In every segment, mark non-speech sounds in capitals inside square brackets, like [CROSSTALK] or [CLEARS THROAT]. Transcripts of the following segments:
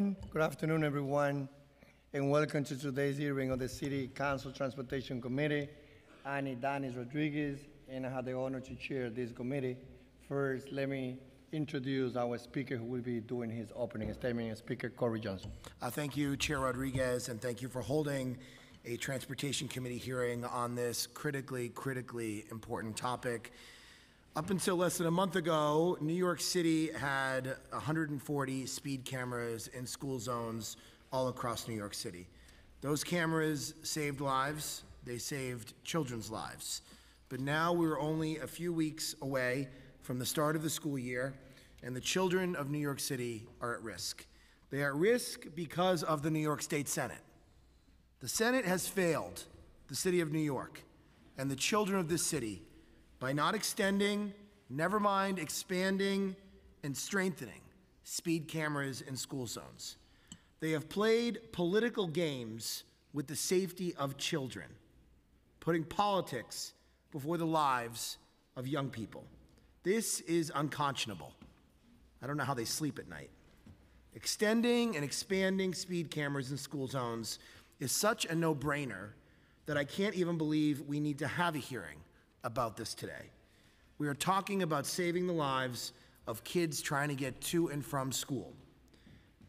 Good afternoon, everyone, and welcome to today's hearing of the City Council Transportation Committee. I'm Ydanis Rodriguez, and I have the honor to chair this committee. First, let me introduce our speaker who will be doing his opening statement, Speaker Corey Johnson. Uh, Thank you, Chair Rodriguez, and thank you for holding a Transportation Committee hearing on this critically, critically important topic. Up until less than a month ago, New York City had 140 speed cameras in school zones all across New York City. Those cameras saved lives, they saved children's lives. But now we're only a few weeks away from the start of the school year, and the children of New York City are at risk. They are at risk because of the New York State Senate. The Senate has failed the city of New York and the children of this city by not extending, never mind expanding and strengthening speed cameras in school zones. They have played political games with the safety of children, putting politics before the lives of young people. This is unconscionable. I don't know how they sleep at night. Extending and expanding speed cameras in school zones is such a no brainer that I can't even believe we need to have a hearing about this today. We are talking about saving the lives of kids trying to get to and from school.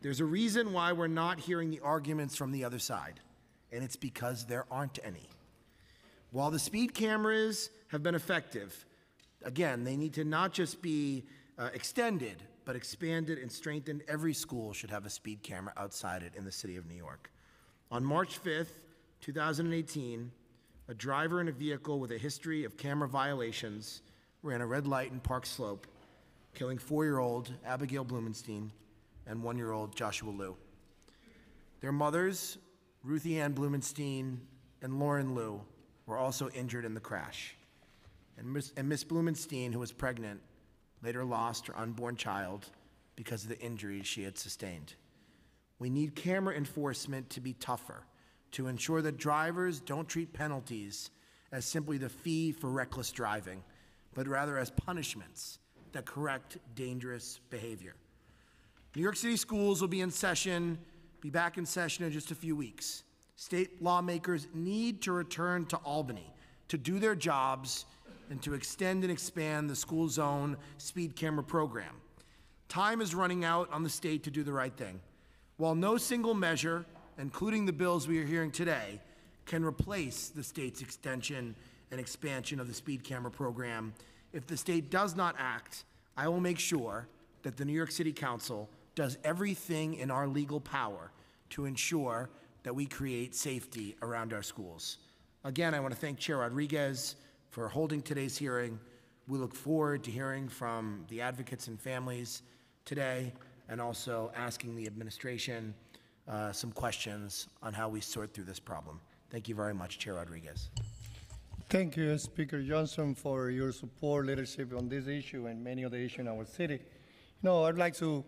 There's a reason why we're not hearing the arguments from the other side, and it's because there aren't any. While the speed cameras have been effective, again, they need to not just be uh, extended, but expanded and strengthened. Every school should have a speed camera outside it in the city of New York. On March 5th, 2018, a driver in a vehicle with a history of camera violations ran a red light in Park Slope, killing four year old Abigail Blumenstein and one year old Joshua Lew. Their mothers, Ruthie Ann Blumenstein and Lauren Lew, were also injured in the crash. And Miss, and Miss Blumenstein, who was pregnant, later lost her unborn child because of the injuries she had sustained. We need camera enforcement to be tougher to ensure that drivers don't treat penalties as simply the fee for reckless driving, but rather as punishments that correct dangerous behavior. New York City schools will be in session, be back in session in just a few weeks. State lawmakers need to return to Albany to do their jobs and to extend and expand the school zone speed camera program. Time is running out on the state to do the right thing. While no single measure, including the bills we are hearing today, can replace the state's extension and expansion of the speed camera program, if the state does not act, I will make sure that the New York City Council does everything in our legal power to ensure that we create safety around our schools. Again, I want to thank Chair Rodriguez for holding today's hearing. We look forward to hearing from the advocates and families today and also asking the administration uh, some questions on how we sort through this problem. Thank you very much, Chair Rodriguez. Thank you, Speaker Johnson, for your support, leadership on this issue and many other issues in our city. You know, I'd like to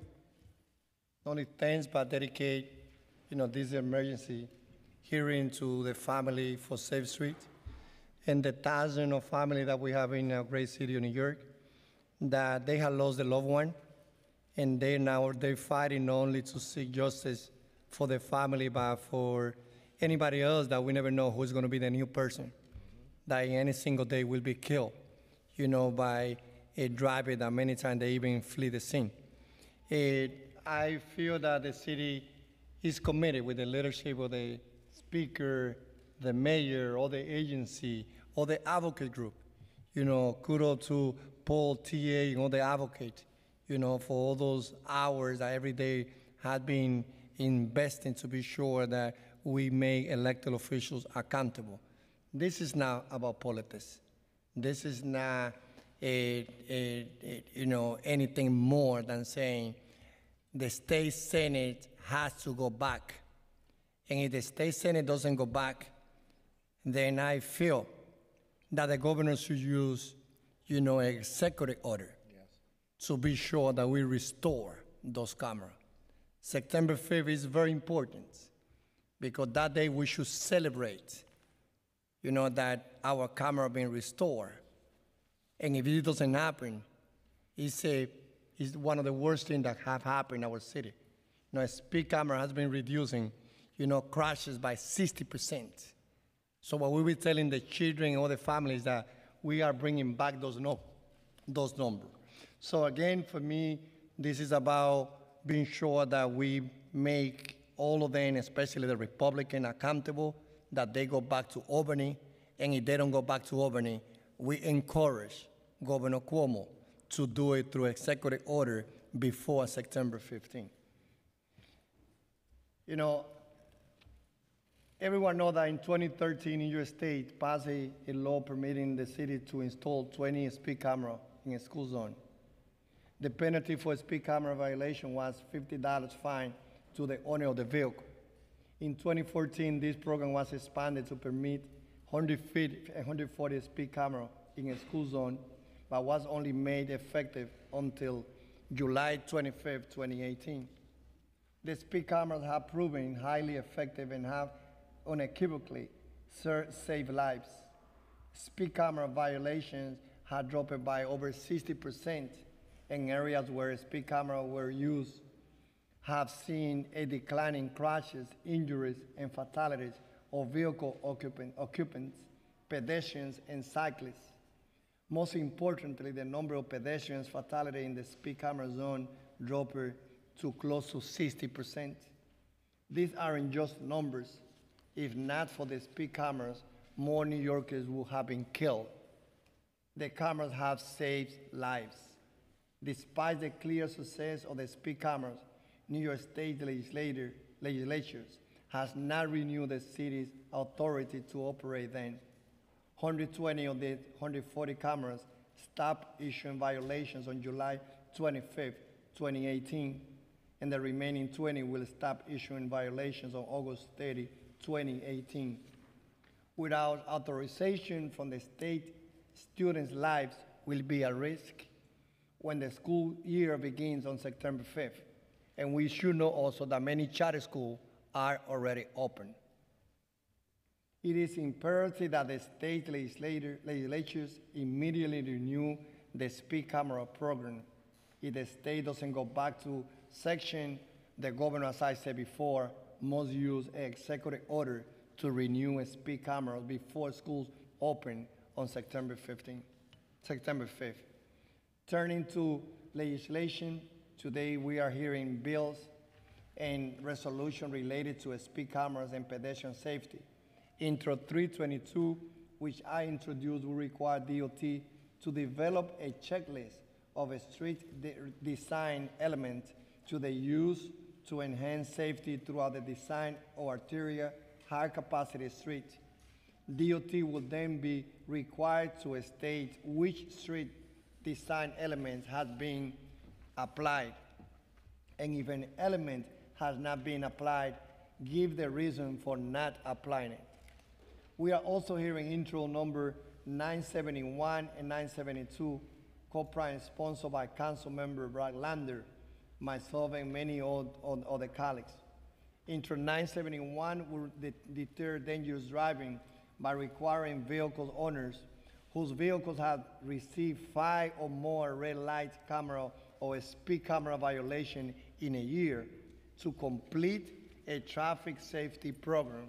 not only thank but dedicate, you know, this emergency hearing to the family for Safe Street and the thousands of families that we have in our great city of New York, that they have lost a loved one, and they now they're fighting not only to seek justice for the family, but for anybody else that we never know who's going to be the new person that any single day will be killed, you know, by a driver that many times they even flee the scene. It, I feel that the city is committed with the leadership of the speaker, the mayor, all the agency, all the advocate group. You know, kudos to Paul, TA, and all the advocates, you know, for all those hours that every day had been investing to be sure that we make elected officials accountable. This is not about politics. This is not a, a, a, you know anything more than saying the state senate has to go back, and if the state senate doesn't go back, then I feel that the governor should use, you know, an executive order to be sure that we restore those cameras. September 5th is very important because that day we should celebrate, you know, that our camera being restored. And if it doesn't happen, it's, a, it's one of the worst things that have happened in our city. you know, speed camera has been reducing, you know, crashes by 60%. So what we were telling the children and all the families that we are bringing back those no, those numbers. So again, for me, this is about being sure that we make all of them, especially the Republican, accountable, that they go back to Albany, and if they don't go back to Albany, we encourage Governor Cuomo to do it through executive order before September 15. You know, everyone know that in 2013, New York State passed a, a law permitting the city to install 20 speed camera in a school zone. The penalty for speed camera violation was $50 fine to the owner of the vehicle. In 2014, this program was expanded to permit 100 feet, 140 speed camera in a school zone, but was only made effective until July 25, 2018. The speed cameras have proven highly effective and have unequivocally saved lives. Speed camera violations have dropped by over 60% in areas where speed cameras were used have seen a decline in crashes, injuries, and fatalities of vehicle occupant, occupants, pedestrians, and cyclists. Most importantly, the number of pedestrians fatality in the speed camera zone dropped to close to 60%. These aren't just numbers. If not for the speed cameras, more New Yorkers would have been killed. The cameras have saved lives. Despite the clear success of the speed cameras, New York State legislator, legislatures has not renewed the city's authority to operate them. 120 of the 140 cameras stopped issuing violations on July 25, 2018, and the remaining 20 will stop issuing violations on August 30, 2018. Without authorization from the state, students' lives will be at risk when the school year begins on September 5th. And we should know also that many charter schools are already open. It is imperative that the state legislatures immediately renew the speed camera program. If the state doesn't go back to section, the governor, as I said before, must use an executive order to renew speed cameras before schools open on September 15, September 5th. Turning to legislation, today we are hearing bills and resolution related to speed cameras and pedestrian safety. Intro 322, which I introduced, will require DOT to develop a checklist of a street de- design elements to the use to enhance safety throughout the design of arterial high capacity streets. DOT will then be required to state which street design elements have been applied. And if an element has not been applied, give the reason for not applying it. We are also hearing intro number 971 and 972, co-prime sponsored by Council Member Brad Lander, myself, and many other colleagues. Intro 971 will deter dangerous driving by requiring vehicle owners whose vehicles have received five or more red light camera or speed camera violation in a year to complete a traffic safety program.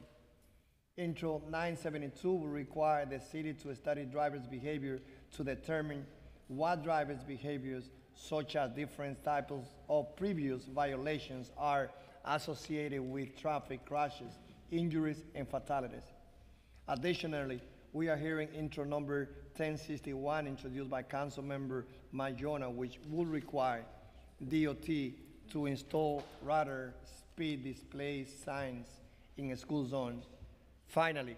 Intro 972 will require the city to study drivers' behavior to determine what drivers' behaviors, such as different types of previous violations, are associated with traffic crashes, injuries, and fatalities. Additionally, we are hearing intro number 1061 introduced by Council Member Mike Gjonaj, which will require DOT to install radar speed display signs in a school zones. Finally,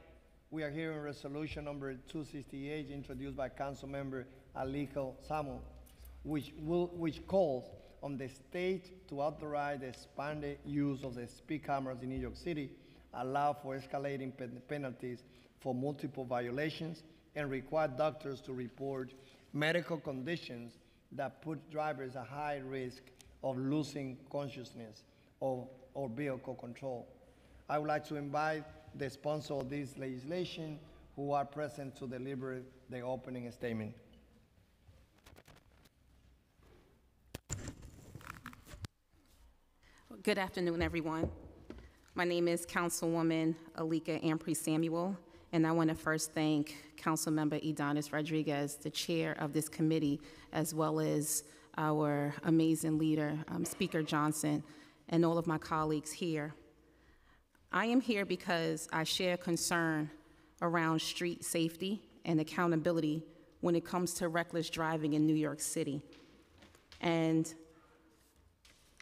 we are hearing resolution number 268 introduced by Council Member Alicka Samuel, which will, which calls on the state to authorize the expanded use of the speed cameras in New York City, allow for escalating pen- penalties for multiple violations, and require doctors to report medical conditions that put drivers at high risk of losing consciousness or, or vehicle control. I would like to invite the sponsor of this legislation who are present to deliver the opening statement. Good afternoon, everyone. My name is Councilwoman Alicka Ampry Samuel, and I want to first thank Councilmember Ydanis Rodriguez, the chair of this committee, as well as our amazing leader, um, Speaker Johnson, and all of my colleagues here. I am here because I share concern around street safety and accountability when it comes to reckless driving in New York City. And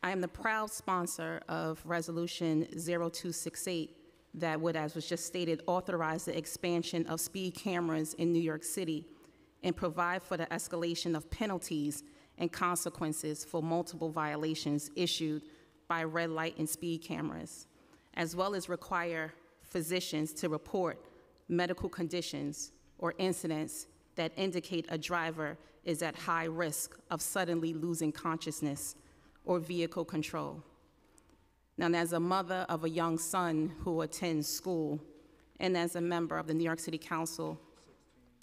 I am the proud sponsor of Resolution 0268 that would, as was just stated, authorize the expansion of speed cameras in New York City and provide for the escalation of penalties and consequences for multiple violations issued by red light and speed cameras, as well as require physicians to report medical conditions or incidents that indicate a driver is at high risk of suddenly losing consciousness or vehicle control. Now, as a mother of a young son who attends school and as a member of the New York City Council,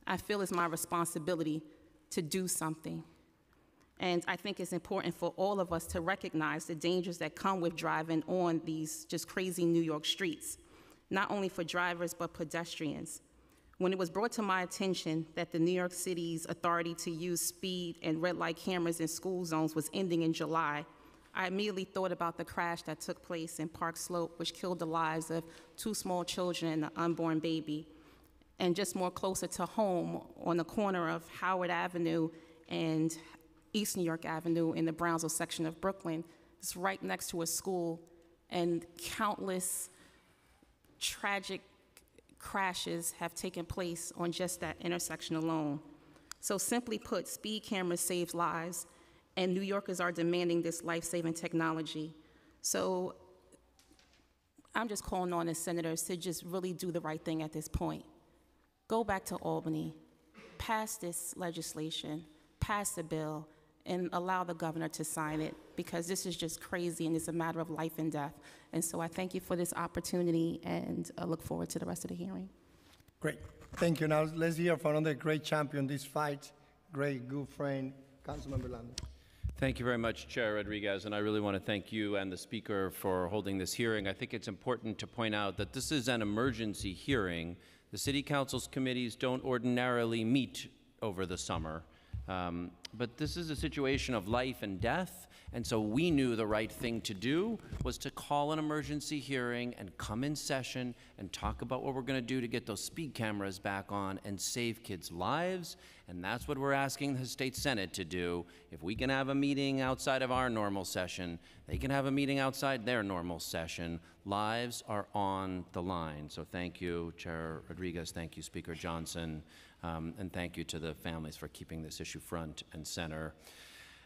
I feel it's my responsibility to do something. And I think it's important for all of us to recognize the dangers that come with driving on these just crazy New York streets, not only for drivers, but pedestrians. When it was brought to my attention that the New York City's authority to use speed and red light cameras in school zones was ending in July, I immediately thought about the crash that took place in Park Slope, which killed the lives of two small children and an unborn baby. And just more closer to home, on the corner of Howard Avenue and East New York Avenue in the Brownsville section of Brooklyn, it's right next to a school, and countless tragic crashes have taken place on just that intersection alone. So simply put, speed cameras save lives, and New Yorkers are demanding this life-saving technology. So I'm just calling on the senators to just really do the right thing at this point. Go back to Albany, pass this legislation, pass the bill, and allow the governor to sign it, because this is just crazy and it's a matter of life and death. And so I thank you for this opportunity and I look forward to the rest of the hearing. Great. Thank you. Now let's hear from another great champion this fight, great good friend, Councilmember Lander. Thank you very much, Chair Rodriguez, and I really want to thank you and the Speaker for holding this hearing. I think it's important to point out that this is an emergency hearing. The City Council's committees don't ordinarily meet over the summer, um, but this is a situation of life and death, and so we knew the right thing to do was to call an emergency hearing and come in session and talk about what we're going to do to get those speed cameras back on and save kids' lives. And that's what we're asking the state senate to do. If we can have a meeting outside of our normal session, they can have a meeting outside their normal session. Lives are on the line. So thank you, Chair Rodriguez. Thank you, Speaker Johnson. Um, and thank you to the families for keeping this issue front and center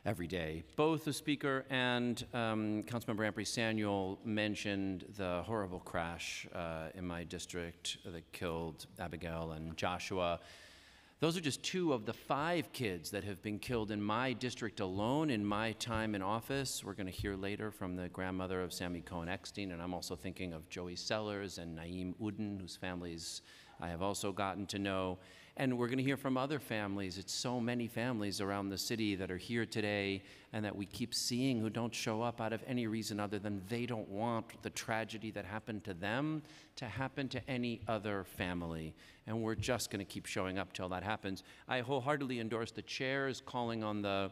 every day. Both the Speaker and um, Councilmember Ampry Samuel mentioned the horrible crash uh, in my district that killed Abigail and Joshua. Those are just two of the five kids that have been killed in my district alone in my time in office. We're going to hear later from the grandmother of Sammy Cohen Eckstein, and I'm also thinking of Joey Sellers and Naeem Uddin, whose families I have also gotten to know. And we're going to hear from other families. It's so many families around the city that are here today and that we keep seeing who don't show up out of any reason other than they don't want the tragedy that happened to them to happen to any other family. And we're just going to keep showing up till that happens. I wholeheartedly endorse the chair's calling on the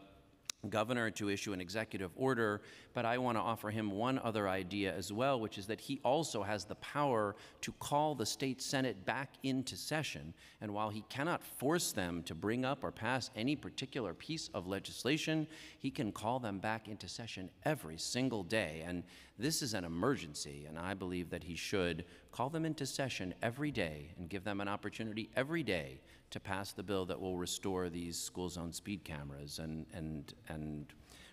governor to issue an executive order, but I want to offer him one other idea as well, which is that he also has the power to call the state senate back into session. And while he cannot force them to bring up or pass any particular piece of legislation, he can call them back into session every single day. And this is an emergency, and I believe that he should call them into session every day and give them an opportunity every day to pass the bill that will restore these school zone speed cameras and, and, and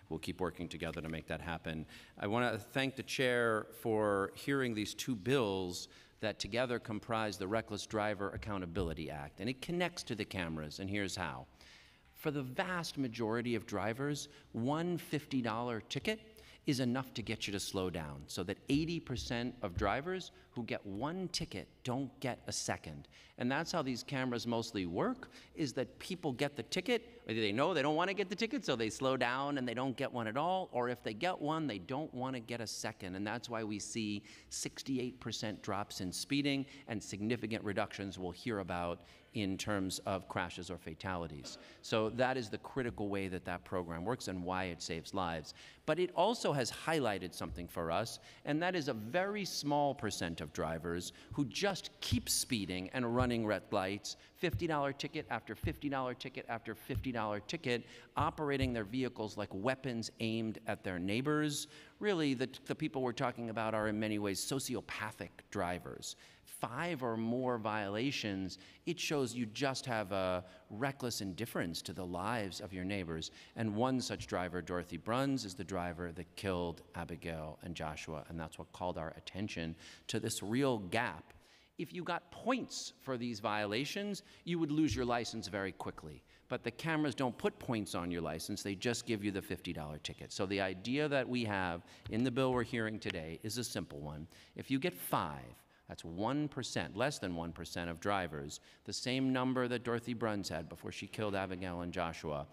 we'll keep working together to make that happen. I want to thank the chair for hearing these two bills that together comprise the Reckless Driver Accountability Act, and it connects to the cameras, and here's how. For the vast majority of drivers, one $50 ticket is enough to get you to slow down so that 80% of drivers who get one ticket don't get a second. And that's how these cameras mostly work is that people get the ticket either they know they don't want to get the ticket, so they slow down and they don't get one at all, or if they get one, they don't want to get a second. And that's why we see 68% drops in speeding and significant reductions we'll hear about in terms of crashes or fatalities. So that is the critical way that that program works and why it saves lives. But it also has highlighted something for us, and that is a very small percent of drivers who just keep speeding and running red lights, $50 ticket after $50 ticket after $50 ticket, operating their vehicles like weapons aimed at their neighbors. Really, the, the people we're talking about are in many ways sociopathic drivers five or more violations, it shows you just have a reckless indifference to the lives of your neighbors. And one such driver, Dorothy Bruns, is the driver that killed Abigail and Joshua, and that's what called our attention to this real gap. If you got points for these violations, you would lose your license very quickly. But the cameras don't put points on your license, they just give you the $50 ticket. So the idea that we have in the bill we're hearing today is a simple one. If you get five, that's 1%, less than 1% of drivers, the same number that Dorothy Bruns had before she killed Abigail and Joshua.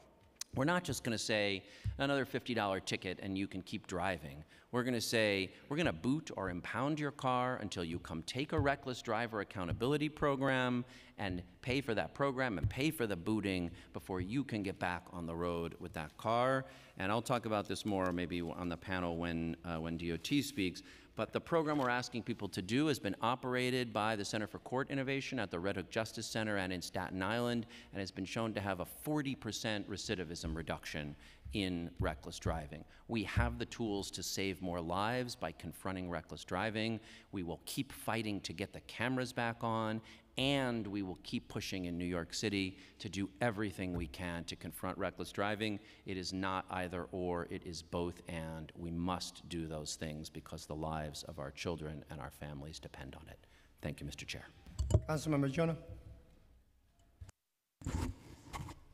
We're not just going to say another $50 ticket and you can keep driving. We're going to say we're going to boot or impound your car until you come take a reckless driver accountability program and pay for that program and pay for the booting before you can get back on the road with that car. And I'll talk about this more maybe on the panel when, uh, when DOT speaks. But the program we're asking people to do has been operated by the Center for Court Innovation at the Red Hook Justice Center and in Staten Island and has been shown to have a 40% recidivism reduction in reckless driving. We have the tools to save more lives by confronting reckless driving. We will keep fighting to get the cameras back on, and we will keep pushing in New York City to do everything we can to confront reckless driving. It is not either or, it is both and. We must do those things because the lives of our children and our families depend on it. Thank you, Mr. Chair. Councilmember Gjonaj?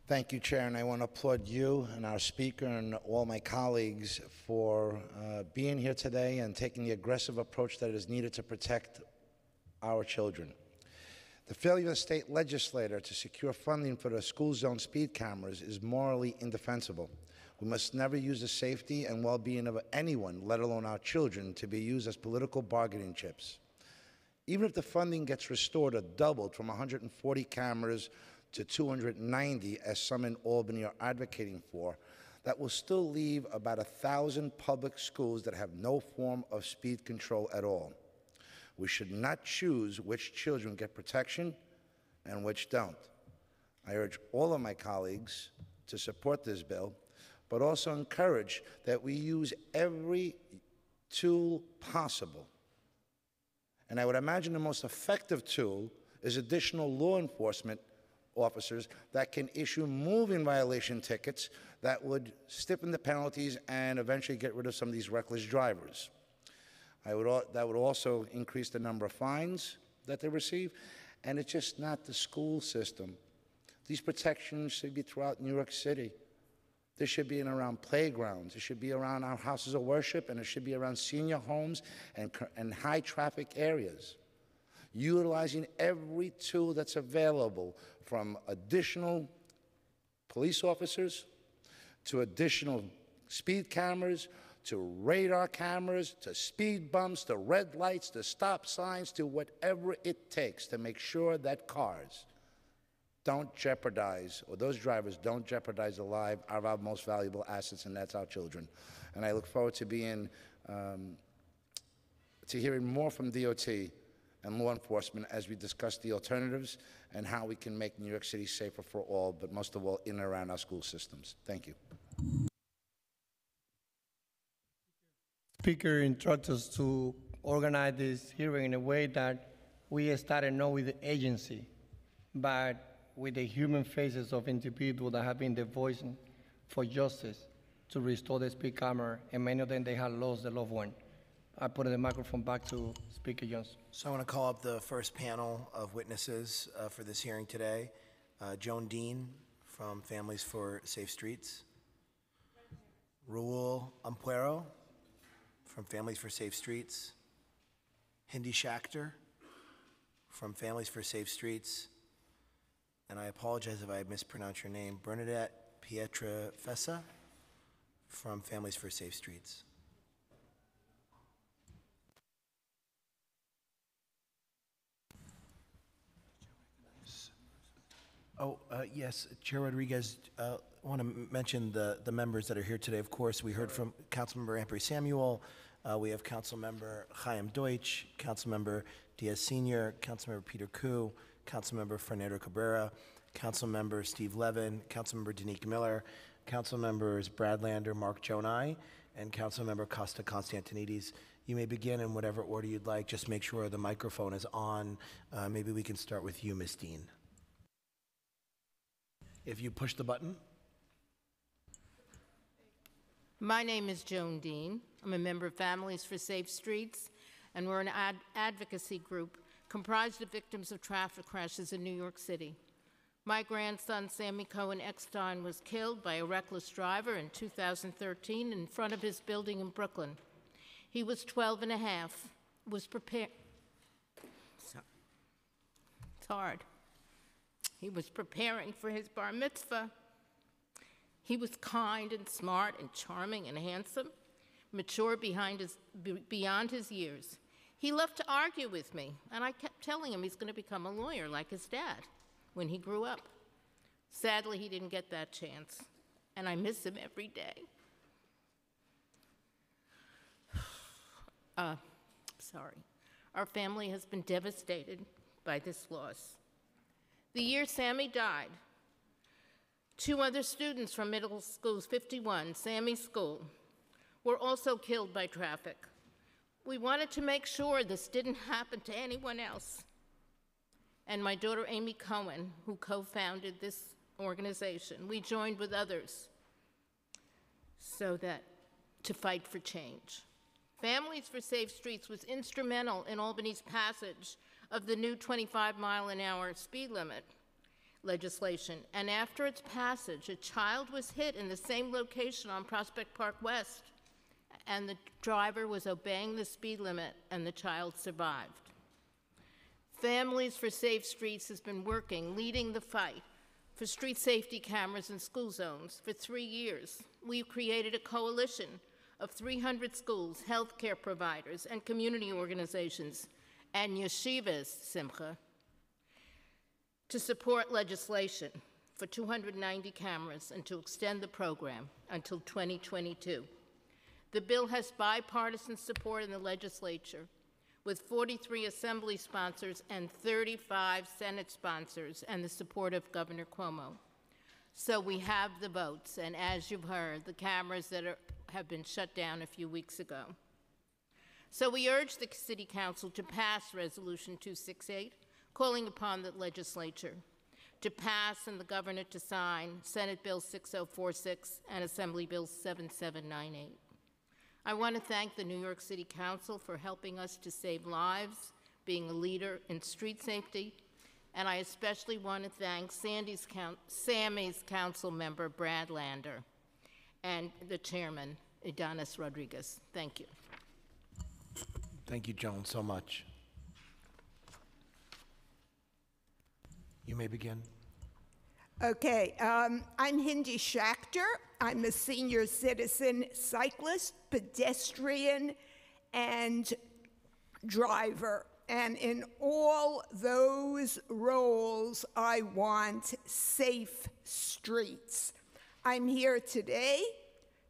Thank you, Chair, and I want to applaud you and our speaker and all my colleagues for uh, being here today and taking the aggressive approach that is needed to protect our children. The failure of the state legislator to secure funding for the school zone speed cameras is morally indefensible. We must never use the safety and well-being of anyone, let alone our children, to be used as political bargaining chips. Even if the funding gets restored or doubled from 140 cameras to 290, as some in Albany are advocating for, that will still leave about a thousand public schools that have no form of speed control at all. We should not choose which children get protection and which don't. I urge all of my colleagues to support this bill, but also encourage that we use every tool possible. And I would imagine the most effective tool is additional law enforcement officers that can issue moving violation tickets that would stiffen the penalties and eventually get rid of some of these reckless drivers. I would, that would also increase the number of fines that they receive, and it's just not the school system. These protections should be throughout New York City. This should be in around playgrounds. It should be around our houses of worship, and it should be around senior homes and, and high traffic areas. Utilizing every tool that's available from additional police officers to additional speed cameras to radar cameras to speed bumps to red lights to stop signs to whatever it takes to make sure that cars don't jeopardize, or those drivers don't jeopardize the lives of our most valuable assets, and that's our children. And I look forward to being, um, to hearing more from DOT and law enforcement as we discuss the alternatives and how we can make New York City safer for all, but most of all, in and around our school systems. Thank you. Speaker instructs us to organize this hearing in a way that we started not with the agency, but with the human faces of individuals that have been the voice for justice to restore the speed camera, and many of them they have lost their loved one. I put the microphone back to Speaker Johnson. So I want to call up the first panel of witnesses uh, for this hearing today. Uh, Joan Dean from Families for Safe Streets. Raul Ampuero from Families for Safe Streets. Hindy Schachter from Families for Safe Streets. And I apologize if I mispronounced your name. Bernadette Pietra Fessa from Families for Safe Streets. Oh, uh, yes, Chair Rodriguez, I want to mention the, the members that are here today. Of course, we heard from Councilmember Ampry Samuel. Uh, We have Councilmember Chaim Deutsch, Councilmember Diaz Senior, Councilmember Peter Koo, Councilmember Fernando Cabrera, Councilmember Steve Levin, Councilmember Daneek Miller, Councilmembers Brad Lander, Mark Gjonaj, and Councilmember Costa Constantinides. You may begin in whatever order you'd like. Just make sure the microphone is on. Uh, Maybe we can start with you, Ms. Dean. If you push the button. My name is Joan Dean. I'm a member of Families for Safe Streets, and we're an ad- advocacy group comprised of victims of traffic crashes in New York City. My grandson, Sammy Cohen Eckstein, was killed by a reckless driver in 2013 in front of his building in Brooklyn. He was 12 and a half, was prepared. It's hard. He was preparing for his bar mitzvah. He was kind and smart and charming and handsome, mature his, beyond his years. He loved to argue with me, and I kept telling him he's going to become a lawyer like his dad when he grew up. Sadly, he didn't get that chance, and I miss him every day. [SIGHS] Uh, sorry. Our family has been devastated by this loss. The year Sammy died, two other students from middle school 51, Sammy School, were also killed by traffic. We wanted to make sure this didn't happen to anyone else. And my daughter Amy Cohen, who co founded this organization, we joined with others so that to fight for change. Families for Safe Streets was instrumental in Albany's passage of the new 25 mile an hour speed limit legislation. And after its passage, a child was hit in the same location on Prospect Park West, and the driver was obeying the speed limit, and the child survived. Families for Safe Streets has been working, leading the fight for street safety cameras in school zones for three years. We've created a coalition of 300 schools, healthcare providers, and community organizations, and yeshivas, Simcha, to support legislation for 290 cameras and to extend the program until 2022. The bill has bipartisan support in the legislature, with 43 Assembly sponsors and 35 Senate sponsors, and the support of Governor Cuomo. So we have the votes, and as you've heard, the cameras that are, have been shut down a few weeks ago. So we urge the City Council to pass Resolution 268, calling upon the legislature to pass and the governor to sign Senate Bill 6046 and Assembly Bill 7798. I want to thank the New York City Council for helping us to save lives, being a leader in street safety, and I especially want to thank Sandy's Sammy's council member Brad Lander and the chairman Ydanis Rodriguez. Thank you. Thank you, Joan, so much. You may begin. Okay, um, I'm Hindy Schachter. I'm a senior citizen cyclist, pedestrian, and driver. And in all those roles, I want safe streets. I'm here today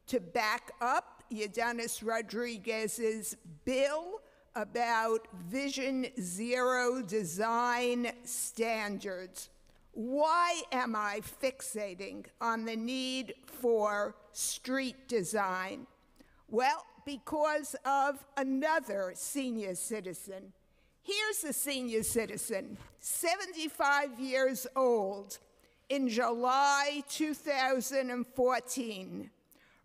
to back up Ydanis Rodriguez's bill about Vision Zero design standards. Why am I fixating on the need for street design? Well, because of another senior citizen. Here's a senior citizen, 75 years old, in July 2014,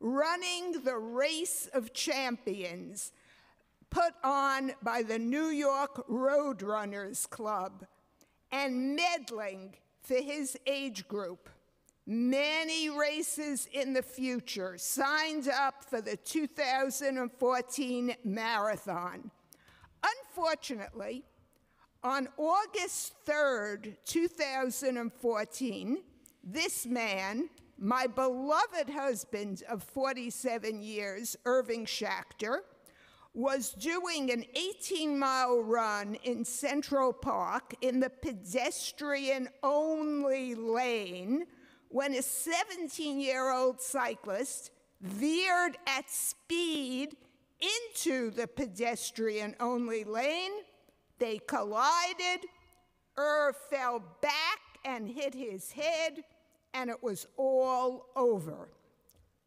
running the Race of Champions put on by the New York Roadrunners Club and medaling for his age group. Many races in the future signed up for the 2014 marathon. Unfortunately, on August 3rd, 2014, this man, my beloved husband of 47 years, Irving Schachter, was doing an 18 mile run in Central Park in the pedestrian only lane when a 17 year old cyclist veered at speed into the pedestrian only lane. They collided. Irv fell back and hit his head, and it was all over.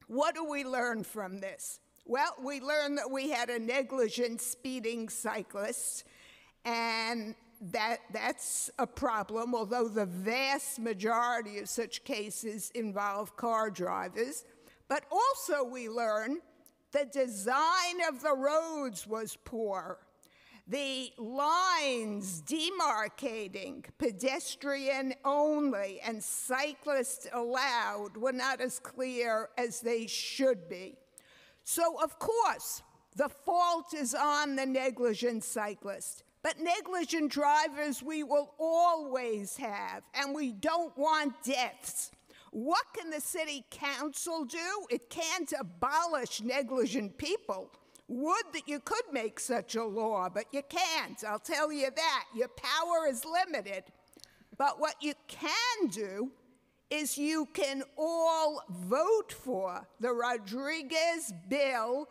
What do we learn from this? Well, we learned that we had a negligent speeding cyclist, and that that's a problem, although the vast majority of such cases involve car drivers. But also, we learned the design of the roads was poor. The lines demarcating pedestrian only and cyclist allowed were not as clear as they should be. So, of course, the fault is on the negligent cyclist. But negligent drivers we will always have, and we don't want deaths. What can the city council do? It can't abolish negligent people. Would that you could make such a law, but you can't. I'll tell you that. Your power is limited. But what you can do is you can all vote for the Rodriguez bill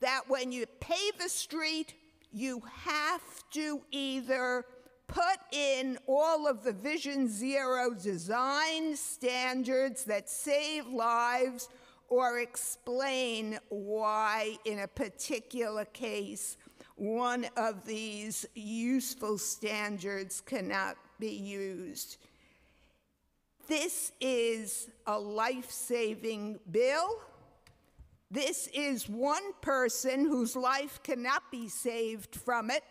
that when you pave a street, you have to either put in all of the Vision Zero design standards that save lives or explain why, in a particular case, one of these useful standards cannot be used. This is a life saving bill. This is one person whose life cannot be saved from it,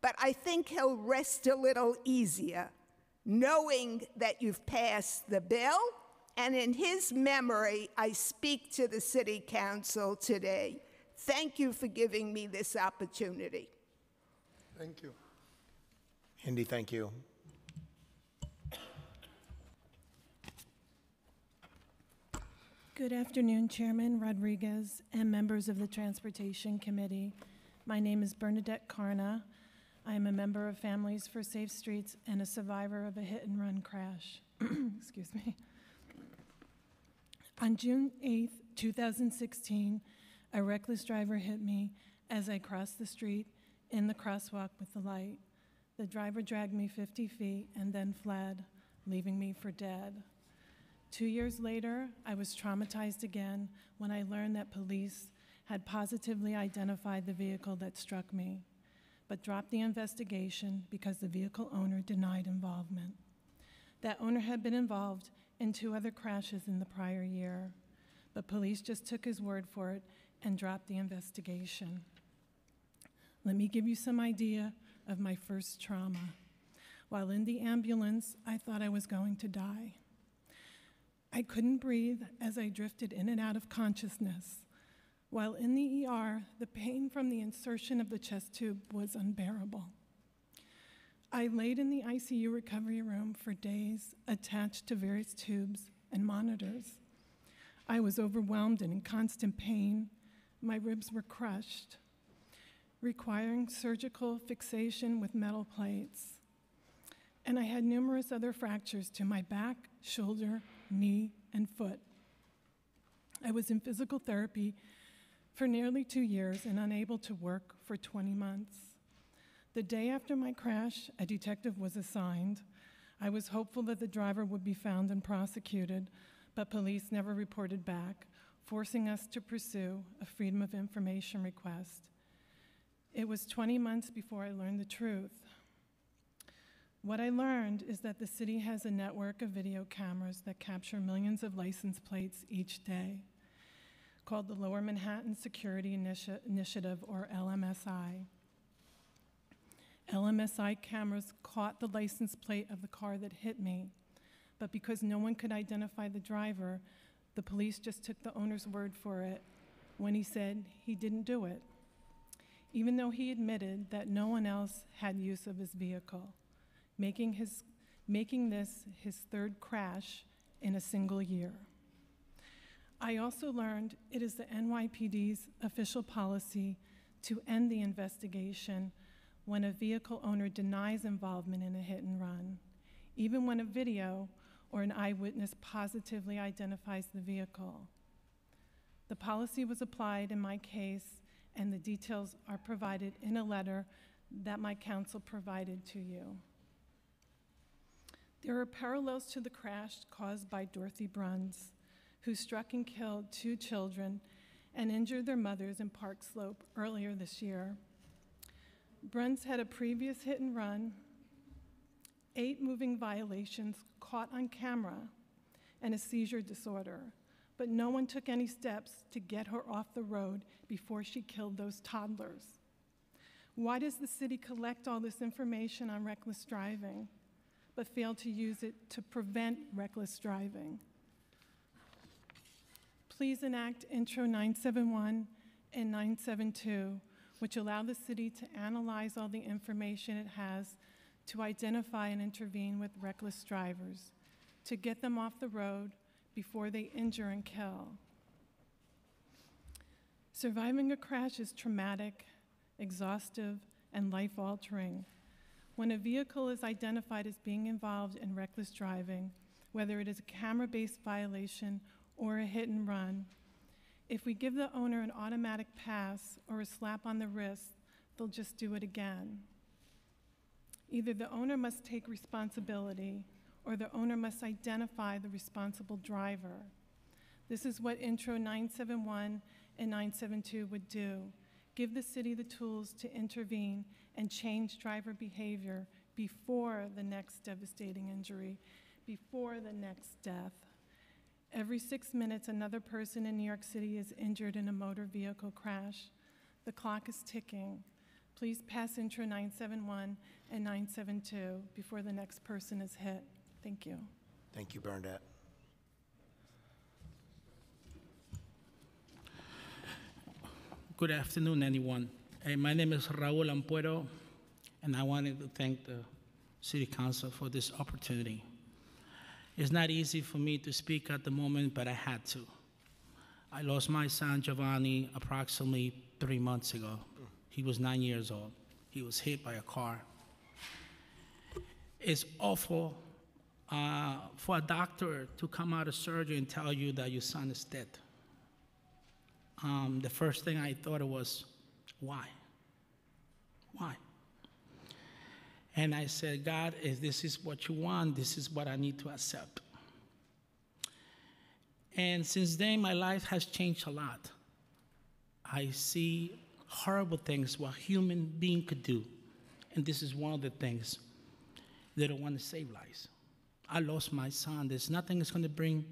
but I think he'll rest a little easier knowing that you've passed the bill. And in his memory, I speak to the City Council today. Thank you for giving me this opportunity. Thank you. Hindy, thank you. Good afternoon, Chairman Rodriguez and members of the Transportation Committee. My name is Bernadette Carna. I am a member of Families for Safe Streets and a survivor of a hit and run crash. [CLEARS THROAT] Excuse me. On June 8, 2016, a reckless driver hit me as I crossed the street in the crosswalk with the light. The driver dragged me 50 feet and then fled, leaving me for dead. Two years later, I was traumatized again when I learned that police had positively identified the vehicle that struck me, but dropped the investigation because the vehicle owner denied involvement. That owner had been involved in two other crashes in the prior year, but police just took his word for it and dropped the investigation. Let me give you some idea of my first trauma. While in the ambulance, I thought I was going to die. I couldn't breathe as I drifted in and out of consciousness. While in the ER, the pain from the insertion of the chest tube was unbearable. I laid in the ICU recovery room for days, attached to various tubes and monitors. I was overwhelmed and in constant pain. My ribs were crushed, requiring surgical fixation with metal plates. And I had numerous other fractures to my back, shoulder, knee, and foot. I was in physical therapy for nearly two years and unable to work for 20 months. The day after my crash, a detective was assigned. I was hopeful that the driver would be found and prosecuted, but police never reported back, forcing us to pursue a Freedom of Information request. It was 20 months before I learned the truth. What I learned is that the city has a network of video cameras that capture millions of license plates each day, called the Lower Manhattan Security Initi- Initiative, or LMSI. LMSI cameras caught the license plate of the car that hit me, but because no one could identify the driver, the police just took the owner's word for it when he said he didn't do it, even though he admitted that no one else had use of his vehicle making, his, making this his third crash in a single year. I also learned it is the NYPD's official policy to end the investigation when a vehicle owner denies involvement in a hit and run, even when a video or an eyewitness positively identifies the vehicle. The policy was applied in my case, and the details are provided in a letter that my counsel provided to you. There are parallels to the crash caused by Dorothy Bruns, who struck and killed two children and injured their mothers in Park Slope earlier this year. Bruns had a previous hit and run, eight moving violations caught on camera, and a seizure disorder, but no one took any steps to get her off the road before she killed those toddlers. Why does the city collect all this information on reckless driving, but fail to use it to prevent reckless driving? Please enact Intro 971 and 972, which allow the city to analyze all the information it has to identify and intervene with reckless drivers, to get them off the road before they injure and kill. Surviving a crash is traumatic, exhaustive, and life altering. When a vehicle is identified as being involved in reckless driving, whether it is a camera based violation or a hit and run, if we give the owner an automatic pass or a slap on the wrist, they'll just do it again. Either the owner must take responsibility or the owner must identify the responsible driver. This is what Intro 971 and 972 would do give the city the tools to intervene and change driver behavior before the next devastating injury, before the next death. Every six minutes, another person in New York City is injured in a motor vehicle crash. The clock is ticking. Please pass Intro 971 and 972 before the next person is hit. Thank you. Thank you, Bernadette. Good afternoon, anyone. Uh, my name is Raul Ampuero, and I wanted to thank the City Council for this opportunity. It's not easy for me to speak at the moment, but I had to. I lost my son Giovanni approximately three months ago. He was nine years old. He was hit by a car. It's awful uh, for a doctor to come out of surgery and tell you that your son is dead. Um, the first thing I thought was, why? Why? And I said, God, if this is what you want, this is what I need to accept. And since then, my life has changed a lot. I see horrible things what human being could do. And this is one of the things they don't want to save lives. I lost my son. There's nothing that's going to bring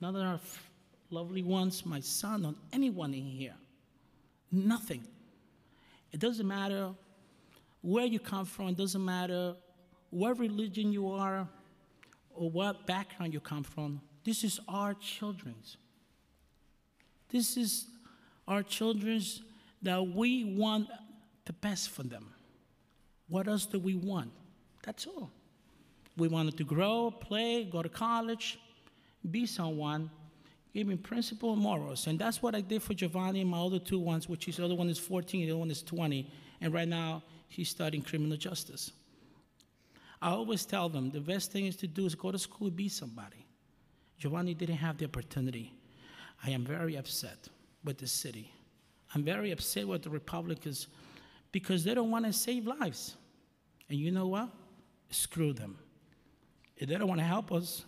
none of our lovely ones, my son, or anyone in here. Nothing. It doesn't matter where you come from, it doesn't matter what religion you are or what background you come from. This is our children's. This is our children's that we want the best for them. What else do we want? That's all. We wanted to grow, play, go to college, be someone, give him principle and morals. And that's what I did for Giovanni and my other two ones, which is the other one is 14, the other one is 20. And right now, he's studying criminal justice. I always tell them the best thing is to do is go to school, and be somebody. Giovanni didn't have the opportunity. I am very upset with the city. I'm very upset with the Republicans because they don't want to save lives. And you know what? Screw them. If they don't want to help us,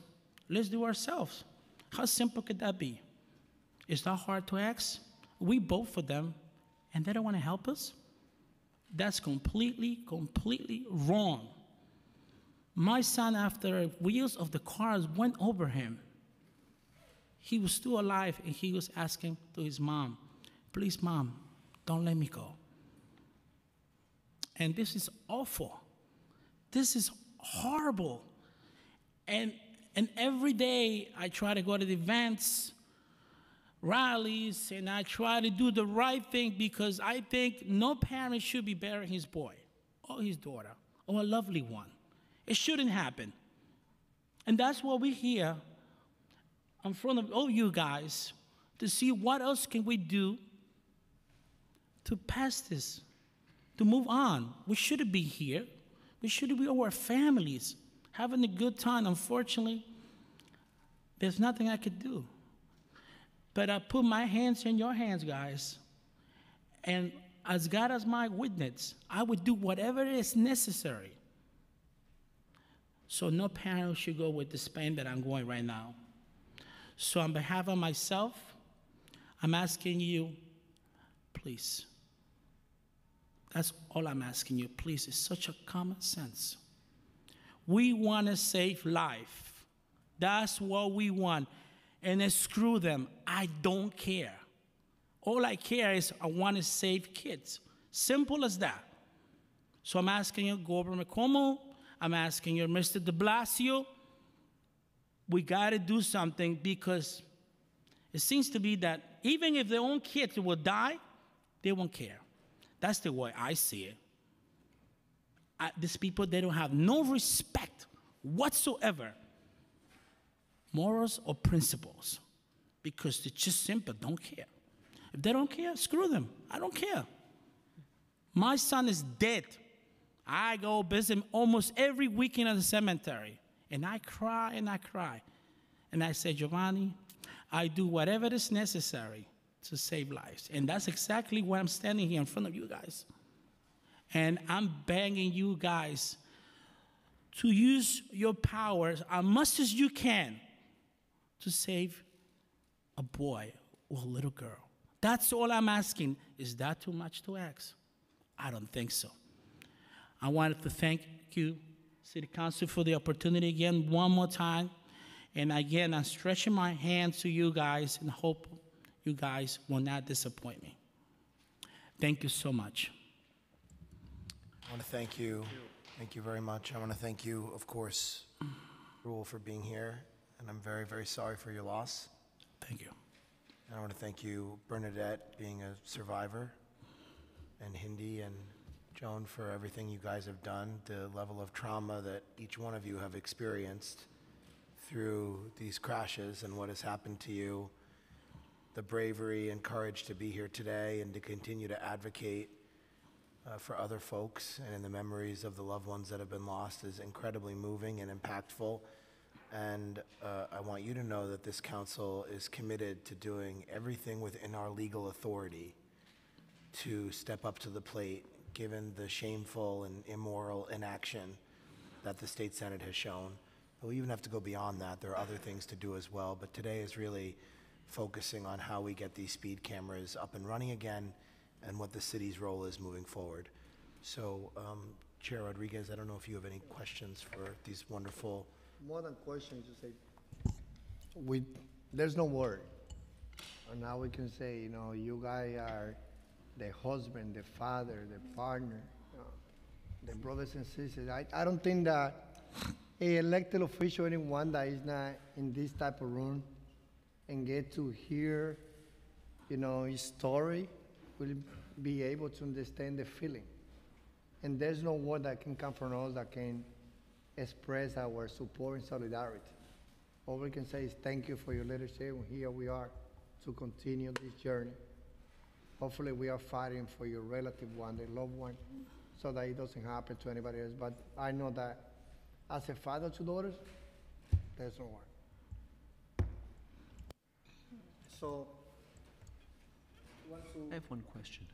let's do ourselves. How simple could that be? Is that hard to ask? We vote for them, and they don't want to help us? That's completely, completely wrong. My son, after wheels of the cars went over him, he was still alive and he was asking to his mom, Please, mom, don't let me go. And this is awful. This is horrible. And, and every day I try to go to the events, rallies, and I try to do the right thing because I think no parent should be burying his boy or his daughter or a lovely one. It shouldn't happen. And that's what we hear in front of all you guys to see what else can we do to pass this, to move on. We shouldn't be here. We should be our families, having a good time. Unfortunately, there's nothing I could do. But I put my hands in your hands, guys. And as God as my witness, I would do whatever is necessary. So no parent should go with the pain that I'm going right now. So on behalf of myself, I'm asking you, please. That's all I'm asking you, please. It's such a common sense. We want to save life. That's what we want. And screw them. I don't care. All I care is I want to save kids. Simple as that. So I'm asking you, Governor Cuomo, I'm asking you, Mr. de Blasio, we got to do something because it seems to be that even if their own kids will die, they won't care. That's the way I see it. I, these people, they don't have no respect whatsoever, morals or principles, because they just simply don't care. If they don't care, screw them. I don't care. My son is dead. I go visit him almost every weekend at the cemetery, and I cry and I cry. And I say, Giovanni, I do whatever is necessary to save lives. And that's exactly why I'm standing here in front of you guys. And I'm begging you guys to use your powers as much as you can to save a boy or a little girl. That's all I'm asking. Is that too much to ask? I don't think so. I wanted to thank you, City Council, for the opportunity again, one more time. And again, I'm stretching my hand to you guys and hope you guys will not disappoint me. Thank you so much. I want to thank you. Thank you very much. I want to thank you, of course, Raul, for being here. And I'm very, very sorry for your loss. Thank you. And I want to thank you, Bernadette, being a survivor, and Hindy and Joan for everything you guys have done, the level of trauma that each one of you have experienced through these crashes and what has happened to you, the bravery and courage to be here today and to continue to advocate uh, for other folks and in the memories of the loved ones that have been lost is incredibly moving and impactful. And uh, I want you to know that this council is committed to doing everything within our legal authority to step up to the plate, given the shameful and immoral inaction that the state senate has shown. We even have to go beyond that. There are other things to do as well. But today is really focusing on how we get these speed cameras up and running again and what the city's role is moving forward. So, um, Chair Rodriguez, I don't know if you have any questions for these wonderful More than questions, just say, we, there's no word. And now we can say, you know, you guys are the husband, the father, the partner, you know, the brothers and sisters. I, I don't think that a elected official, anyone that is not in this type of room and get to hear, you know, his story will be able to understand the feeling. And there's no word that can come from us that can express our support and solidarity. All we can say is thank you for your leadership, here we are to continue this journey. Hopefully, we are fighting for your relative one, the loved one, so that it doesn't happen to anybody else. But I know that as a father to daughters, there's no word. So, I have one question.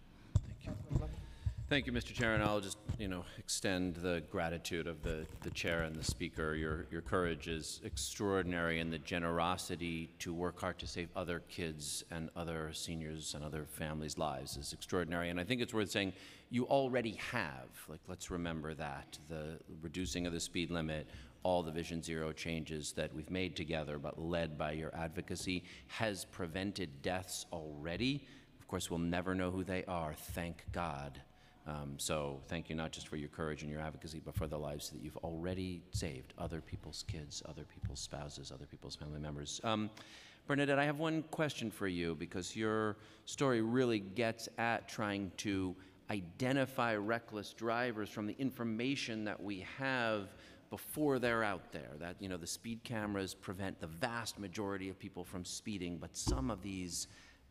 Thank you. Thank you, Mr. Chair, and I'll just, you know, extend the gratitude of the, the chair and the speaker. Your, your courage is extraordinary, and the generosity to work hard to save other kids and other seniors and other families' lives is extraordinary. And I think it's worth saying you already have, like, let's remember that, the reducing of the speed limit, all the Vision Zero changes that we've made together, but led by your advocacy, has prevented deaths already. Of course, we'll never know who they are, thank God. Um, so thank you not just for your courage and your advocacy, but for the lives that you've already saved other people's kids, other people's spouses, other people's family members. Um, Bernadette, I have one question for you because your story really gets at trying to identify reckless drivers from the information that we have before they're out there. That, you know, the speed cameras prevent the vast majority of people from speeding, but some of these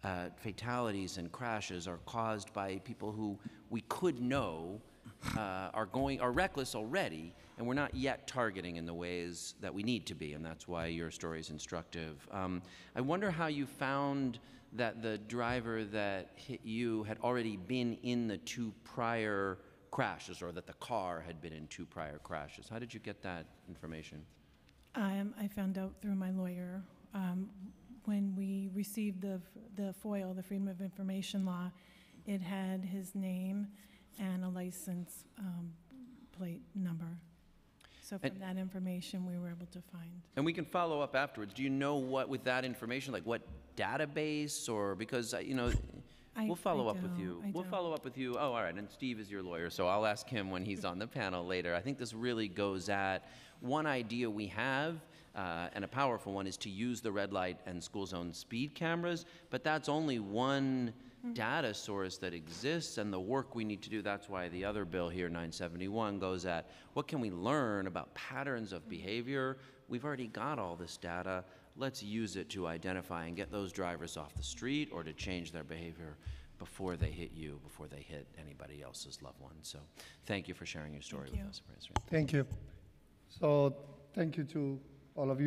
uh, fatalities and crashes are caused by people who we could know uh, are going, are reckless already, and we're not yet targeting in the ways that we need to be, and that's why your story is instructive. Um, I wonder how you found that the driver that hit you had already been in the two prior crashes, or that the car had been in two prior crashes. How did you get that information? Um, I found out through my lawyer, um, when we received the, the FOIL, the Freedom of Information Law, it had his name and a license, um, plate number. So from And- that information, we were able to find. And we can follow up afterwards. Do you know what, with that information, like what database, or, because, uh, you know, I- we'll follow I up with don't, you. I We'll don't. follow up with you. Oh, all right, and Steve is your lawyer, so I'll ask him when he's on the panel later. I think this really goes at, one idea we have, uh, and a powerful one, is to use the red light and school zone speed cameras, but that's only one Mm-hmm. data source that exists, and the work we need to do, that's why the other bill here, 971, goes at, what can we learn about patterns of behavior? We've already got all this data. Let's use it to identify and get those drivers off the street or to change their behavior before they hit you, before they hit anybody else's loved one. So thank you for sharing your story Thank with you. us, President. Thank you. So, thank you to all of.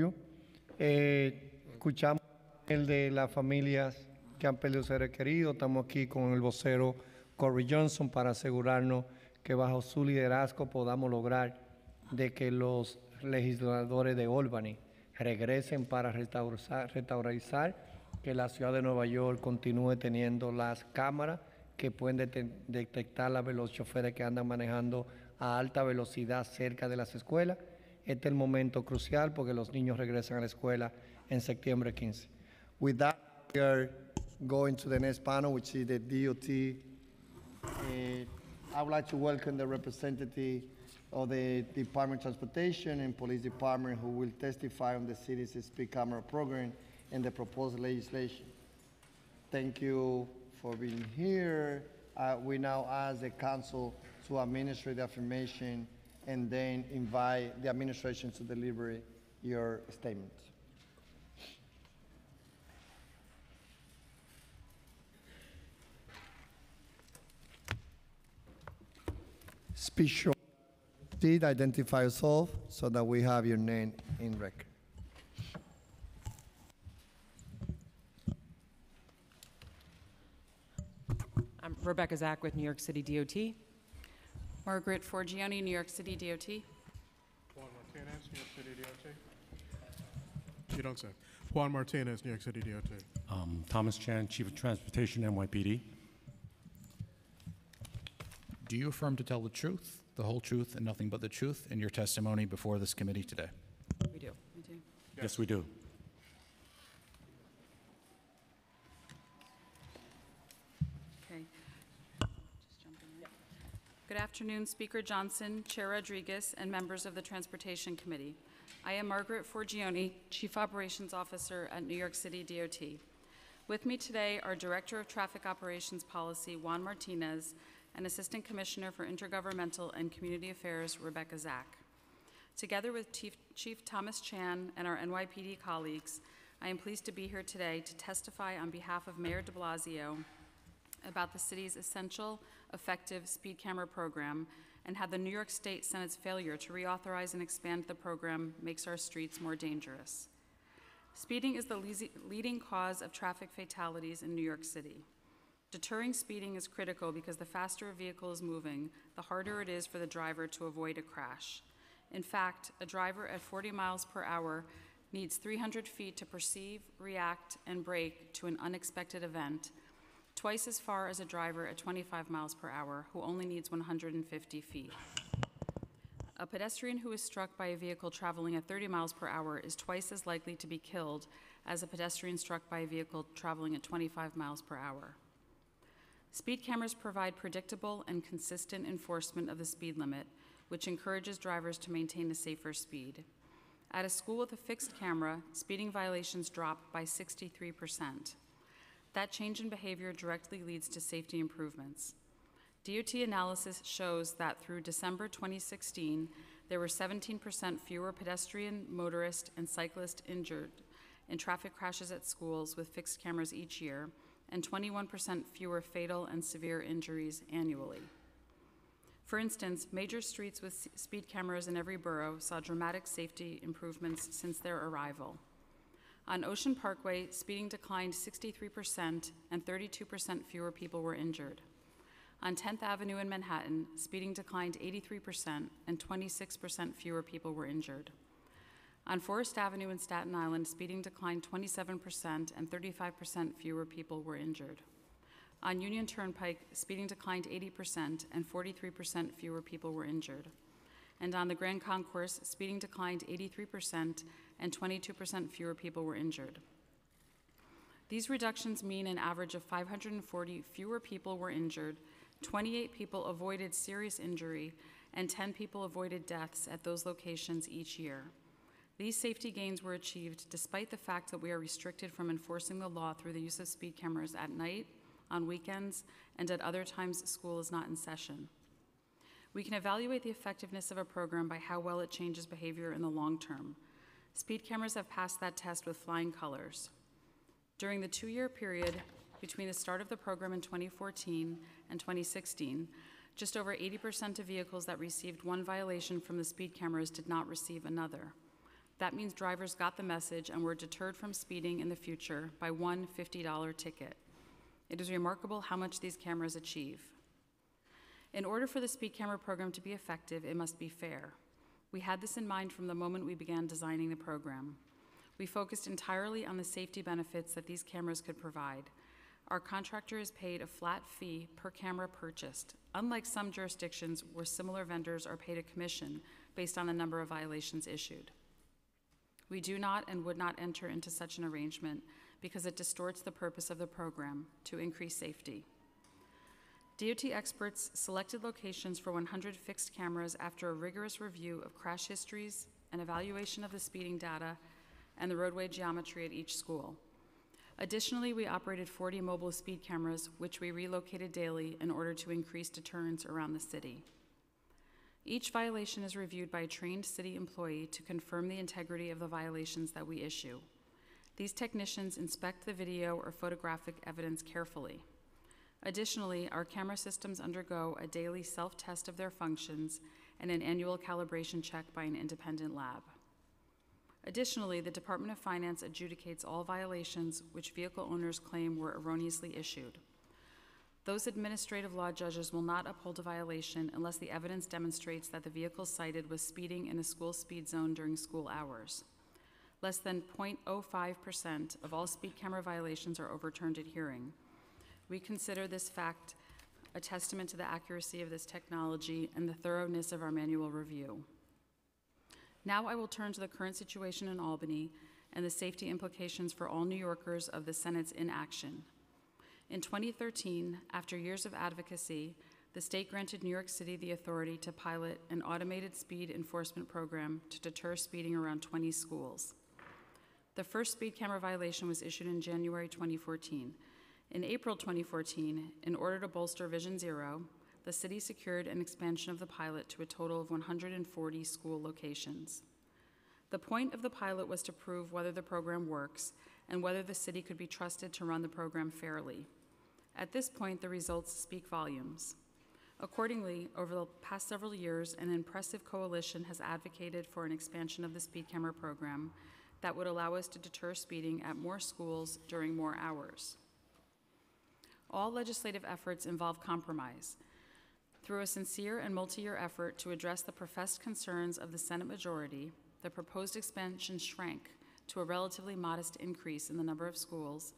Eh, escuchamos el de las familias que han perdido seres queridos. Estamos aquí con el vocero Corey Johnson para asegurarnos que bajo su liderazgo podamos lograr de que los legisladores de Albany regresen para restaurar, que la ciudad de Nueva York continúe teniendo las cámaras que pueden dete- detectar a los choferes que andan manejando a alta velocidad cerca de las escuelas. Este es el momento crucial porque los niños regresan a la escuela en septiembre 15. With that, we are going to the next panel, which is the DOT. Uh, I would like to welcome the representative of the Department of Transportation and Police Department who will testify on the city's speed camera program and the proposed legislation. Thank you for being here. Uh, we now ask the council to administer the affirmation and then invite the administration to deliver your statement. Speak short. Please identify yourself so that we have your name in record. I'm Rebecca Zack with New York City DOT. Margaret Forgione, New York City DOT. Juan Martinez, New York City DOT. You don't say. Juan Martinez, New York City DOT. Um, Thomas Chan, Chief of Transportation, NYPD. Do you affirm to tell the truth, the whole truth, and nothing but the truth in your testimony before this committee today? We do. I do. Yes, we do. Okay. Just jumping in. Good afternoon, Speaker Johnson, Chair Rodriguez, and members of the Transportation Committee. I am Margaret Forgione, Chief Operations Officer at New York City DOT. With me today are Director of Traffic Operations Policy Juan Martinez and Assistant Commissioner for Intergovernmental and Community Affairs Rebecca Zack. Together with Chief, Chief Thomas Chan and our NYPD colleagues, I am pleased to be here today to testify on behalf of Mayor de Blasio about the city's essential, effective speed camera program and how the New York State Senate's failure to reauthorize and expand the program makes our streets more dangerous. Speeding is the leasi- leading cause of traffic fatalities in New York City. Deterring speeding is critical because the faster a vehicle is moving, the harder it is for the driver to avoid a crash. In fact, a driver at 40 miles per hour needs 300 feet to perceive, react, and brake to an unexpected event, twice as far as a driver at 25 miles per hour who only needs 150 feet. A pedestrian who is struck by a vehicle traveling at 30 miles per hour is twice as likely to be killed as a pedestrian struck by a vehicle traveling at 25 miles per hour. Speed cameras provide predictable and consistent enforcement of the speed limit, which encourages drivers to maintain a safer speed. At a school with a fixed camera, speeding violations drop by 63%. That change in behavior directly leads to safety improvements. DOT analysis shows that through December 2016, there were 17% fewer pedestrian, motorist, and cyclist injured in traffic crashes at schools with fixed cameras each year, and 21% fewer fatal and severe injuries annually. For instance, major streets with speed cameras in every borough saw dramatic safety improvements since their arrival. On Ocean Parkway, speeding declined 63% and 32% fewer people were injured. On 10th Avenue in Manhattan, speeding declined 83% and 26% fewer people were injured. On Forest Avenue in Staten Island, speeding declined 27% and 35% fewer people were injured. On Union Turnpike, speeding declined 80% and 43% fewer people were injured. And on the Grand Concourse, speeding declined 83% and 22% fewer people were injured. These reductions mean an average of 540 fewer people were injured, 28 people avoided serious injury, and 10 people avoided deaths at those locations each year. These safety gains were achieved despite the fact that we are restricted from enforcing the law through the use of speed cameras at night, on weekends, and at other times school is not in session. We can evaluate the effectiveness of a program by how well it changes behavior in the long term. Speed cameras have passed that test with flying colors. During the two-year period between the start of the program in 2014 and 2016, just over 80% of vehicles that received one violation from the speed cameras did not receive another. That means drivers got the message and were deterred from speeding in the future by one $50 ticket. It is remarkable how much these cameras achieve. In order for the speed camera program to be effective, it must be fair. We had this in mind from the moment we began designing the program. We focused entirely on the safety benefits that these cameras could provide. Our contractor is paid a flat fee per camera purchased, unlike some jurisdictions where similar vendors are paid a commission based on the number of violations issued. We do not and would not enter into such an arrangement because it distorts the purpose of the program to increase safety. DOT experts selected locations for 100 fixed cameras after a rigorous review of crash histories, an evaluation of the speeding data, and the roadway geometry at each school. Additionally, we operated 40 mobile speed cameras, which we relocated daily in order to increase deterrence around the city. Each violation is reviewed by a trained city employee to confirm the integrity of the violations that we issue. These technicians inspect the video or photographic evidence carefully. Additionally, our camera systems undergo a daily self-test of their functions and an annual calibration check by an independent lab. Additionally, the Department of Finance adjudicates all violations which vehicle owners claim were erroneously issued. Those administrative law judges will not uphold a violation unless the evidence demonstrates that the vehicle cited was speeding in a school speed zone during school hours. Less than 0.05% of all speed camera violations are overturned at hearing. We consider this fact a testament to the accuracy of this technology and the thoroughness of our manual review. Now I will turn to the current situation in Albany and the safety implications for all New Yorkers of the Senate's inaction. In 2013, after years of advocacy, the state granted New York City the authority to pilot an automated speed enforcement program to deter speeding around 20 schools. The first speed camera violation was issued in January 2014. In April 2014, in order to bolster Vision Zero, the city secured an expansion of the pilot to a total of 140 school locations. The point of the pilot was to prove whether the program works and whether the city could be trusted to run the program fairly. At this point, the results speak volumes. Accordingly, over the past several years, an impressive coalition has advocated for an expansion of the speed camera program that would allow us to deter speeding at more schools during more hours. All legislative efforts involve compromise. Through a sincere and multi-year effort to address the professed concerns of the Senate majority, the proposed expansion shrank to a relatively modest increase in the number of schools,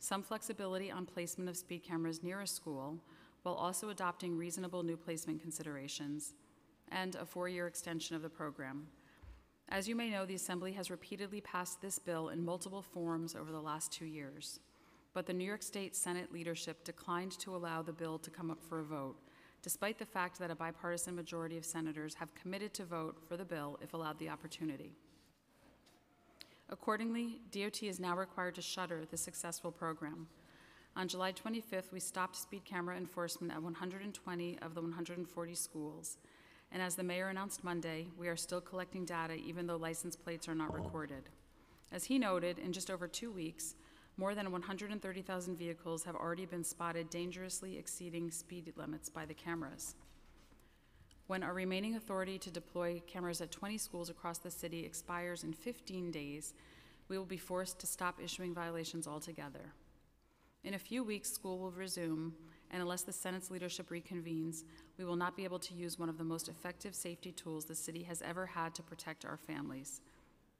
some flexibility on placement of speed cameras near a school, while also adopting reasonable new placement considerations, and a four-year extension of the program. As you may know, the Assembly has repeatedly passed this bill in multiple forms over the last two years, but the New York State Senate leadership declined to allow the bill to come up for a vote, despite the fact that a bipartisan majority of senators have committed to vote for the bill if allowed the opportunity. Accordingly, DOT is now required to shutter the successful program. On July 25th, we stopped speed camera enforcement at 120 of the 140 schools, And as the mayor announced Monday, we are still collecting data even though license plates are not recorded. As he noted, in just over two weeks, more than 130,000 vehicles have already been spotted dangerously exceeding speed limits by the cameras. When our remaining authority to deploy cameras at 20 schools across the city expires in 15 days, we will be forced to stop issuing violations altogether. In a few weeks, school will resume, and unless the Senate's leadership reconvenes, we will not be able to use one of the most effective safety tools the city has ever had to protect our families.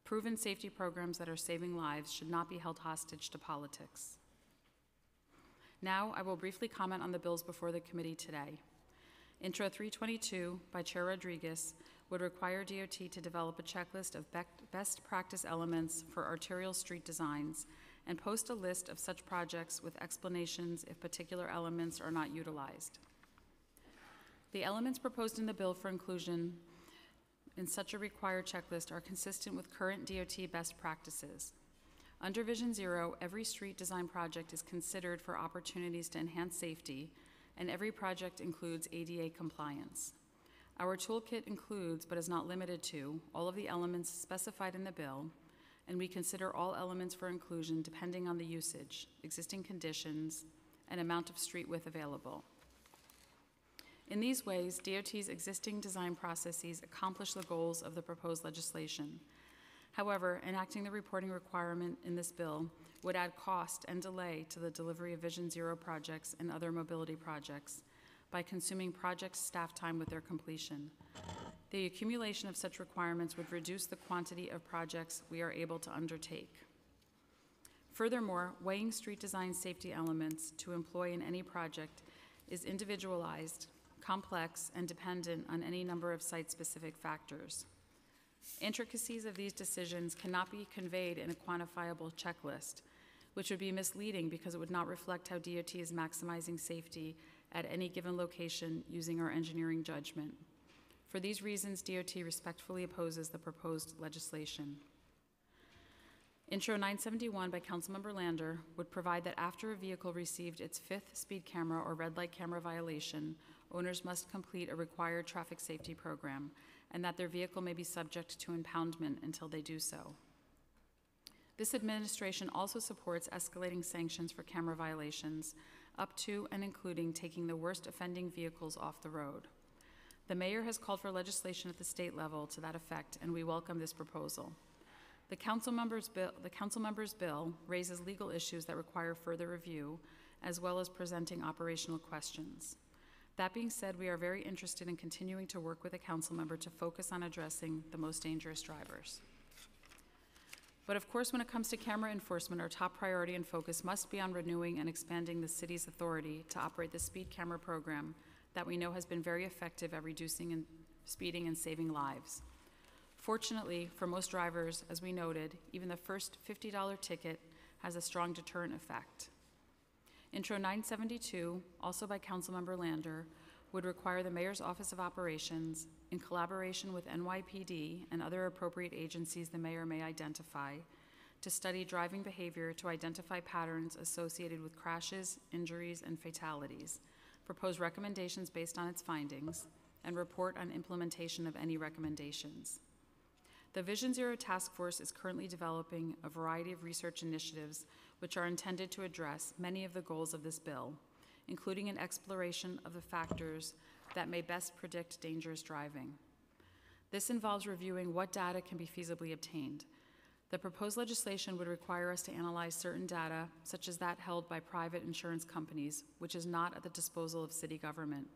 Proven safety programs that are saving lives should not be held hostage to politics. Now, I will briefly comment on the bills before the committee today. Intro 322 by Chair Rodriguez would require DOT to develop a checklist of best practice elements for arterial street designs and post a list of such projects with explanations if particular elements are not utilized. The elements proposed in the bill for inclusion in such a required checklist are consistent with current DOT best practices. Under Vision Zero, every street design project is considered for opportunities to enhance safety, and every project includes ADA compliance. Our toolkit includes, but is not limited to, all of the elements specified in the bill, and we consider all elements for inclusion depending on the usage, existing conditions, and amount of street width available. In these ways, DOT's existing design processes accomplish the goals of the proposed legislation. However, enacting the reporting requirement in this bill would add cost and delay to the delivery of Vision Zero projects and other mobility projects by consuming project staff time with their completion. The accumulation of such requirements would reduce the quantity of projects we are able to undertake. Furthermore, weighing street design safety elements to employ in any project is individualized, complex, and dependent on any number of site-specific factors. Intricacies of these decisions cannot be conveyed in a quantifiable checklist, which would be misleading because it would not reflect how DOT is maximizing safety at any given location using our engineering judgment. For these reasons, DOT respectfully opposes the proposed legislation. Intro 971 by Councilmember Lander would provide that after a vehicle received its fifth speed camera or red light camera violation, owners must complete a required traffic safety program, and that their vehicle may be subject to impoundment until they do so. This administration also supports escalating sanctions for camera violations, up to and including taking the worst offending vehicles off the road. The mayor has called for legislation at the state level to that effect, and we welcome this proposal. The council members bill, the council members bill raises legal issues that require further review, as well as presenting operational questions. That being said, we are very interested in continuing to work with a council member to focus on addressing the most dangerous drivers. But of course, when it comes to camera enforcement, our top priority and focus must be on renewing and expanding the city's authority to operate the speed camera program that we know has been very effective at reducing speeding and saving lives. Fortunately, for most drivers, as we noted, even the first $50 ticket has a strong deterrent effect. Intro 972, also by Councilmember Lander, would require the Mayor's Office of Operations, in collaboration with NYPD and other appropriate agencies the Mayor may identify, to study driving behavior to identify patterns associated with crashes, injuries, and fatalities, propose recommendations based on its findings, and report on implementation of any recommendations. The Vision Zero Task Force is currently developing a variety of research initiatives which are intended to address many of the goals of this bill, including an exploration of the factors that may best predict dangerous driving. This involves reviewing what data can be feasibly obtained. The proposed legislation would require us to analyze certain data, such as that held by private insurance companies, which is not at the disposal of city government.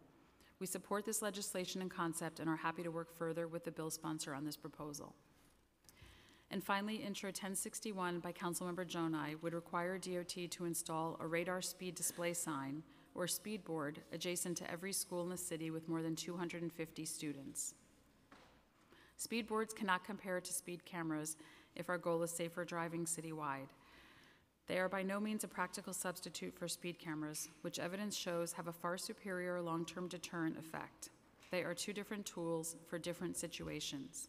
We support this legislation and concept and are happy to work further with the bill sponsor on this proposal. And finally, Intro 1061 by Councilmember Gjonaj would require DOT to install a radar speed display sign or speed board adjacent to every school in the city with more than 250 students. Speed boards cannot compare to speed cameras if our goal is safer driving citywide. They are by no means a practical substitute for speed cameras, which evidence shows have a far superior long term deterrent effect. They are two different tools for different situations.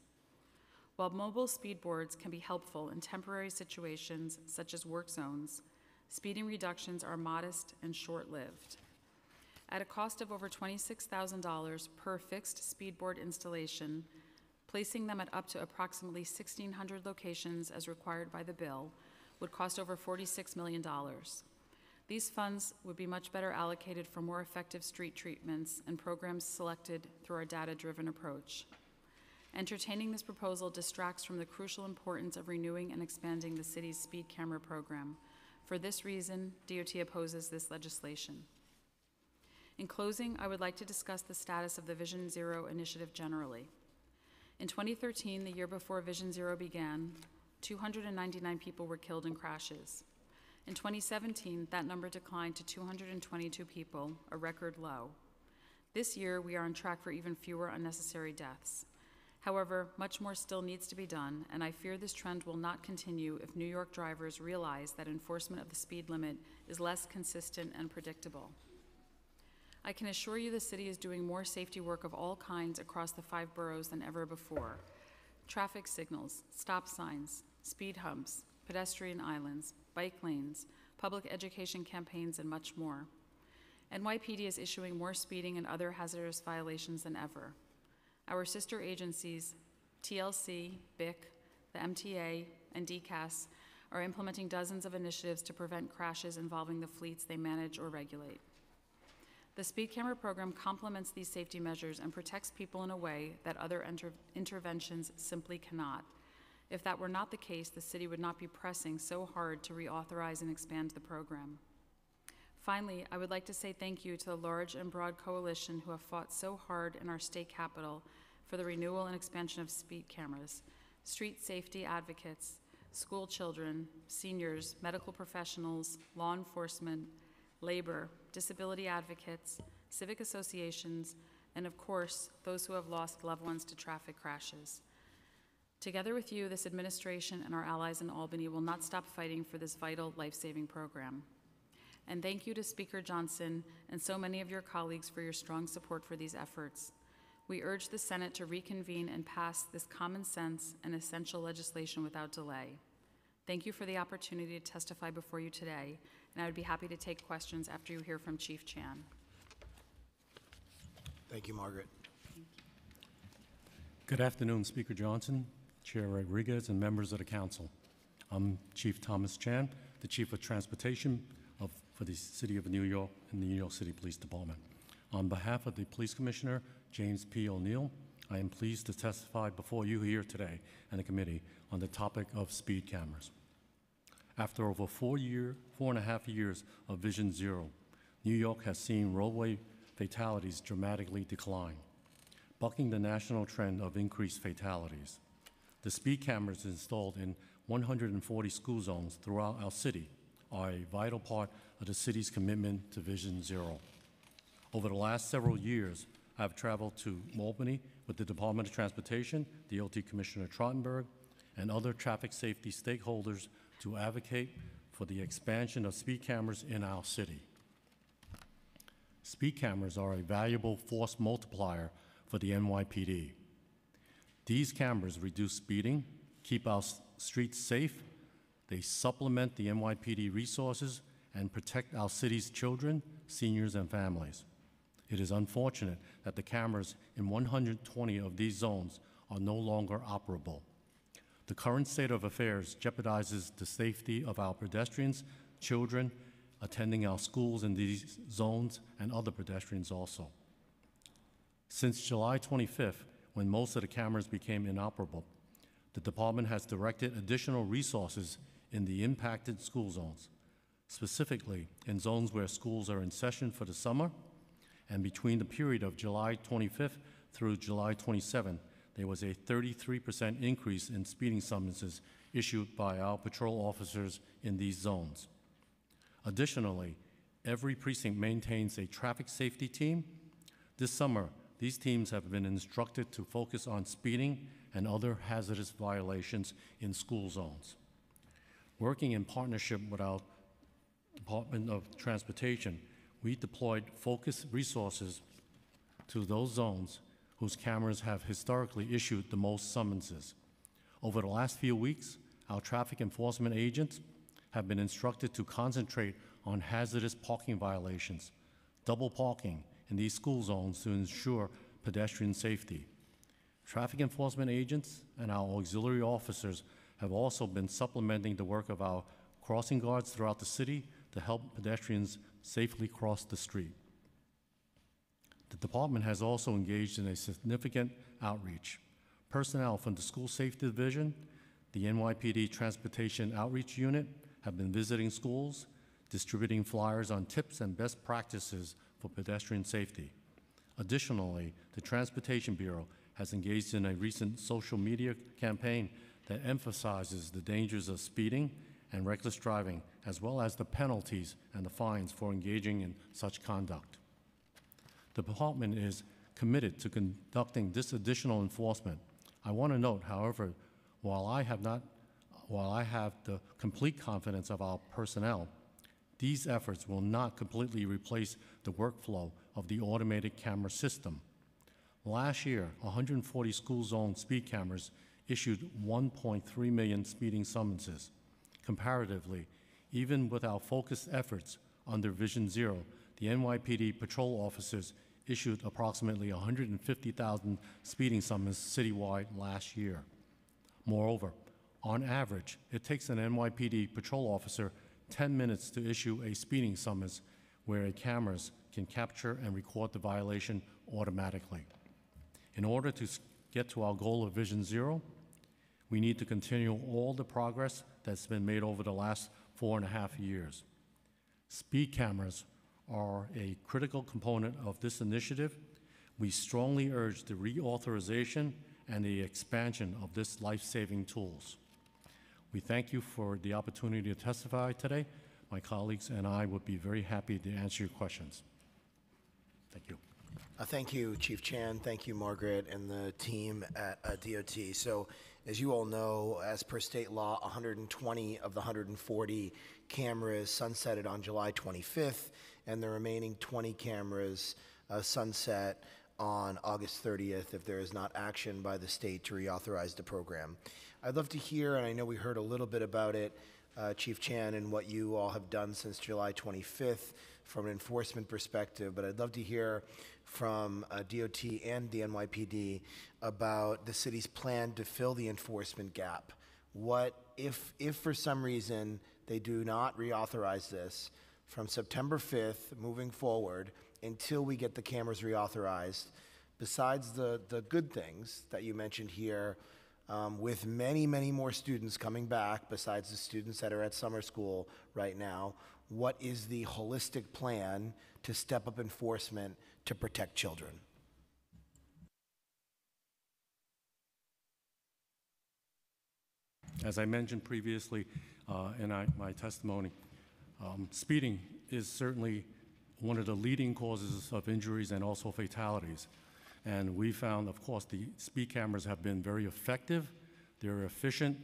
While mobile speed boards can be helpful in temporary situations such as work zones, speeding reductions are modest and short lived. at a cost of over $26,000 per fixed speedboard installation, placing them at up to approximately 1,600 locations as required by the bill, would cost over $46 million. These funds would be much better allocated for more effective street treatments and programs selected through our data-driven approach. Entertaining this proposal distracts from the crucial importance of renewing and expanding the city's speed camera program. For this reason, DOT opposes this legislation. In closing, I would like to discuss the status of the Vision Zero initiative generally. In 2013, the year before Vision Zero began, 299 people were killed in crashes. In 2017, that number declined to 222 people, a record low. This year, we are on track for even fewer unnecessary deaths. However, much more still needs to be done, and I fear this trend will not continue if New York drivers realize that enforcement of the speed limit is less consistent and predictable. I can assure you the city is doing more safety work of all kinds across the five boroughs than ever before. Traffic signals, stop signs, speed humps, pedestrian islands, bike lanes, public education campaigns, and much more. NYPD is issuing more speeding and other hazardous violations than ever. Our sister agencies, TLC, BIC, the MTA, and DCAS, are implementing dozens of initiatives to prevent crashes involving the fleets they manage or regulate. The speed camera program complements these safety measures and protects people in a way that other inter- interventions simply cannot. If that were not the case, the city would not be pressing so hard to reauthorize and expand the program. Finally, I would like to say thank you to the large and broad coalition who have fought so hard in our state capital for the renewal and expansion of speed cameras, street safety advocates, school children, seniors, medical professionals, law enforcement, labor, disability advocates, civic associations, and of course, those who have lost loved ones to traffic crashes. Together with you, this administration and our allies in Albany will not stop fighting for this vital life-saving program. And thank you to Speaker Johnson and so many of your colleagues for your strong support for these efforts. We urge the Senate to reconvene and pass this common sense and essential legislation without delay. Thank you for the opportunity to testify before you today, and I would be happy to take questions after you hear from Chief Chan. Thank you, Margaret. Good afternoon, Speaker Johnson, Chair Rodriguez, and members of the council. I'm Chief Thomas Chan, the Chief of Transportation of, for the City of New York and the New York City Police Department. On behalf of the Police Commissioner, James P. O'Neill, I am pleased to testify before you here today and the committee on the topic of speed cameras. After over four year, four and a half years of Vision Zero, New York has seen roadway fatalities dramatically decline, bucking the national trend of increased fatalities. The speed cameras installed in 140 school zones throughout our city are a vital part of the city's commitment to Vision Zero. Over the last several years, I have traveled to Albany with the Department of Transportation, DOT Commissioner Trottenberg, and other traffic safety stakeholders to advocate for the expansion of speed cameras in our city. Speed cameras are a valuable force multiplier for the NYPD. These cameras reduce speeding, keep our streets safe, they supplement the NYPD resources, and protect our city's children, seniors, and families. It is unfortunate that the cameras in 120 of these zones are no longer operable. The current state of affairs jeopardizes the safety of our pedestrians, children attending our schools in these zones, and other pedestrians also. Since July 25th, when most of the cameras became inoperable, the department has directed additional resources in the impacted school zones, specifically in zones where schools are in session for the summer, and between the period of July 25th through July 27th, there was a 33% increase in speeding summonses issued by our patrol officers in these zones. Additionally, every precinct maintains a traffic safety team. This summer, these teams have been instructed to focus on speeding and other hazardous violations in school zones. Working in partnership with our Department of Transportation, we deployed focused resources to those zones whose cameras have historically issued the most summonses. Over the last few weeks, our traffic enforcement agents have been instructed to concentrate on hazardous parking violations, double parking in these school zones to ensure pedestrian safety. Traffic enforcement agents and our auxiliary officers have also been supplementing the work of our crossing guards throughout the city to help pedestrians safely cross the street. The department has also engaged in a significant outreach. Personnel from the School Safety Division, the NYPD Transportation Outreach Unit have been visiting schools, distributing flyers on tips and best practices for pedestrian safety. Additionally, the Transportation Bureau has engaged in a recent social media campaign that emphasizes the dangers of speeding and reckless driving, as well as the penalties and the fines for engaging in such conduct. The department is committed to conducting this additional enforcement. I want to note, however, while I have not, while I have the complete confidence of our personnel, these efforts will not completely replace the workflow of the automated camera system. Last year, 140 school zone speed cameras issued 1.3 million speeding summonses. Comparatively, even with our focused efforts under Vision Zero, the NYPD patrol officers issued approximately 150,000 speeding summons citywide last year. Moreover, on average, it takes an NYPD patrol officer 10 minutes to issue a speeding summons where a cameras can capture and record the violation automatically. In order to get to our goal of Vision Zero, we need to continue all the progress that's been made over the last four and a half years. Speed cameras are a critical component of this initiative. We strongly urge the reauthorization and the expansion of this life-saving tools. We thank you for the opportunity to testify today. My colleagues and I would be very happy to answer your questions. Thank you. Uh, Thank you, Chief Chan. Thank you, Margaret, and the team at uh, DOT. So, as you all know, as per state law, 120 of the 140 cameras sunsetted on July 25th, and the remaining 20 cameras uh, sunset on August 30th if there is not action by the state to reauthorize the program. I'd love to hear, and I know we heard a little bit about it, uh, Chief Chan, and what you all have done since July 25th from an enforcement perspective, but I'd love to hear from uh, DOT and the NYPD about the city's plan to fill the enforcement gap. What if, if for some reason they do not reauthorize this from September 5th moving forward until we get the cameras reauthorized? Besides the the good things that you mentioned here, um, with many, many more students coming back, besides the students that are at summer school right now, what is the holistic plan to step up enforcement to protect children? As I mentioned previously uh, in I- my testimony, um, speeding is certainly one of the leading causes of injuries and also fatalities. And we found, of course, the speed cameras have been very effective. They're efficient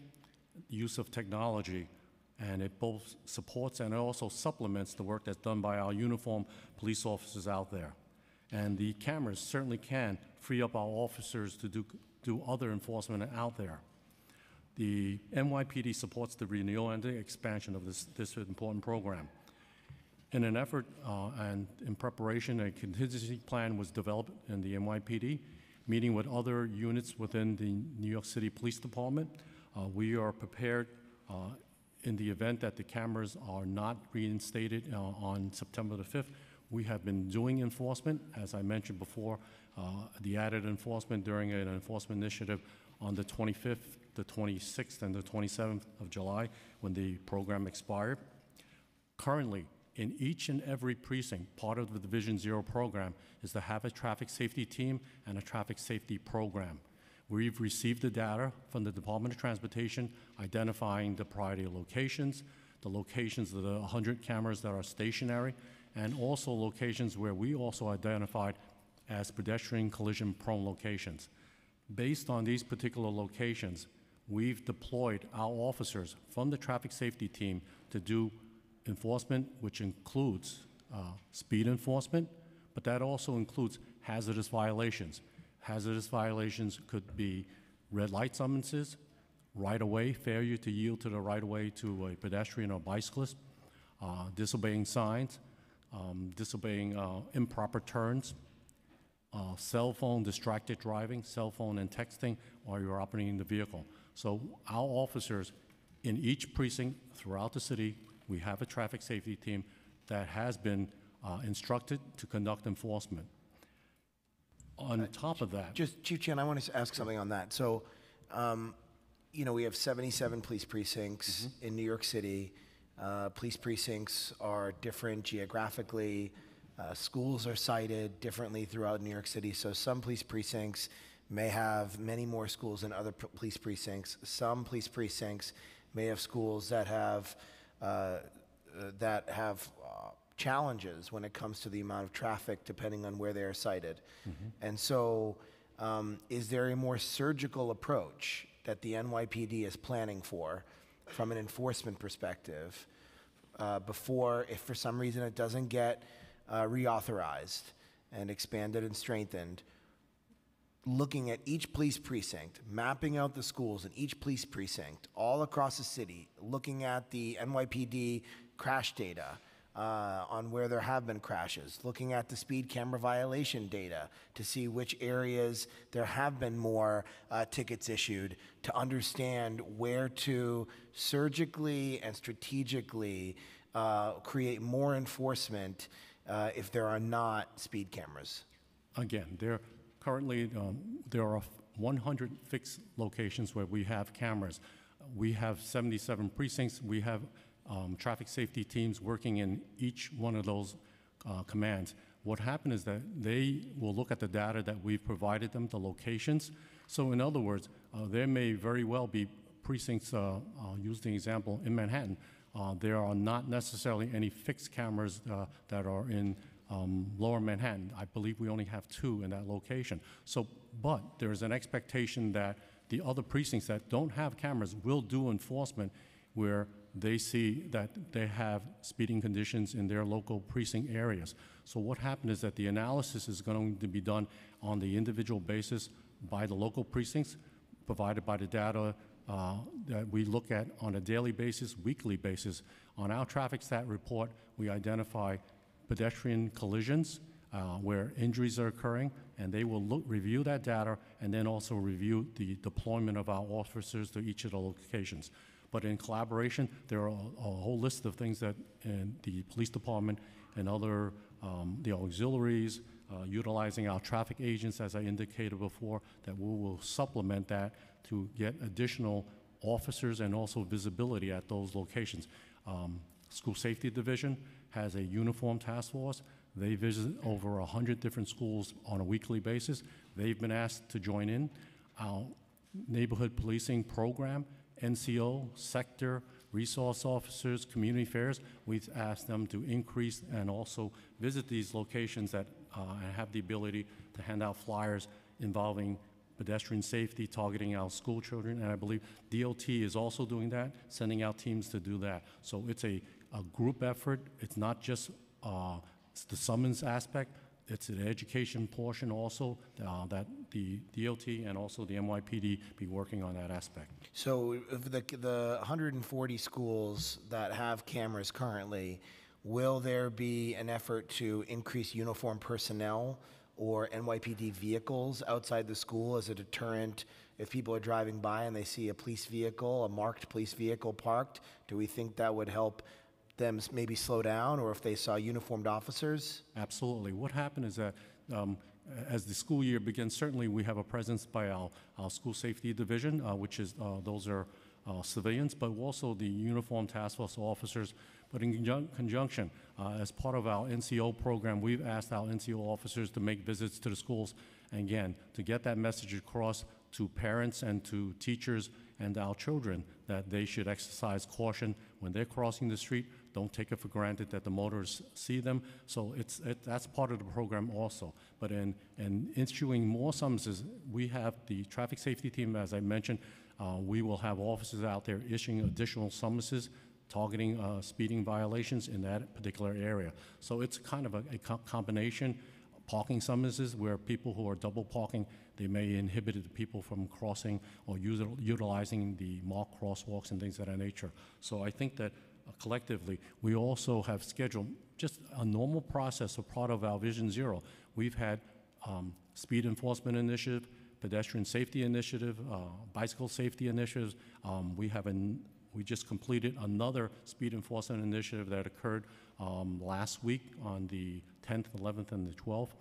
use of technology, and it both supports and it also supplements the work that's done by our uniformed police officers out there. And the cameras certainly can free up our officers to do, do other enforcement out there. The NYPD supports the renewal and the expansion of this, this important program. In an effort uh, and in preparation, a contingency plan was developed in the NYPD, meeting with other units within the New York City Police Department. Uh, we are prepared uh, in the event that the cameras are not reinstated uh, on September the 5th. We have been doing enforcement, as I mentioned before, uh, the added enforcement during an enforcement initiative on the 25th, the 26th, and the 27th of July when the program expired. Currently, in each and every precinct, part of the Vision Zero program is to have a traffic safety team and a traffic safety program. We've received the data from the Department of Transportation identifying the priority locations, the locations of the 100 cameras that are stationary, and also locations where we also identified as pedestrian collision prone locations. Based on these particular locations, we've deployed our officers from the traffic safety team to do enforcement, which includes uh, speed enforcement, but that also includes hazardous violations. Hazardous violations could be red light summonses, right-of-way, failure to yield to the right-of-way to a pedestrian or bicyclist, uh, disobeying signs, um, disobeying uh, improper turns, uh, cell phone distracted driving, cell phone and texting while you're operating the vehicle. So our officers in each precinct throughout the city, we have a traffic safety team that has been uh, instructed to conduct enforcement. On top of that, Just, Chief Chan, I want to ask something on that. So, um, you know, we have 77 police precincts in New York City. Uh, Police precincts are different geographically. Uh, Schools are sited differently throughout New York City. So some police precincts may have many more schools than other police precincts. Some police precincts may have schools that have, uh, uh, that have uh, challenges when it comes to the amount of traffic, depending on where they are sited. And so, um, is there a more surgical approach that the NYPD is planning for from an enforcement perspective uh, before, if for some reason it doesn't get uh, reauthorized and expanded and strengthened, looking at each police precinct, mapping out the schools in each police precinct all across the city, looking at the NYPD crash data uh, on where there have been crashes, looking at the speed camera violation data to see which areas there have been more uh, tickets issued, to understand where to surgically and strategically uh, create more enforcement uh, if there are not speed cameras. Again, there, currently, um, there are 100 fixed locations where we have cameras. We have 77 precincts. We have um, traffic safety teams working in each one of those uh, commands. What happened is that they will look at the data that we've provided them, the locations. So in other words, uh, there may very well be precincts, uh, I'll use the example in Manhattan, uh, there are not necessarily any fixed cameras uh, that are in um, lower Manhattan. I believe we only have two in that location. So, but there is an expectation that the other precincts that don't have cameras will do enforcement where they see that they have speeding conditions in their local precinct areas. So what happened is that the analysis is going to be done on the individual basis by the local precincts, provided by the data uh, that we look at on a daily basis, weekly basis. On our traffic stat report, we identify pedestrian collisions uh, where injuries are occurring, and they will look, review that data and then also review the deployment of our officers to each of the locations. But in collaboration, there are a, whole list of things that the police department and other um, the auxiliaries, uh, utilizing our traffic agents, as I indicated before, that we will supplement that to get additional officers and also visibility at those locations. Um, School Safety Division has a uniform task force. They visit over 100 different schools on a weekly basis. They've been asked to join in. Our neighborhood policing program, NCO, sector, resource officers, community affairs, we've asked them to increase and also visit these locations that uh, have the ability to hand out flyers involving pedestrian safety, targeting our school children, and I believe DOT is also doing that, sending out teams to do that. So it's a, a group effort. It's not just uh, it's the summons aspect. It's an education portion also uh, that the DOT and also the NYPD be working on that aspect. So of the, the 140 schools that have cameras currently, will there be an effort to increase uniform personnel or NYPD vehicles outside the school as a deterrent? If people are driving by and they see a police vehicle, a marked police vehicle parked, do we think that would help them maybe slow down? Or if they saw uniformed officers? Absolutely. What happened is that um, as the school year begins, certainly we have a presence by our, our school safety division, uh, which is, uh, those are uh, civilians, but also the uniformed task force officers. But in conjun- conjunction, uh, as part of our NCO program, we've asked our NCO officers to make visits to the schools, and again, to get that message across to parents and to teachers and our children that they should exercise caution when they're crossing the street. Don't take it for granted that the motorists see them. So it's, it, that's part of the program also. But in, in issuing more summonses, we have the traffic safety team, as I mentioned, uh, we will have officers out there issuing additional summonses targeting uh, speeding violations in that particular area. So it's kind of a, a co- combination parking summonses where people who are double parking, they may inhibit the people from crossing or util- utilizing the marked crosswalks and things of that nature. So I think that collectively, we also have scheduled just a normal process, a part of our Vision Zero. We've had um, speed enforcement initiative, pedestrian safety initiative, uh, bicycle safety initiatives. Um, We have an, we just completed another speed enforcement initiative that occurred um, last week on the 10th, 11th, and the 12th.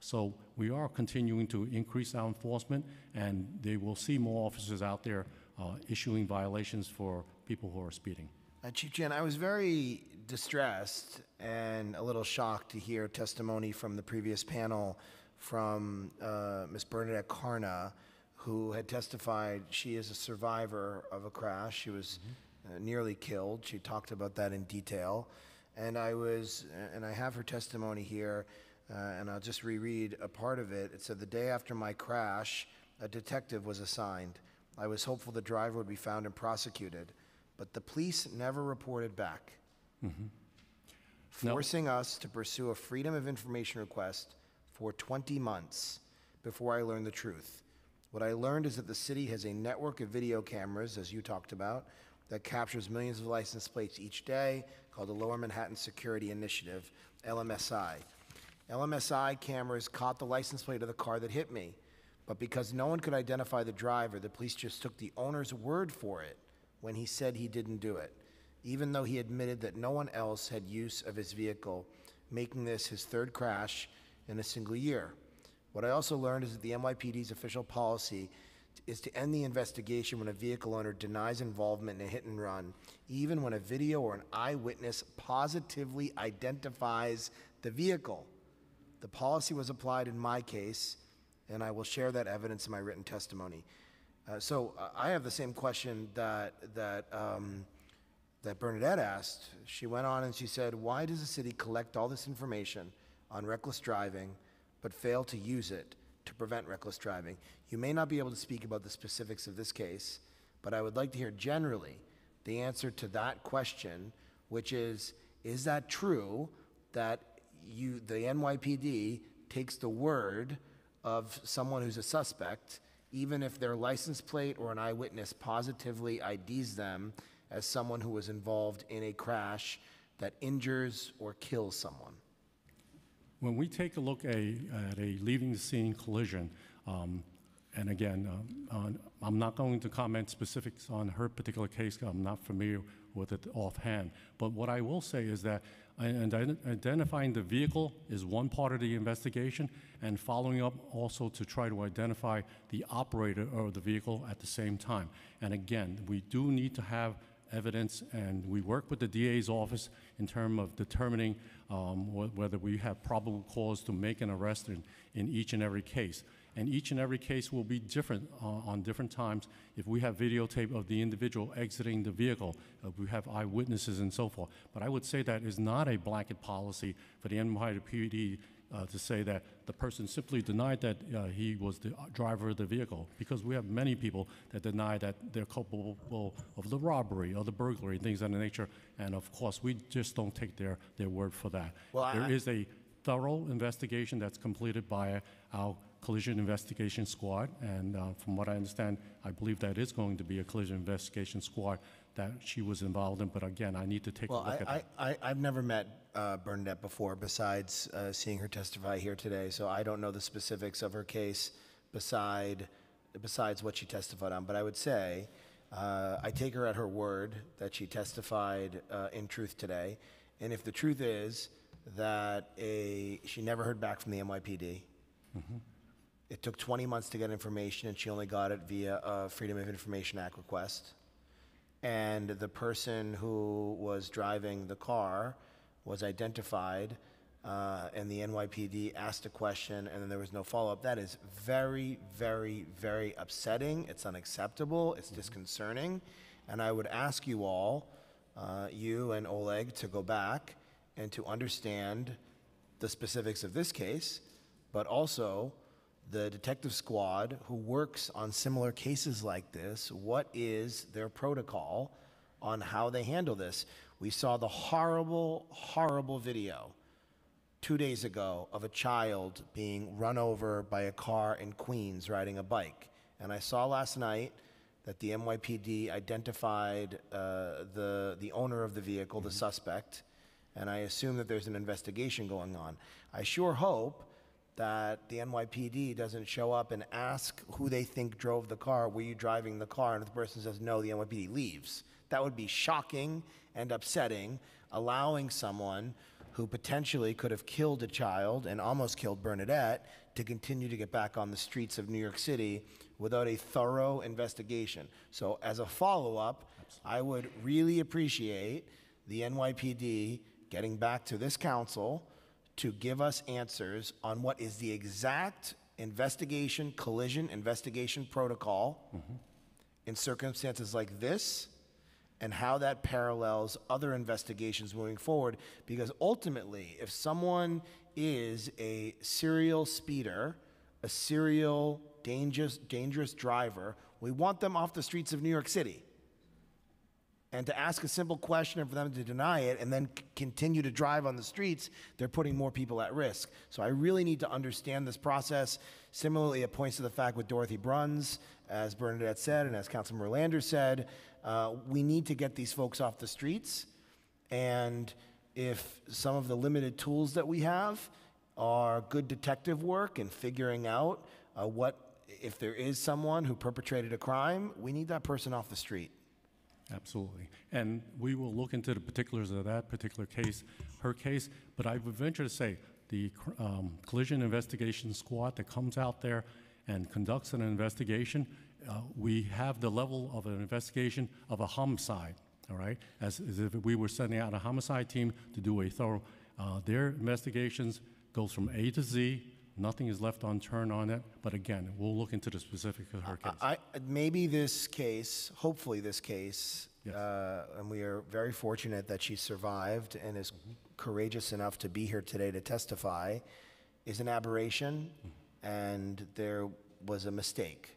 So we are continuing to increase our enforcement, and they will see more officers out there uh, issuing violations for people who are speeding. Uh, Chief Chan, I was very distressed and a little shocked to hear testimony from the previous panel from uh, Ms. Bernadette Carna, who had testified she is a survivor of a crash. She was uh, nearly killed. She talked about that in detail. And I was, and I have her testimony here, uh, and I'll just reread a part of it. It said, The day after my crash, a detective was assigned. I was hopeful the driver would be found and prosecuted, but the police never reported back, mm-hmm. No. forcing us to pursue a Freedom of Information request for 20 months before I learned the truth. What I learned is that the city has a network of video cameras, as you talked about, that captures millions of license plates each day called the Lower Manhattan Security Initiative, LMSI. LMSI cameras caught the license plate of the car that hit me, but because no one could identify the driver, the police just took the owner's word for it when he said he didn't do it, even though he admitted that no one else had use of his vehicle, making this his third crash in a single year. What I also learned is that the NYPD's official policy is to end the investigation when a vehicle owner denies involvement in a hit and run, even when a video or an eyewitness positively identifies the vehicle. The policy was applied in my case, and I will share that evidence in my written testimony. Uh, so uh, I have the same question that that um, that Bernadette asked. She went on and she said, "Why does the city collect all this information on reckless driving, but fail to use it to prevent reckless driving?" You may not be able to speak about the specifics of this case, but I would like to hear generally the answer to that question, which is: Is that true that you, the NYPD, takes the word of someone who's a suspect, even if their license plate or an eyewitness positively IDs them as someone who was involved in a crash that injures or kills someone. When we take a look a, at a leaving the scene collision, um, and again, um, on- I'm not going to comment specifics on her particular case, I'm not familiar with it offhand. But what I will say is that ident- identifying the vehicle is one part of the investigation, and following up also to try to identify the operator of the vehicle at the same time. And again, we do need to have evidence, and we work with the DA's office in terms of determining um, wh- whether we have probable cause to make an arrest in, in each and every case. And each and every case will be different uh, on different times. If we have videotape of the individual exiting the vehicle, if we have eyewitnesses and so forth. But I would say that is not a blanket policy for the NYPD uh, to say that the person simply denied that uh, he was the driver of the vehicle, because we have many people that deny that they're culpable of the robbery or the burglary, and things of that nature, and of course, we just don't take their, their word for that. Well, I- There is a thorough investigation that's completed by our collision investigation squad, and uh, from what I understand, I believe that is going to be a collision investigation squad that she was involved in, but again, I need to take a Well, look at I, that. I, I, I've never met uh, Bernadette before, besides uh, seeing her testify here today, so I don't know the specifics of her case beside, besides what she testified on. But I would say, uh, I take her at her word that she testified uh, in truth today. And if the truth is that a, she never heard back from the NYPD, it took 20 months to get information, and she only got it via a Freedom of Information Act request and the person who was driving the car was identified, uh, and the NYPD asked a question, and then there was no follow-up. That is very, very, very upsetting. It's unacceptable. It's disconcerting, and I would ask you all, uh, you and Oleg, to go back and to understand the specifics of this case, but also the detective squad who works on similar cases like this, what is their protocol on how they handle this? We saw the horrible, horrible video two days ago of a child being run over by a car in Queens riding a bike. And I saw last night that the NYPD identified uh, the, the owner of the vehicle, the suspect, and I assume that there's an investigation going on. I sure hope that the NYPD doesn't show up and ask who they think drove the car, were you driving the car? And if the person says no, the NYPD leaves. That would be shocking and upsetting, allowing someone who potentially could have killed a child and almost killed Bernadette to continue to get back on the streets of New York City without a thorough investigation. So, as a follow up, I would really appreciate the NYPD getting back to this council to give us answers on what is the exact investigation, collision investigation protocol mm-hmm. in circumstances like this and how that parallels other investigations moving forward. Because ultimately, if someone is a serial speeder, a serial dangerous, dangerous driver, we want them off the streets of New York City. And to ask a simple question and for them to deny it and then c- continue to drive on the streets, they're putting more people at risk. So I really need to understand this process. Similarly, it points to the fact with Dorothy Bruns, as Bernadette said, and as Councilmember Lander said, uh, we need to get these folks off the streets. And if some of the limited tools that we have are good detective work and figuring out uh, what, if there is someone who perpetrated a crime, we need that person off the street. Absolutely. And we will look into the particulars of that particular case, her case, but I would venture to say the um, collision investigation squad that comes out there and conducts an investigation, uh, we have the level of an investigation of a homicide, all right? As, as if we were sending out a homicide team to do a thorough, uh, their investigations goes from A to Z, nothing is left unturned on it, but again, we'll look into the specifics of her case. I, maybe this case, hopefully this case, uh, and we are very fortunate that she survived and is courageous enough to be here today to testify, is an aberration, and there was a mistake.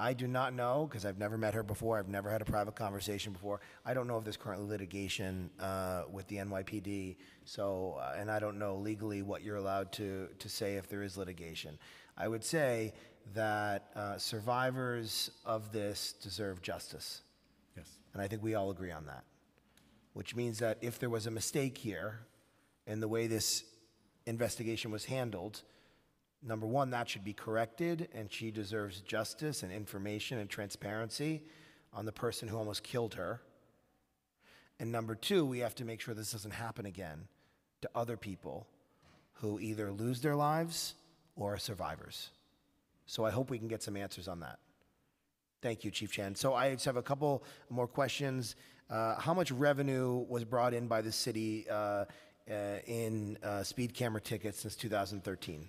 I do not know, because I've never met her before, I've never had a private conversation before. I don't know if there's currently litigation uh, with the NYPD, so, uh, and I don't know legally what you're allowed to, to say if there is litigation. I would say that uh, survivors of this deserve justice. Yes. And I think we all agree on that. Which means that if there was a mistake here in the way this investigation was handled, number one, that should be corrected, and she deserves justice and information and transparency on the person who almost killed her. And number two, we have to make sure this doesn't happen again to other people who either lose their lives or are survivors. So I hope we can get some answers on that. Thank you, Chief Chan. So I just have a couple more questions. Uh, how much revenue was brought in by the city uh, uh, in uh, speed camera tickets since 2013?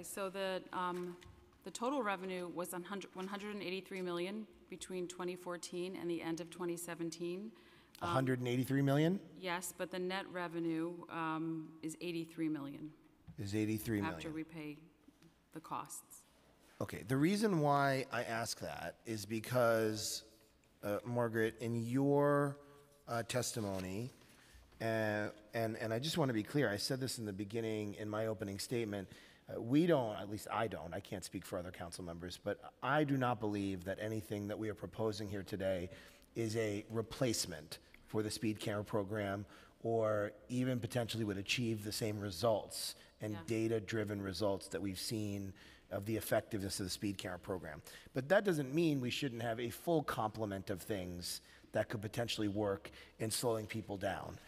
Okay, so the, um, the total revenue was 100 183 million between 2014 and the end of 2017. 183 million Yes, but the net revenue um, is 83 million is 83 million. after we pay the costs. Okay, the reason why I ask that is because, uh, Margaret, in your uh, testimony, uh, and, and I just want to be clear, I said this in the beginning in my opening statement. Uh, we don't, at least I don't, I can't speak for other council members, but I do not believe that anything that we are proposing here today is a replacement for the speed camera program or even potentially would achieve the same results and Yeah. data-driven results that we've seen of the effectiveness of the speed camera program. But that doesn't mean we shouldn't have a full complement of things that could potentially work in slowing people down.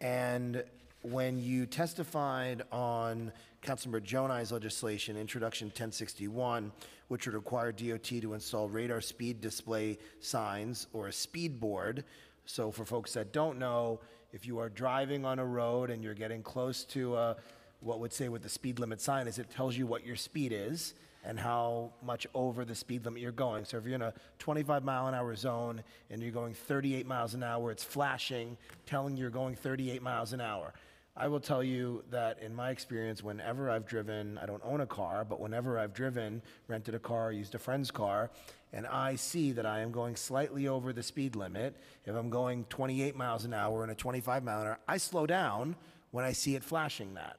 And when you testified on Councilmember Gjonaj's legislation, Introduction 1061, which would require DOT to install radar speed display signs or a speed board. So for folks that don't know, if you are driving on a road and you're getting close to uh, what would say with the speed limit sign is, it tells you what your speed is and how much over the speed limit you're going. So if you're in a 25 mile an hour zone and you're going 38 miles an hour, it's flashing, telling you you're going 38 miles an hour. I will tell you that in my experience, whenever I've driven, I don't own a car, but whenever I've driven, rented a car, used a friend's car, and I see that I am going slightly over the speed limit, if I'm going 28 miles an hour and a 25 mile an hour, I slow down when I see it flashing that.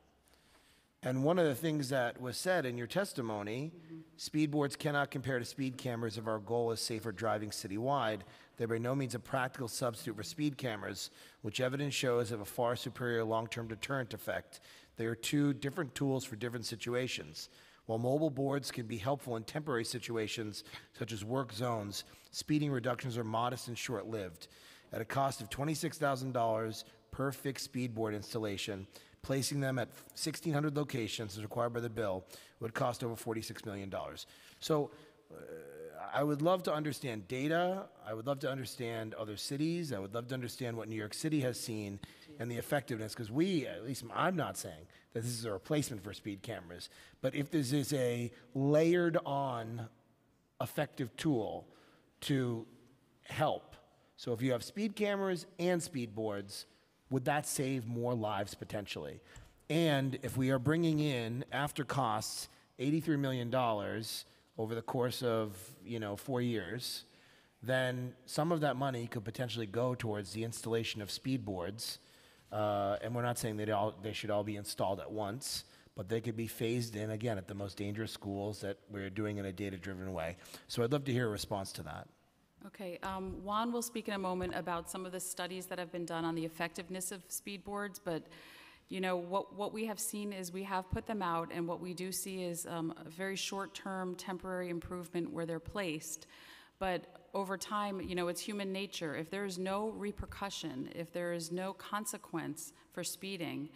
And one of the things that was said in your testimony, mm-hmm. speed boards cannot compare to speed cameras if our goal is safer driving citywide. They're by no means a practical substitute for speed cameras, which evidence shows have a far superior long-term deterrent effect. They are two different tools for different situations. While mobile boards can be helpful in temporary situations, such as work zones, speeding reductions are modest and short-lived. At a cost of $26,000 per fixed speed board installation, placing them at 1,600 locations as required by the bill would cost over $46 million. So uh, I would love to understand data. I would love to understand other cities. I would love to understand what New York City has seen and the effectiveness, because we, at least I'm not saying that this is a replacement for speed cameras, but if this is a layered on effective tool to help. So if you have speed cameras and speed boards, would that save more lives potentially? And if we are bringing in, after costs, $83 million over the course of, you know, four years, then some of that money could potentially go towards the installation of speed boards. Uh, and we're not saying that all, they should all be installed at once, but they could be phased in, again, at the most dangerous schools that we're doing in a data-driven way. So I'd love to hear a response to that. Okay, um, Juan will speak in a moment about some of the studies that have been done on the effectiveness of speed boards, but you know what what we have seen is we have put them out, and what we do see is um, a very short-term, temporary improvement where they're placed. But over time, you know, it's human nature. If there is no repercussion, if there is no consequence for speeding,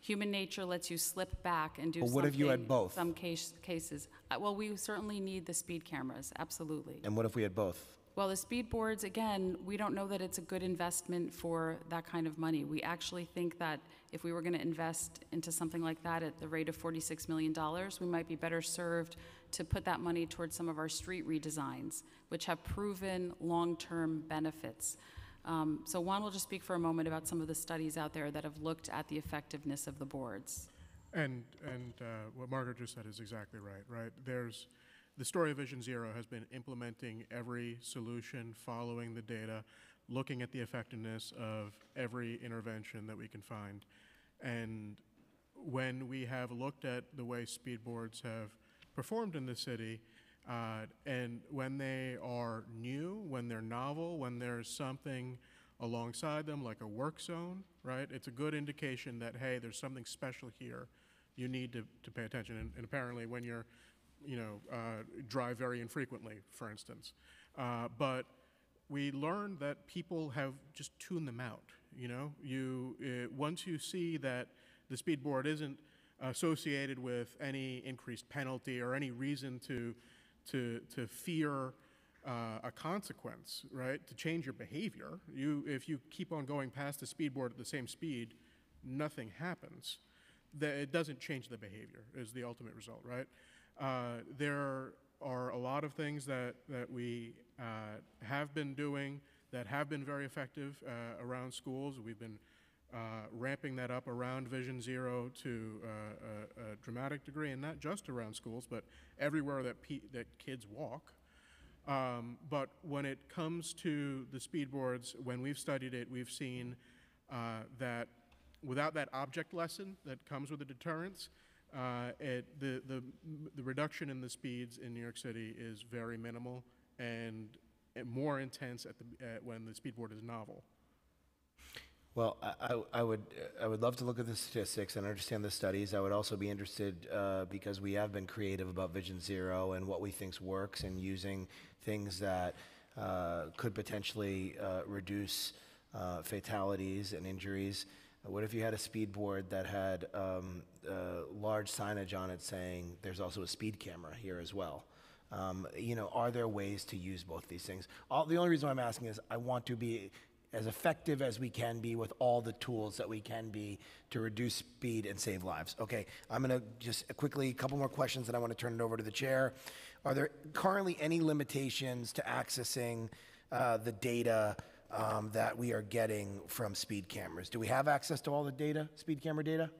human nature lets you slip back and do But what if you had both? Some case, cases. Uh, well, we certainly need the speed cameras, absolutely. And what if we had both? Well, the speed boards, again, we don't know that it's a good investment for that kind of money. We actually think that if we were going to invest into something like that at the rate of $46 million, we might be better served to put that money towards some of our street redesigns, which have proven long-term benefits. Um, so Juan will just speak for a moment about some of the studies out there that have looked at the effectiveness of the boards. And, and uh, what Margaret just said is exactly right, right? There's, the story of Vision Zero has been implementing every solution, following the data, looking at the effectiveness of every intervention that we can find. And when we have looked at the way speed boards have performed in the city, uh, and when they are new, when they're novel, when there's something alongside them, like a work zone, right? It's a good indication that, hey, there's something special here. You need to, to pay attention. And, and apparently, when you're, you know, uh, drive very infrequently, for instance. Uh, but we learned that people have just tuned them out. You know, you uh, once you see that the speed board isn't associated with any increased penalty or any reason to to to fear uh, a consequence, right? To change your behavior. You if you keep on going past the speed board at the same speed, nothing happens. That it doesn't change the behavior is the ultimate result, right? Uh, there are a lot of things that that we uh, have been doing that have been very effective uh, around schools. We've been uh, ramping that up around Vision Zero to uh, a, a dramatic degree, and not just around schools, but everywhere that that kids walk. Um, but when it comes to the speed boards, when we've studied it, we've seen that without that object lesson that comes with the deterrence, uh, it, the, the, the reduction in the speeds in New York City is very minimal and, and more intense at the, uh, when the speed board is novel. Well, I, I- I would, I would love to look at the statistics and understand the studies. I would also be interested, uh, because we have been creative about Vision Zero and what we think works and using things that uh, could potentially uh, reduce uh, fatalities and injuries. What if you had a speed board that had um, large signage on it saying, there's also a speed camera here as well? Um, You know, are there ways to use both these things? All, the only reason I'm asking is I want to be as effective as we can be with all the tools that we can be to reduce speed and save lives. Okay, I'm going to just quickly, a couple more questions, and I want to turn it over to the chair. Are there currently any limitations to accessing uh, the data um, that we are getting from speed cameras? Do we have access to all the data, speed camera data?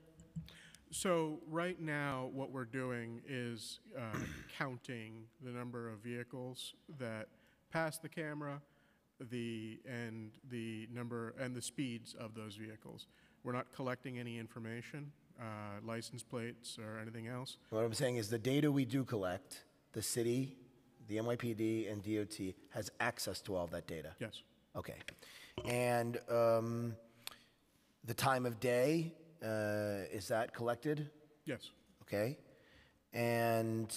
So right now, what we're doing is uh, [COUGHS] counting the number of vehicles that pass the camera, the and the number and the speeds of those vehicles. We're not collecting any information, uh, license plates or anything else. What I'm saying is the data we do collect, the city, the NYPD, and DOT has access to all that data. Yes. Okay. And um, the time of day, uh, is that collected? Yes. Okay. And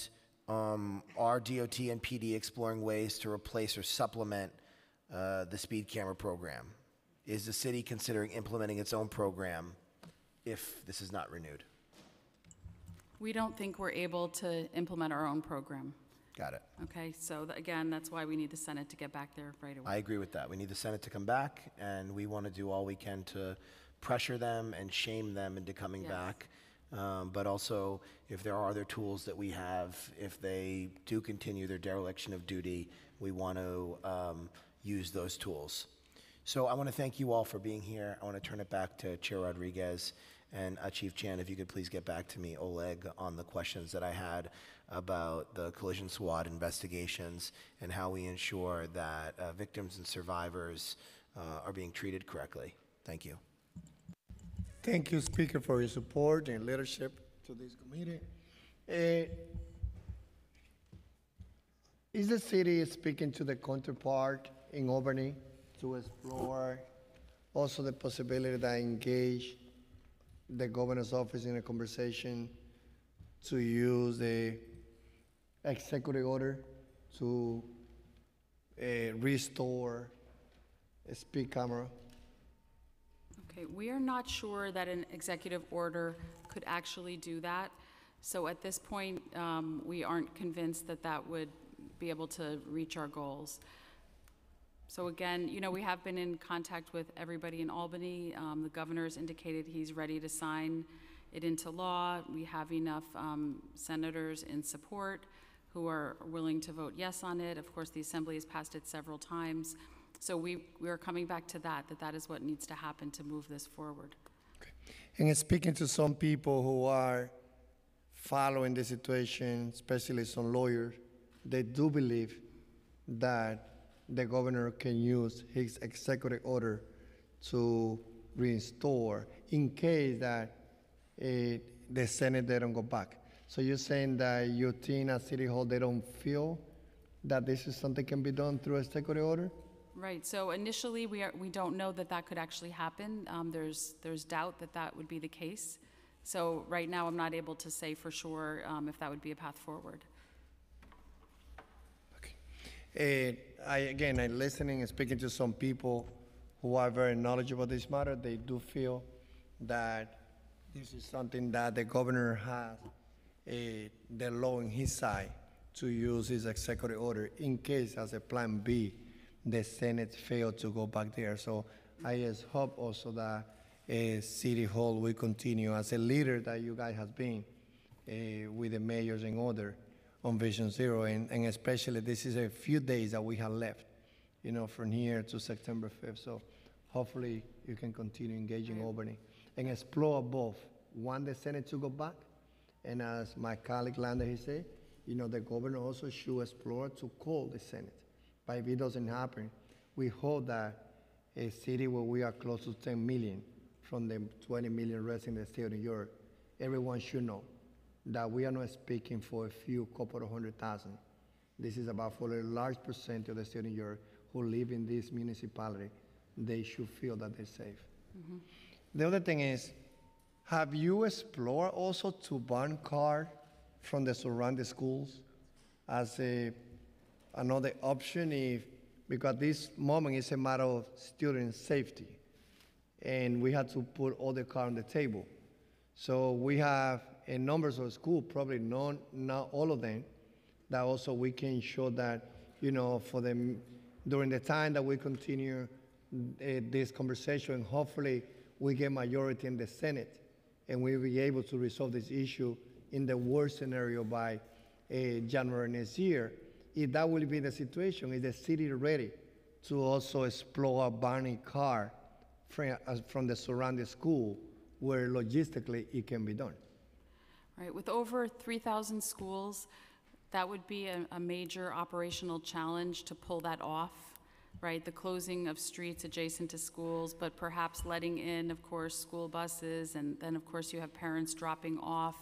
um, are DOT and PD exploring ways to replace or supplement uh, the speed camera program? Is the city considering implementing its own program if this is not renewed? We don't think we're able to implement our own program. Got it. Okay, so th- again, that's why we need the Senate to get back there right away. I agree with that. We need the Senate to come back, and we want to do all we can to pressure them and shame them into coming Yes. back. Um, but also, if there are other tools that we have, if they do continue their dereliction of duty, we want to um, use those tools. So I want to thank you all for being here. I want to turn it back to Chair Rodriguez and uh, Chief Chan, if you could please get back to me, Oleg, on the questions that I had about the collision SWAT investigations and how we ensure that uh, victims and survivors uh, are being treated correctly. Thank you. Thank you, Speaker, for your support and leadership to this committee. Eh, Is the city speaking to the counterpart in Albany to explore also the possibility that engage the governor's office in a conversation to use the executive order to eh, restore a speed camera? Okay, we are not sure that an executive order could actually do that. So at this point, um, we aren't convinced that that would be able to reach our goals. So again, you know, we have been in contact with everybody in Albany. Um, The governor's indicated he's ready to sign it into law. We have enough um, senators in support who are willing to vote yes on it. Of course, the Assembly has passed it several times. So we, we are coming back to that, that that is what needs to happen to move this forward. And speaking to some people who are following the situation, especially some lawyers, they do believe that the governor can use his executive order to restore in case that eh, the Senate don't go back. So you're saying that you think at City Hall they don't feel that this is something can be done through a executive order? Right, so initially, we are, we don't know that that could actually happen. Um, There's, there's doubt that that would be the case. So right now, I'm not able to say for sure um, if that would be a path forward. Eh, I, again, I'm listening and speaking to some people who are very knowledgeable about this matter. They do feel that this is something that the governor has eh, the law on his side to use his executive order in case, as a plan B, the Senate failed to go back there. So I just hope also that eh, City Hall will continue as a leader that you guys have been eh, with the mayors in order on Vision Zero, and, and especially this is a few days that we have left, you know, from here to September 5th. So hopefully you can continue engaging Albany and explore both. One, the Senate to go back, and as my colleague Lander he said, you know, the governor also should explore to call the Senate. But if it doesn't happen, we hope that a city where we are close to 10 million from the 20 million residents in the state of New York, everyone should know that we are not speaking for a few couple of hundred thousand. This is about for a large percent of the state of New York who live in this municipality. They should feel that they're safe. Mm-hmm. The other thing is, have you explored also to ban car from the surrounding schools as a another option if because this moment is a matter of student safety and we had to put all the car on the table. So we have a numbers of school, probably not, not all of them, that also we can show that, you know, for them, during the time that we continue uh, this conversation, hopefully we get majority in the Senate and we'll be able to resolve this issue in the worst scenario by uh, January next year. If that will be the situation, is the city ready to also explore a burning car from, uh, from the surrounding school where logistically it can be done. Right, with over 3,000 schools, that would be a, a major operational challenge to pull that off, right? The closing of streets adjacent to schools, but perhaps letting in, of course, school buses, and then, of course, you have parents dropping off.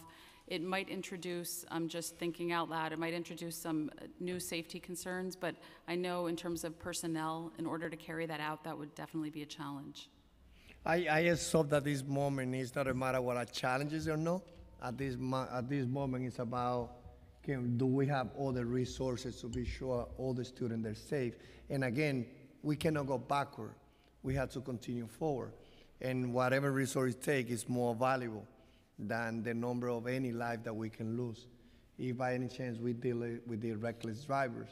It might introduce, I'm just thinking out loud, it might introduce some new safety concerns, but I know in terms of personnel, in order to carry that out, that would definitely be a challenge. I, I hope that this moment is not a matter what our challenges or no. At this, at this moment, it's about can, do we have all the resources to be sure all the students are safe? And again, we cannot go backward. We have to continue forward. And whatever resource it takes is more valuable than the number of any life that we can lose. If by any chance we deal with the reckless drivers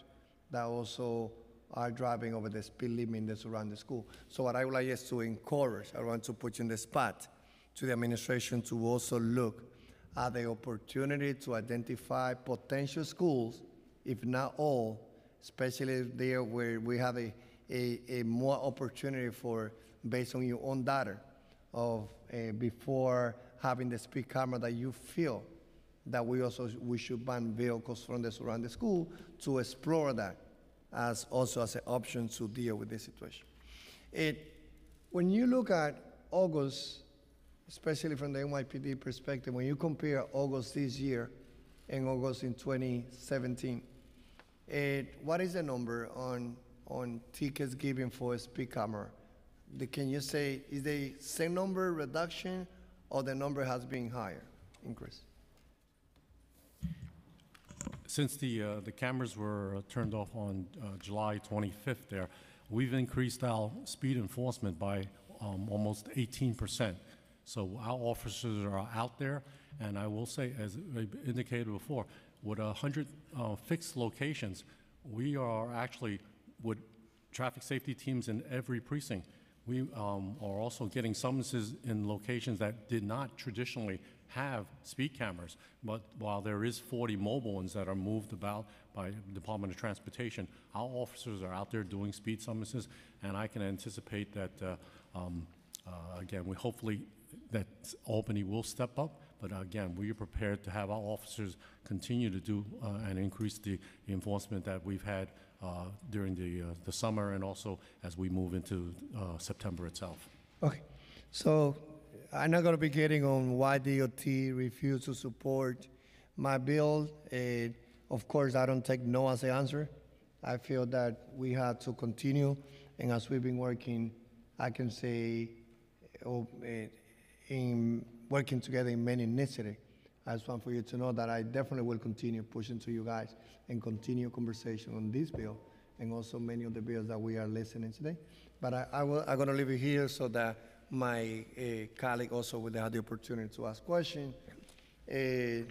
that also are driving over the speed limit around the school. So what I would like is to encourage, I want to put you in the spot to the administration to also look at the opportunity to identify potential schools, if not all, especially there where we have a, a, a more opportunity for, based on your own data, of uh, before having the speed camera that you feel that we also we should ban vehicles from the surrounding school to explore that as also as an option to deal with this situation. It, when you look at August, especially from the NYPD perspective, when you compare August this year and August in 2017, it, what is the number on, on tickets given for a speed camera? The, can you say, is the same number reduction or the number has been higher, increase? Since the, uh, the cameras were turned off on uh, July 25th there, we've increased our speed enforcement by um, almost 18%. So our officers are out there, and I will say, as I indicated before, with 100 uh, fixed locations, we are actually, with traffic safety teams in every precinct, we um, are also getting summonses in locations that did not traditionally have speed cameras, but while there is 40 mobile ones that are moved about by Department of Transportation, our officers are out there doing speed summonses, and I can anticipate that, uh, um, uh, again, we hopefully that Albany will step up, but again, we are prepared to have our officers continue to do uh, and increase the enforcement that we've had uh, during the, uh, the summer and also as we move into uh, September itself. Okay, so I'm not going to be getting on why DOT refused to support my bill. And of course, I don't take no as the answer. I feel that we have to continue, and as we've been working, I can say, oh, eh, in working together in many initiatives. I just want for you to know that I definitely will continue pushing to you guys and continue conversation on this bill and also many of the bills that we are listening today. But I, I will, I'm going to leave it here so that my uh, colleague also will have the opportunity to ask questions. Uh,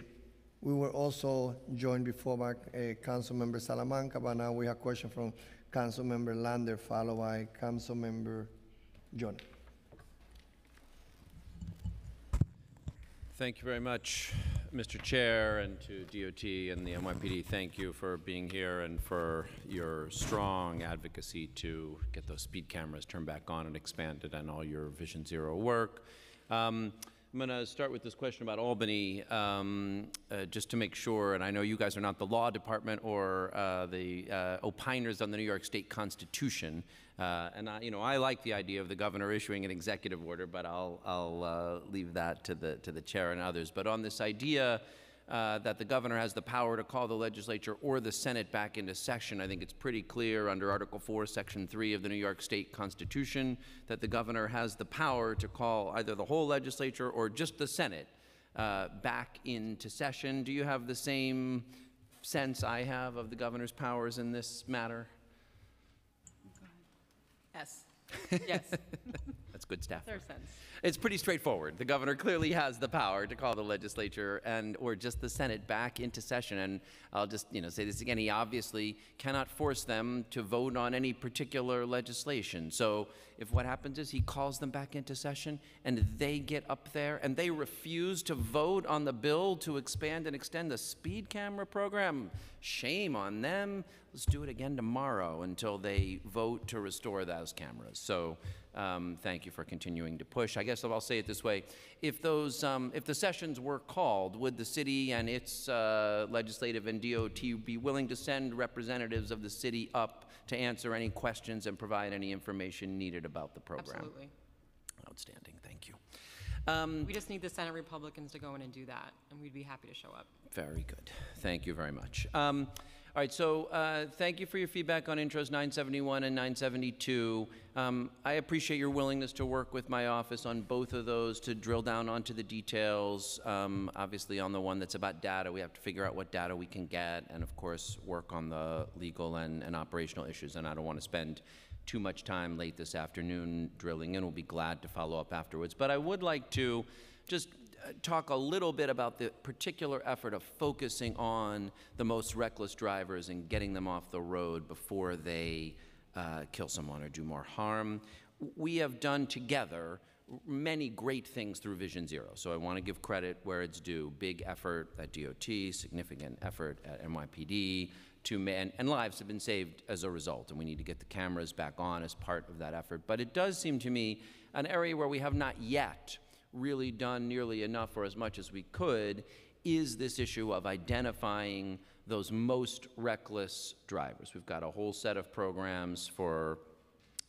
we were also joined before by uh, Council Member Salamanca, but now we have question from Council Member Lander, followed by Council Member Gjonaj. Thank you very much, Mr. Chair, and to DOT and the NYPD. Thank you for being here and for your strong advocacy to get those speed cameras turned back on and expanded and all your Vision Zero work. Um, I'm going to start with this question about Albany, um, uh, just to make sure, and I know you guys are not the law department or uh, the uh, opiners on the New York State Constitution, uh, and I, you know, I like the idea of the governor issuing an executive order, but I'll, I'll uh, leave that to the, to the chair and others. But on this idea uh, that the governor has the power to call the legislature or the Senate back into session. I think it's pretty clear under Article 4, Section 3 of the New York State Constitution that the governor has the power to call either the whole legislature or just the Senate uh, back into session. Do you have the same sense I have of the governor's powers in this matter? Yes. Yes. [LAUGHS] Good staff. Their sense. It's pretty straightforward. The governor clearly has the power to call the legislature and or just the Senate back into session. And I'll just you know say this again. He obviously cannot force them to vote on any particular legislation. So if what happens is he calls them back into session and they get up there and they refuse to vote on the bill to expand and extend the speed camera program, shame on them. Let's do it again tomorrow until they vote to restore those cameras. So um, thank you for continuing to push. I guess I'll say it this way: if those, um, if the sessions were called, would the city and its uh, legislative and DOT be willing to send representatives of the city up to answer any questions and provide any information needed about the program? Absolutely. Outstanding. Thank you. Um, We just need the Senate Republicans to go in and do that, and we'd be happy to show up. Very good. Thank you very much. All right, so uh, thank you for your feedback on intros 971 and 972. Um, I appreciate your willingness to work with my office on both of those to drill down onto the details. Um, obviously, on the one that's about data, we have to figure out what data we can get, and of course, work on the legal and, and operational issues. And I don't want to spend too much time late this afternoon drilling in. We'll be glad to follow up afterwards. But I would like to just talk a little bit about the particular effort of focusing on the most reckless drivers and getting them off the road before they uh, kill someone or do more harm. We have done together many great things through Vision Zero. So I want to give credit where it's due. Big effort at DOT, significant effort at NYPD, to man, and lives have been saved as a result, and we need to get the cameras back on as part of that effort. But it does seem to me an area where we have not yet really done nearly enough or as much as we could is this issue of identifying those most reckless drivers. We've got a whole set of programs for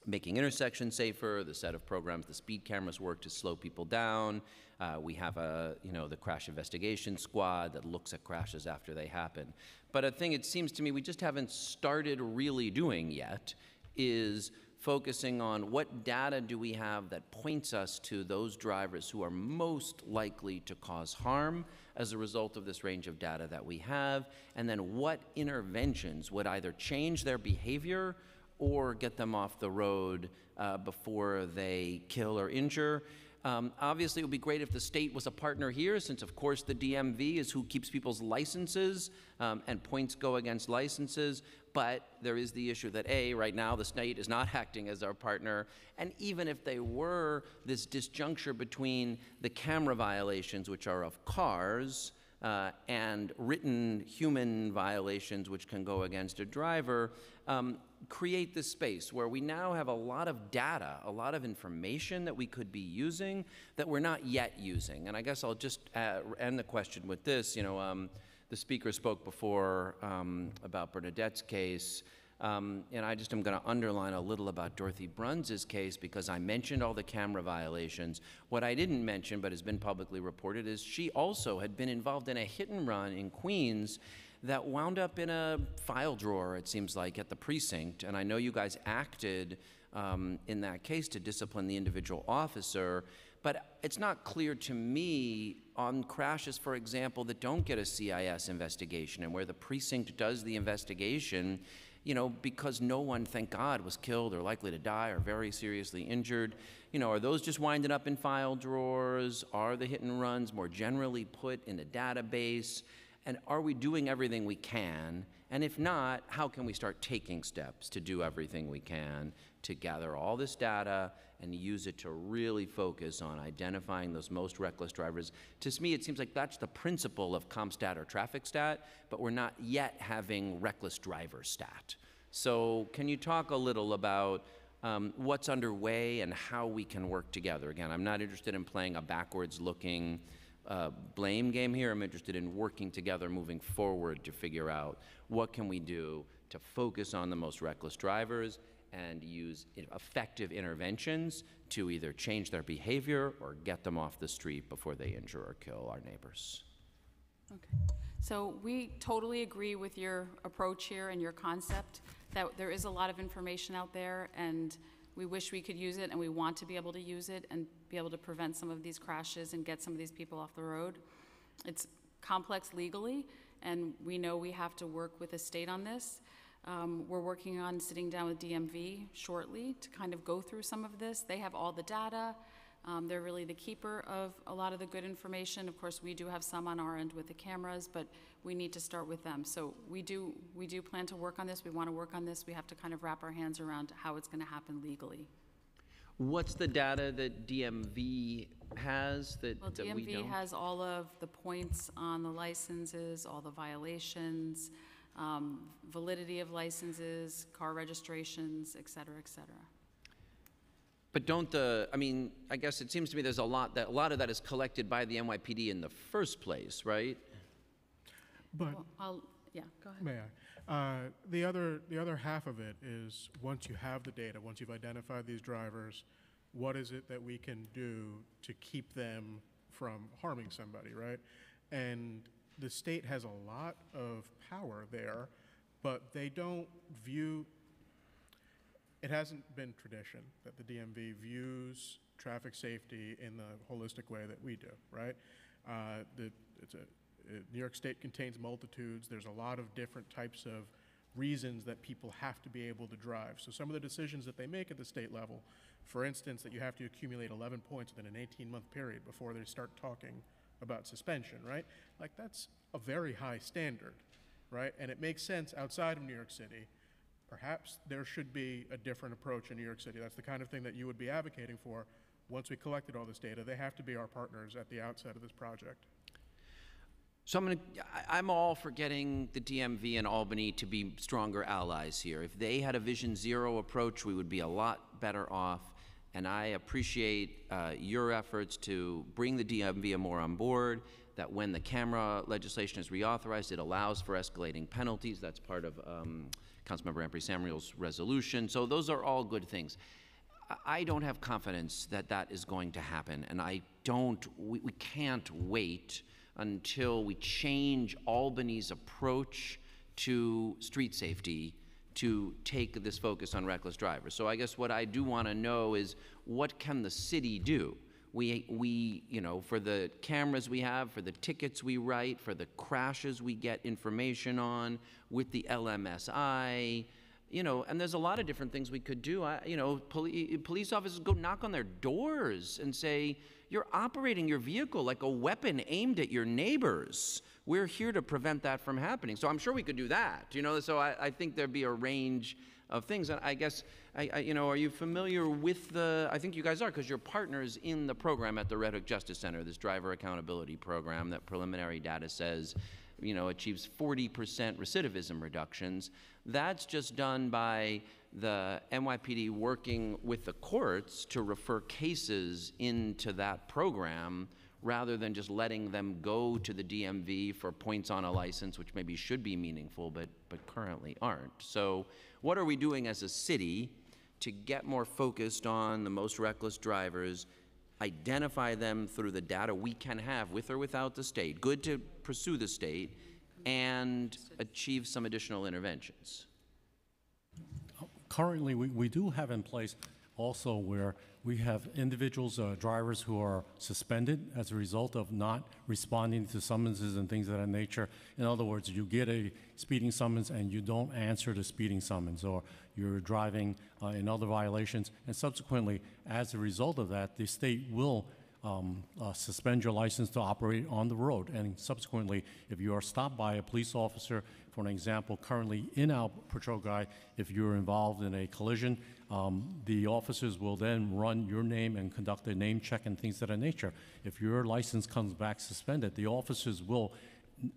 making intersections safer, the set of programs the speed cameras work to slow people down. Uh, we have a, you know, the crash investigation squad that looks at crashes after they happen. But a thing it seems to me we just haven't started really doing yet is focusing on what data do we have that points us to those drivers who are most likely to cause harm as a result of this range of data that we have, and then what interventions would either change their behavior or get them off the road uh, before they kill or injure. Um, obviously, it would be great if the state was a partner here, since, of course, the DMV is who keeps people's licenses, um, and points go against licenses. But there is the issue that, A, right now the state is not acting as our partner, and even if they were, this disjuncture between the camera violations, which are of cars, uh, and written human violations, which can go against a driver, um, create this space where we now have a lot of data, a lot of information that we could be using that we're not yet using. And I guess I'll just uh, end the question with this. You know, um, the speaker spoke before um, about Bernadette's case. Um, and I just am going to underline a little about Dorothy Bruns's case because I mentioned all the camera violations. What I didn't mention, but has been publicly reported, is she also had been involved in a hit and run in Queens that wound up in a file drawer, it seems like, at the precinct. And I know you guys acted um, in that case to discipline the individual officer. But it's not clear to me on crashes, for example, that don't get a CIS investigation and where the precinct does the investigation you know, because no one, thank God, was killed or likely to die or very seriously injured. You know, are those just winding up in file drawers? Are the hit and runs more generally put in a database? And are we doing everything we can? And if not, how can we start taking steps to do everything we can to gather all this data and use it to really focus on identifying those most reckless drivers. To me, it seems like that's the principle of CompStat or traffic stat, but we're not yet having reckless driver stat. So, can you talk a little about um, what's underway and how we can work together? Again, I'm not interested in playing a backwards looking uh, blame game here. I'm interested in working together moving forward to figure out what can we do to focus on the most reckless drivers and use effective interventions to either change their behavior or get them off the street before they injure or kill our neighbors. Okay. So we totally agree with your approach here and your concept that there is a lot of information out there and we wish we could use it and we want to be able to use it and be able to prevent some of these crashes and get some of these people off the road. It's complex legally and we know we have to work with the state on this. Um, we're working on sitting down with DMV shortly to kind of go through some of this. They have all the data. Um, they're really the keeper of a lot of the good information. Of course, we do have some on our end with the cameras, but we need to start with them. So we do we do plan to work on this. We want to work on this. We have to kind of wrap our hands around how it's going to happen legally. What's the data that DMV has that, Well, that we don't? has all of the points on the licenses, all the violations, um, validity of licenses, car registrations, et cetera, et cetera. But don't the, I mean, I guess it seems to me there's a lot that, a lot of that is collected by the NYPD in the first place, right? But Well, I'll, yeah, go ahead. May I? Uh, The other, the other half of it is, once you have the data, once you've identified these drivers, what is it that we can do to keep them from harming somebody, right? And the state has a lot of power there, but they don't view, it hasn't been tradition that the DMV views traffic safety in the holistic way that we do, right? Uh, the, it's a, New York State contains multitudes. There's a lot of different types of reasons that people have to be able to drive. So some of the decisions that they make at the state level, for instance, that you have to accumulate 11 points within an 18-month period before they start talking about suspension, right? Like that's a very high standard, right? And it makes sense outside of New York City. Perhaps there should be a different approach in New York City. That's the kind of thing that you would be advocating for. Once we collected all this data, they have to be our partners at the outset of this project. So I'm gonna, I- I'm all for getting the DMV and Albany to be stronger allies here. If they had a Vision Zero approach, we would be a lot better off. And I appreciate uh, your efforts to bring the DMV more on board, that when the camera legislation is reauthorized, it allows for escalating penalties. That's part of um, Councilmember Ampry Samuel's resolution. So those are all good things. I- I don't have confidence that that is going to happen, and I don't, we, we can't wait until we change Albany's approach to street safety to take this focus on reckless drivers. So I guess what I do want to know is what can the city do? We, we, you know, for the cameras we have, for the tickets we write, for the crashes we get information on with the LMSI, you know, and there's a lot of different things we could do. I, you know, poli- police officers go knock on their doors and say, "You're operating your vehicle like a weapon aimed at your neighbors. We're here to prevent that from happening." So I'm sure we could do that. You know, so I, I think there'd be a range of things. And I guess, I, I, you know, are you familiar with the? I think you guys are because you're partners in the program at the Red Hook Justice Center, this driver accountability program. That preliminary data says you know, achieves 40% recidivism reductions. That's just done by the NYPD working with the courts to refer cases into that program rather than just letting them go to the DMV for points on a license, which maybe should be meaningful, but, but currently aren't. So, what are we doing as a city to get more focused on the most reckless drivers identify them through the data we can have with or without the state. Good to pursue the state and achieve some additional interventions. Currently, we, we do have in place also where we have individuals, uh, drivers who are suspended as a result of not responding to summonses and things of that nature. In other words, you get a speeding summons and you don't answer the speeding summons, or you're driving uh, in other violations, and subsequently, as a result of that, the state will um, uh, suspend your license to operate on the road. And subsequently, if you are stopped by a police officer, for an example, currently in our patrol guide, if you're involved in a collision, um, the officers will then run your name and conduct a name check and things of that nature. If your license comes back suspended, the officers will,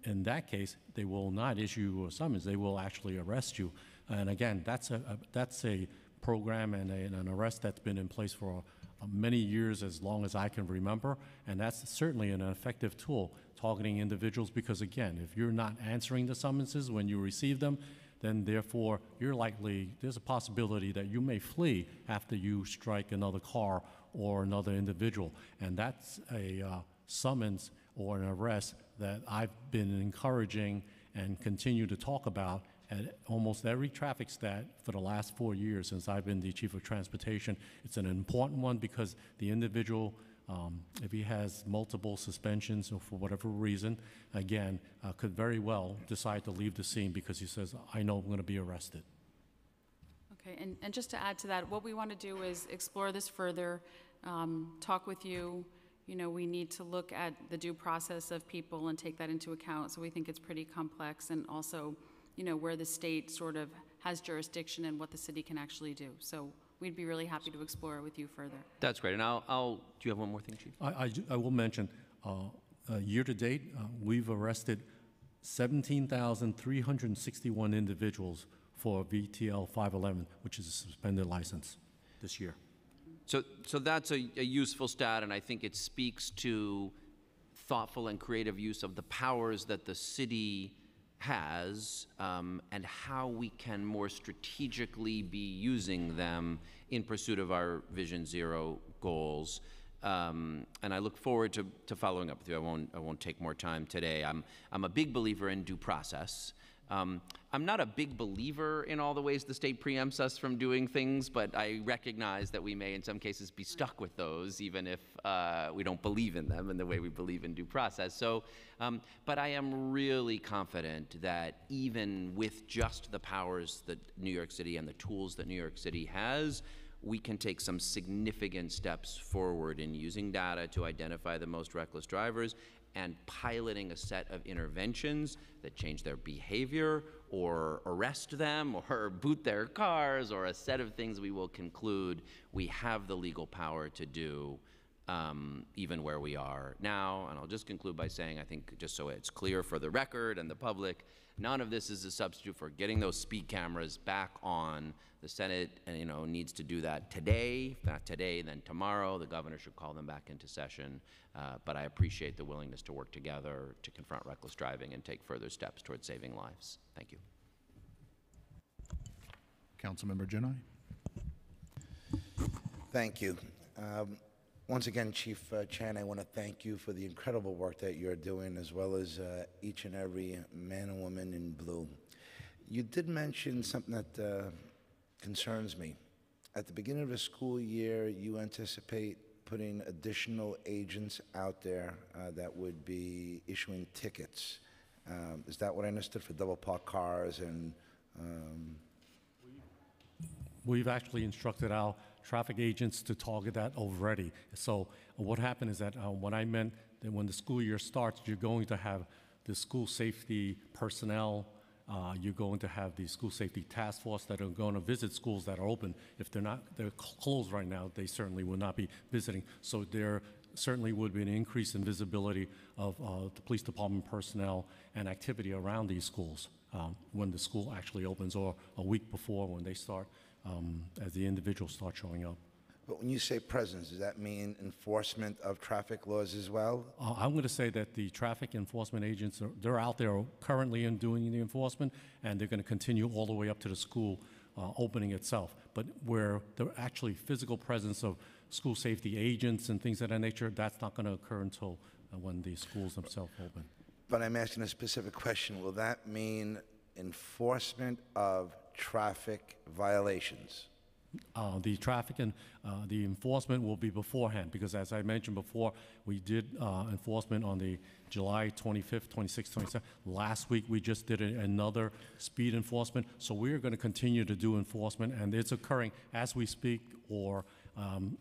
in that case, they will not issue a summons. They will actually arrest you. And again, that's a, a that's a program and, a, an arrest that's been in place for many years, as long as I can remember, and that's certainly an effective tool targeting individuals because, again, if you're not answering the summonses when you receive them, then therefore you're likely, there's a possibility that you may flee after you strike another car or another individual. And that's a uh, summons or an arrest that I've been encouraging and continue to talk about at almost every traffic stat for the last four years since I've been the chief of transportation. It's an important one because the individual, um, if he has multiple suspensions or for whatever reason, again, uh, could very well decide to leave the scene because he says, I know I'm going to be arrested. Okay, and, and just to add to that, what we want to do is explore this further, um, talk with you. You know, we need to look at the due process of people and take that into account. So we think it's pretty complex and also, you know, where the state sort of has jurisdiction and what the city can actually do. So we'd be really happy to explore it with you further. That's great. And I'll, I'll, do you have one more thing, Chief? I, I, I will mention, uh, uh, year-to-date, uh, we've arrested 17,361 individuals for VTL 511, which is a suspended license this year. So, so that's a, a useful stat, and I think it speaks to thoughtful and creative use of the powers that the city has um, and how we can more strategically be using them in pursuit of our Vision Zero goals. Um, and I look forward to, to following up with you. I won't, I won't take more time today. I'm, I'm a big believer in due process. Um, I'm not a big believer in all the ways the state preempts us from doing things, but I recognize that we may, in some cases, be stuck with those, even if uh, we don't believe in them in the way we believe in due process. So, um, but I am really confident that even with just the powers that New York City and the tools that New York City has, we can take some significant steps forward in using data to identify the most reckless drivers and piloting a set of interventions that change their behavior or arrest them [LAUGHS] or boot their cars or a set of things we will conclude we have the legal power to do um, even where we are now. And I'll just conclude by saying, I think, just so it's clear for the record and the public, none of this is a substitute for getting those speed cameras back on. The Senate, uh, you know, needs to do that today. If not today, then tomorrow. The governor should call them back into session. Uh, but I appreciate the willingness to work together to confront reckless driving and take further steps towards saving lives. Thank you. Councilmember Gjonaj. Thank you. Um, Once again, Chief uh, Chan, I want to thank you for the incredible work that you're doing, as well as uh, each and every man and woman in blue. You did mention something that uh, concerns me. At the beginning of the school year, you anticipate putting additional agents out there uh, that would be issuing tickets. Um, Is that what I understood for double parked cars and um, We've actually instructed our traffic agents to target that already. So what happened is that uh, when I meant that when the school year starts, you're going to have the school safety personnel, uh, you're going to have the school safety task force that are going to visit schools that are open. If they're not, they're closed right now, they certainly will not be visiting. So there certainly would be an increase in visibility of uh, the police department personnel and activity around these schools um, when the school actually opens or a week before when they start, um, as the individuals start showing up. But when you say presence, does that mean enforcement of traffic laws as well? Uh, I'm going to say that the traffic enforcement agents, are, they're out there currently and doing the enforcement, and they're going to continue all the way up to the school uh, opening itself. But where the actually physical presence of school safety agents and things of that nature, that's not going to occur until uh, when the schools themselves open. But I'm asking a specific question. Will that mean enforcement of traffic violations? Uh, The traffic and uh, the enforcement will be beforehand, because as I mentioned before, we did uh, enforcement on the July 25th, 26th, 27th. Last week, we just did a- another speed enforcement, so we're going to continue to do enforcement, and it's occurring as we speak, or um,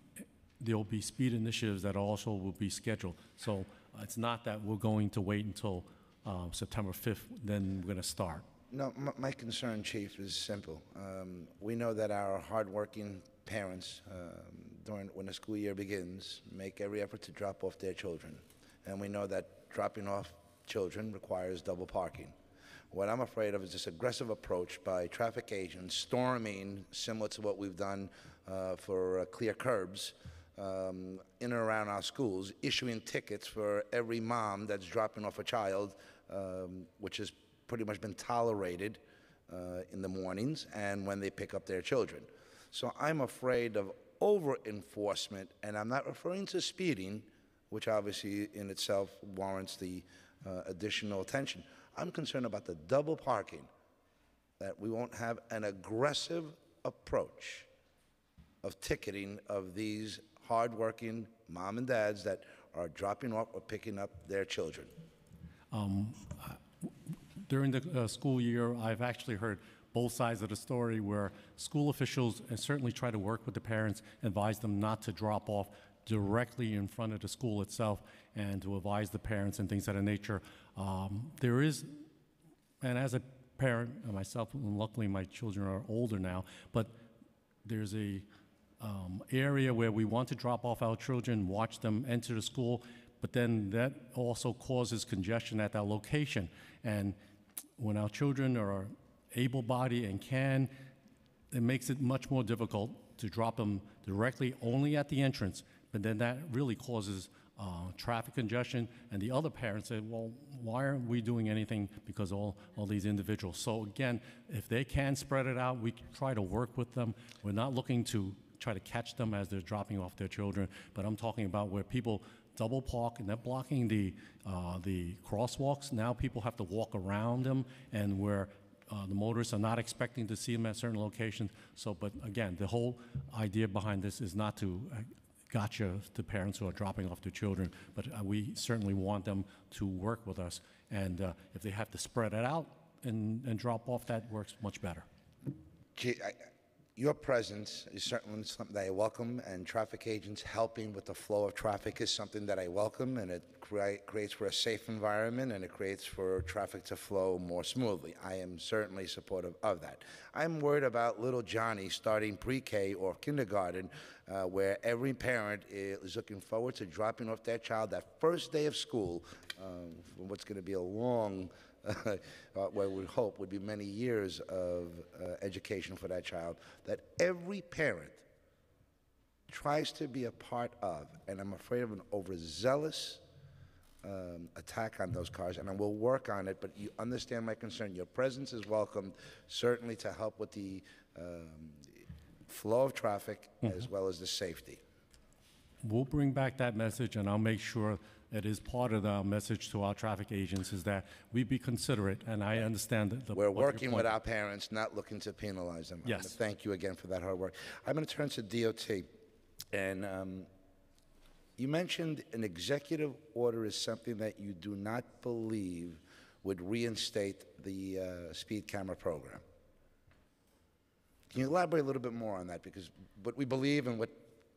there'll be speed initiatives that also will be scheduled. So uh, it's not that we're going to wait until uh, September 5th, then we're going to start. No, my concern, Chief, is simple. Um, We know that our hardworking parents, um, during, when the school year begins, make every effort to drop off their children. And we know that dropping off children requires double parking. What I'm afraid of is this aggressive approach by traffic agents storming, similar to what we've done uh, for uh, clear curbs, um, in and around our schools, issuing tickets for every mom that's dropping off a child, um, which has pretty much been tolerated uh, in the mornings and when they pick up their children. So I'm afraid of over enforcement, and I'm not referring to speeding, which obviously in itself warrants the uh, additional attention. I'm concerned about the double parking, that we won't have an aggressive approach of ticketing of these hardworking mom and dads that are dropping off or picking up their children. Um, During the uh, school year, I've actually heard both sides of the story where school officials certainly try to work with the parents, advise them not to drop off directly in front of the school itself, and to advise the parents and things of that nature. Um, There is, and as a parent uh, myself, and luckily my children are older now, but there's a um, area where we want to drop off our children, watch them enter the school, but then that also causes congestion at that location. And when our children are able-bodied and can, it makes it much more difficult to drop them directly only at the entrance, but then that really causes uh, traffic congestion, and the other parents say, well, why aren't we doing anything because all, all these individuals? So again, if they can spread it out, we try to work with them. We're not looking to try to catch them as they're dropping off their children, but I'm talking about where people double park and they're blocking the, uh, the crosswalks. Now people have to walk around them, and where uh, the motorists are not expecting to see them at certain locations. So, but again, the whole idea behind this is not to uh, gotcha to parents who are dropping off their children, but uh, we certainly want them to work with us. And uh, if they have to spread it out and, and drop off, that works much better. I- Your presence is certainly something that I welcome, and traffic agents helping with the flow of traffic is something that I welcome, and it crea- creates for a safe environment, and it creates for traffic to flow more smoothly. I am certainly supportive of that. I'm worried about little Johnny starting pre-K or kindergarten, uh, where every parent is looking forward to dropping off their child that first day of school, um, what's going to be a long [LAUGHS] uh, what we hope would be many years of uh, education for that child, that every parent tries to be a part of, and I'm afraid of an overzealous um, attack on those cars, and I will work on it, but you understand my concern. Your presence is welcomed, certainly to help with the um, flow of traffic as well as the safety. We'll bring back that message, and I'll make sure it is part of the message to our traffic agents is that we be considerate, and I understand that the. We're what your working with point- our parents, not looking to penalize them. I wanna Yes. Thank you again for that hard work. I'm going to turn to DOT, and um, you mentioned an executive order is something that you do not believe would reinstate the uh, speed camera program. Can you elaborate a little bit more on that? Because what we believe and what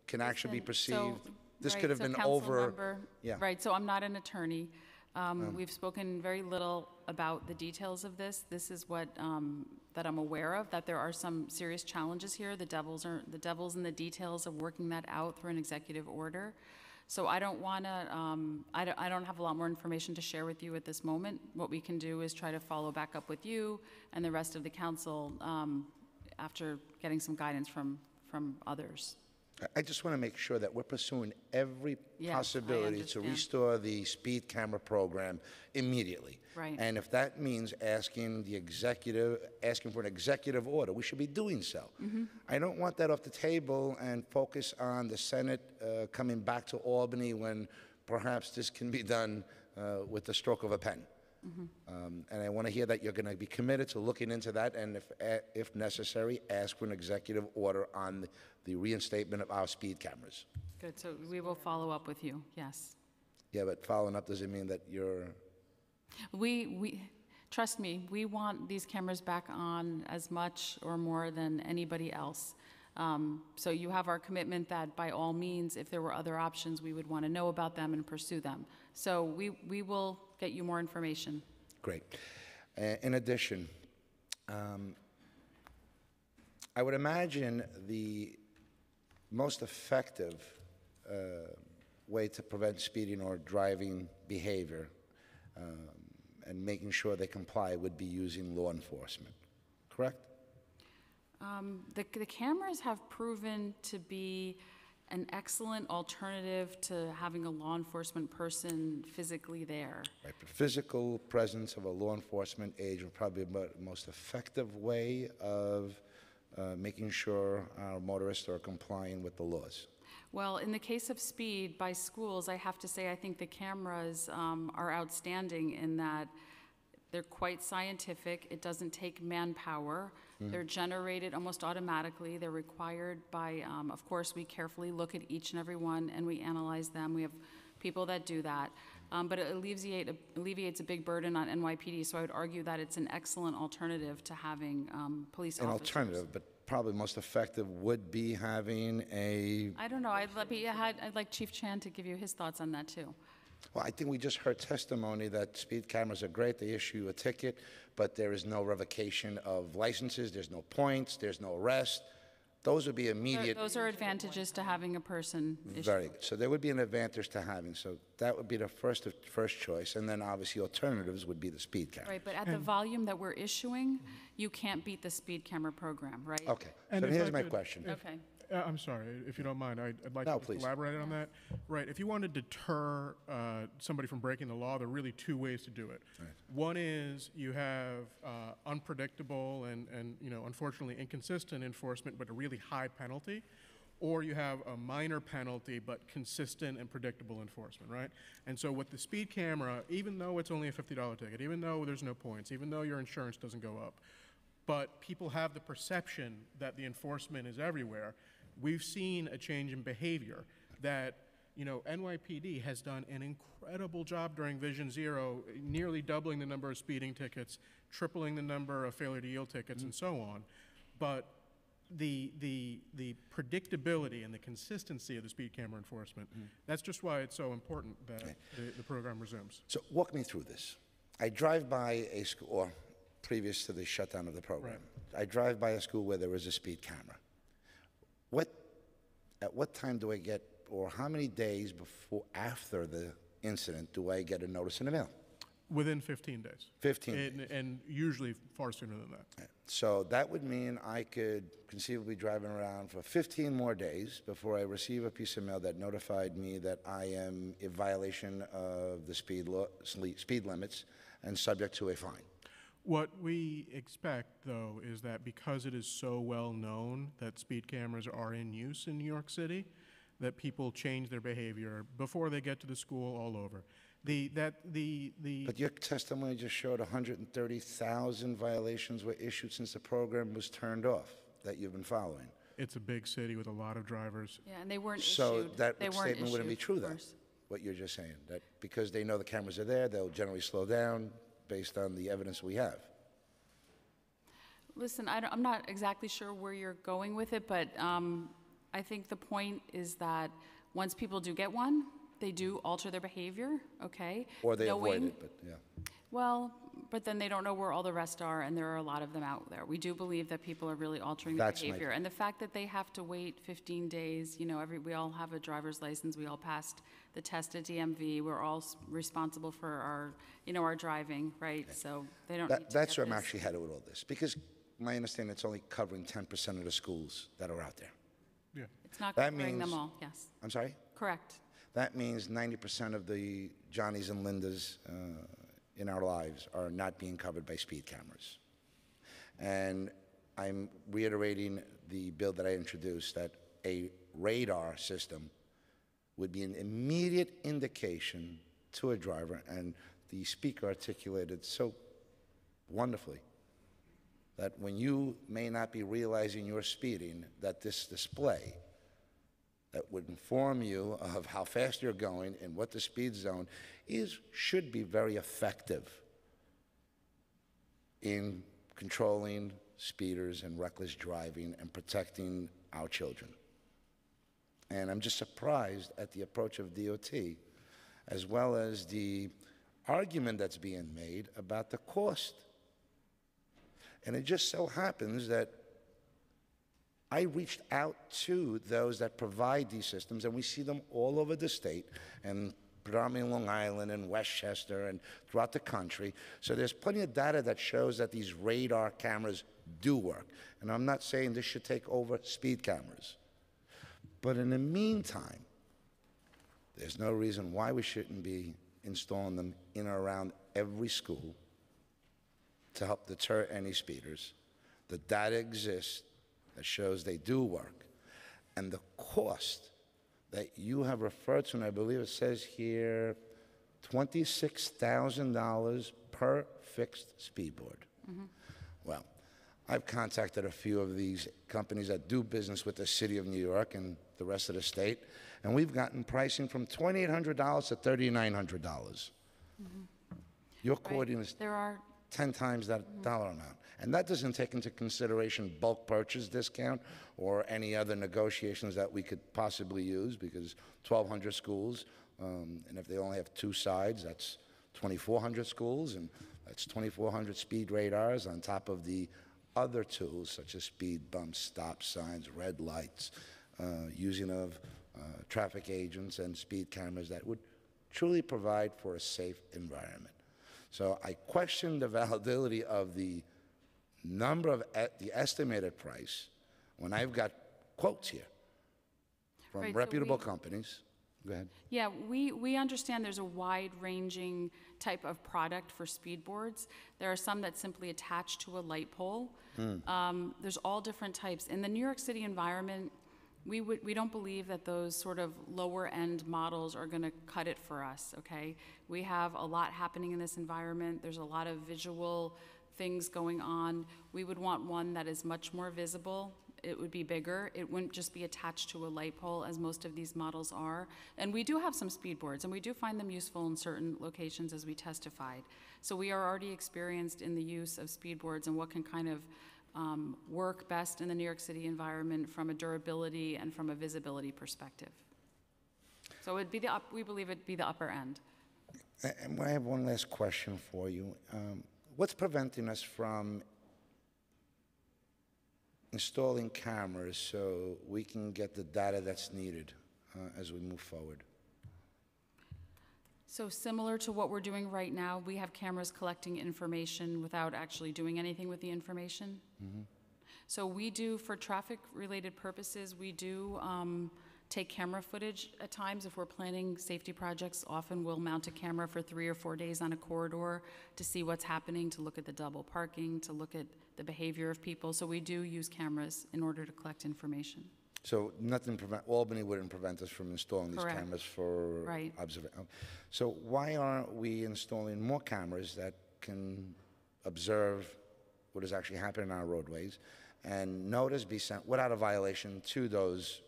can actually be Listen, so- perceived, this right, could have so been over. Yeah. Right, so I'm not an attorney. Um, We've spoken very little about the details of this. This is what, um, that I'm aware of, that there are some serious challenges here. The devils are, the devil's in the details of working that out through an executive order. So I don't want to, I don't, I don't have a lot more information to share with you at this moment. What we can do is try to follow back up with you and the rest of the council um, after getting some guidance from, from others. I- I just want to make sure that we're pursuing every Yes, I possibility to understand. restore the speed camera program immediately. Right. And if that means asking the executive, asking for an executive order, we should be doing so. Mm-hmm. I don't want that off the table and focus on the Senate uh, coming back to Albany when perhaps this can be done uh, with the stroke of a pen. Mm-hmm. Um, And I want to hear that you're going to be committed to looking into that, and if, eh, if necessary, ask for an executive order on the reinstatement of our speed cameras. Good, so we will follow up with you, yes. Yeah, but following up doesn't mean that you're, We, we, trust me, we want these cameras back on as much or more than anybody else. Um, So you have our commitment that by all means, if there were other options, we would want to know about them and pursue them. So we, we will get you more information. great. Eh, In addition, um, I would imagine the most effective uh, way to prevent speeding or driving behavior um, and making sure they comply would be using law enforcement, correct? Um, The, the cameras have proven to be an excellent alternative to having a law enforcement person physically there. Right, but physical presence of a law enforcement agent would probably be the most effective way of uh, making sure our motorists are complying with the laws. Well, in the case of speed by schools, I have to say, I think the cameras um, are outstanding in that they're quite scientific. It doesn't take manpower. They're generated almost automatically. They're required by, um, of course, we carefully look at each and every one and we analyze them. We have people that do that. Um, But it alleviate, alleviates a big burden on NYPD, so I would argue that it's an excellent alternative to having um, police An officers. alternative, but probably most effective would be having a, I don't know, I'd, let me- I'd I'd like Chief Chan to give you his thoughts on that, too. well, I think we just heard testimony that speed cameras are great, they issue a ticket, but there is no revocation of licenses, there's no points, there's no arrest. Those would be Tho- immediate. Those are advantages to having a person issue. Very good. So there would be an advantage to having, so that would be the first, of- first choice, and then obviously alternatives would be the speed camera. Right, but at the volume that we're issuing, you can't beat the speed camera program, right? Okay, And so if I here's my could- question. Okay. Uh, I'm sorry, if you don't mind, I'd I'd like No, to please. elaborate on that. Right, if you want to deter uh, somebody from breaking the law, there are really two ways to do it. One is you have uh, unpredictable and, and, you know, unfortunately inconsistent enforcement, but a really high penalty. Or you have a minor penalty, but consistent and predictable enforcement, right? And so with the speed camera, even though it's only a $50 ticket, even though there's no points, even though your insurance doesn't go up, but people have the perception that the enforcement is everywhere. We've seen a change in behavior that, you know, NYPD has done an incredible job during Vision Zero, nearly doubling the number of speeding tickets, tripling the number of failure to yield tickets, and so on. But the, the, the predictability and the consistency of the speed camera enforcement, mm-hmm. that's just why it's so important that the, the program resumes. So walk me through this. I drive by a school, or previous to the shutdown of the program, I drive by a school where there is a speed camera. What, at what time do I get, or how many days before, after the incident, do I get a notice in the mail? Within 15 days. 15 And, and usually far sooner than that. So that would mean I could conceivably be driving around for 15 more days before I receive a piece of mail that notified me that I am in violation of the speed law, speed limits and subject to a fine. What we expect, though, is that because it is so well known that speed cameras are in use in New York City, that people change their behavior before they get to the school all over. The, that, the, the. But your testimony just showed 130,000 violations were issued since the program was turned off that you've been following. It's a big city with a lot of drivers. Yeah, and they weren't So issued. that They weren't statement wouldn't be issued true, though, first. what you're just saying, that because they know the cameras are there, they'll generally slow down based on the evidence we have. Listen, I don't, I'm not exactly sure where you're going with it, but um, I think the point is that once people do get one, they do alter their behavior, okay? Or they avoid it, but yeah. Well, but then they don't know where all the rest are, and there are a lot of them out there. We do believe that people are really altering their That's my behavior. And the fact that they have to wait 15 days, you know, every, we all have a driver's license, we all passed the test at DMV, we're all s- responsible for our, you know, our driving, right? So they don't need That, to that's get where I'm this. actually headed with all this, because my understanding it's only covering 10% of the schools that are out there. Yeah. It's not That covering them means- all, yes. I'm sorry? Correct. That means 90% of the Johnnies and Lindas uh, in our lives are not being covered by speed cameras. And I'm reiterating the bill that I introduced, that a radar system would be an immediate indication to a driver, and the speaker articulated so wonderfully that when you may not be realizing you're speeding, that this display that would inform you of how fast you're going and what the speed zone is should be very effective in controlling speeders and reckless driving and protecting our children. And I'm just surprised at the approach of DOT, as well as the argument that's being made about the cost. And it just so happens that I reached out to those that provide these systems, and we see them all over the state, and predominantly Long Island and Westchester and throughout the country. So there's plenty of data that shows that these radar cameras do work. And I'm not saying this should take over speed cameras. But in the meantime, there's no reason why we shouldn't be installing them in or around every school to help deter any speeders. The data exists that shows they do work. And the cost that you have referred to, and I believe it says here $26,000 per fixed speed board. Mm-hmm. Well, I've contacted a few of these companies that do business with the city of New York and the rest of the state, and we've gotten pricing from $2,800 to $3,900. Mm-hmm. Your quoting is There are 10 times that mm-hmm. dollar amount. And that doesn't take into consideration bulk purchase discount or any other negotiations that we could possibly use because 1,200 schools, um, and if they only have two sides, that's 2,400 schools, and that's 2,400 speed radars on top of the other tools such as speed bumps, stop signs, red lights, uh, using of uh, traffic agents and speed cameras that would truly provide for a safe environment. So I question the [LAUGHS] validity of the number of the estimated price when I've got quotes here from Right, so reputable we- companies. Go ahead. Yeah, we, we understand there's a wide-ranging type of product for speed boards. There are some that simply attach to a light pole. Um, There's all different types. In the New York City environment, we would, we don't believe that those sort of lower-end models are going to cut it for us, okay? We have a lot happening in this environment. There's a lot of visual things going on. We would want one that is much more visible. It would be bigger. It wouldn't just be attached to a light pole, as most of these models are. And we do have some speed boards, and we do find them useful in certain locations, as we testified. So we are already experienced in the use of speed boards and what can kind of um, work best in the New York City environment from a durability and from a visibility perspective. So it'd be the up, we believe it'd be the upper end. I have one last question for you. Um, What's preventing us from installing cameras so we can get the data that's needed uh, as we move forward? So similar to what we're doing right now, we have cameras collecting information without actually doing anything with the information. So we do, for traffic-related purposes, we do um, take camera footage at times. If we're planning safety projects, often we'll mount a camera for three or four days on a corridor to see what's happening, to look at the double parking, to look at the behavior of people. So we do use cameras in order to collect information. So nothing prevent, Albany wouldn't prevent us from installing these Correct. cameras for Right. observation. Um, so why aren't we installing more cameras that can observe what is actually happening on our roadways and notice be sent without a violation to those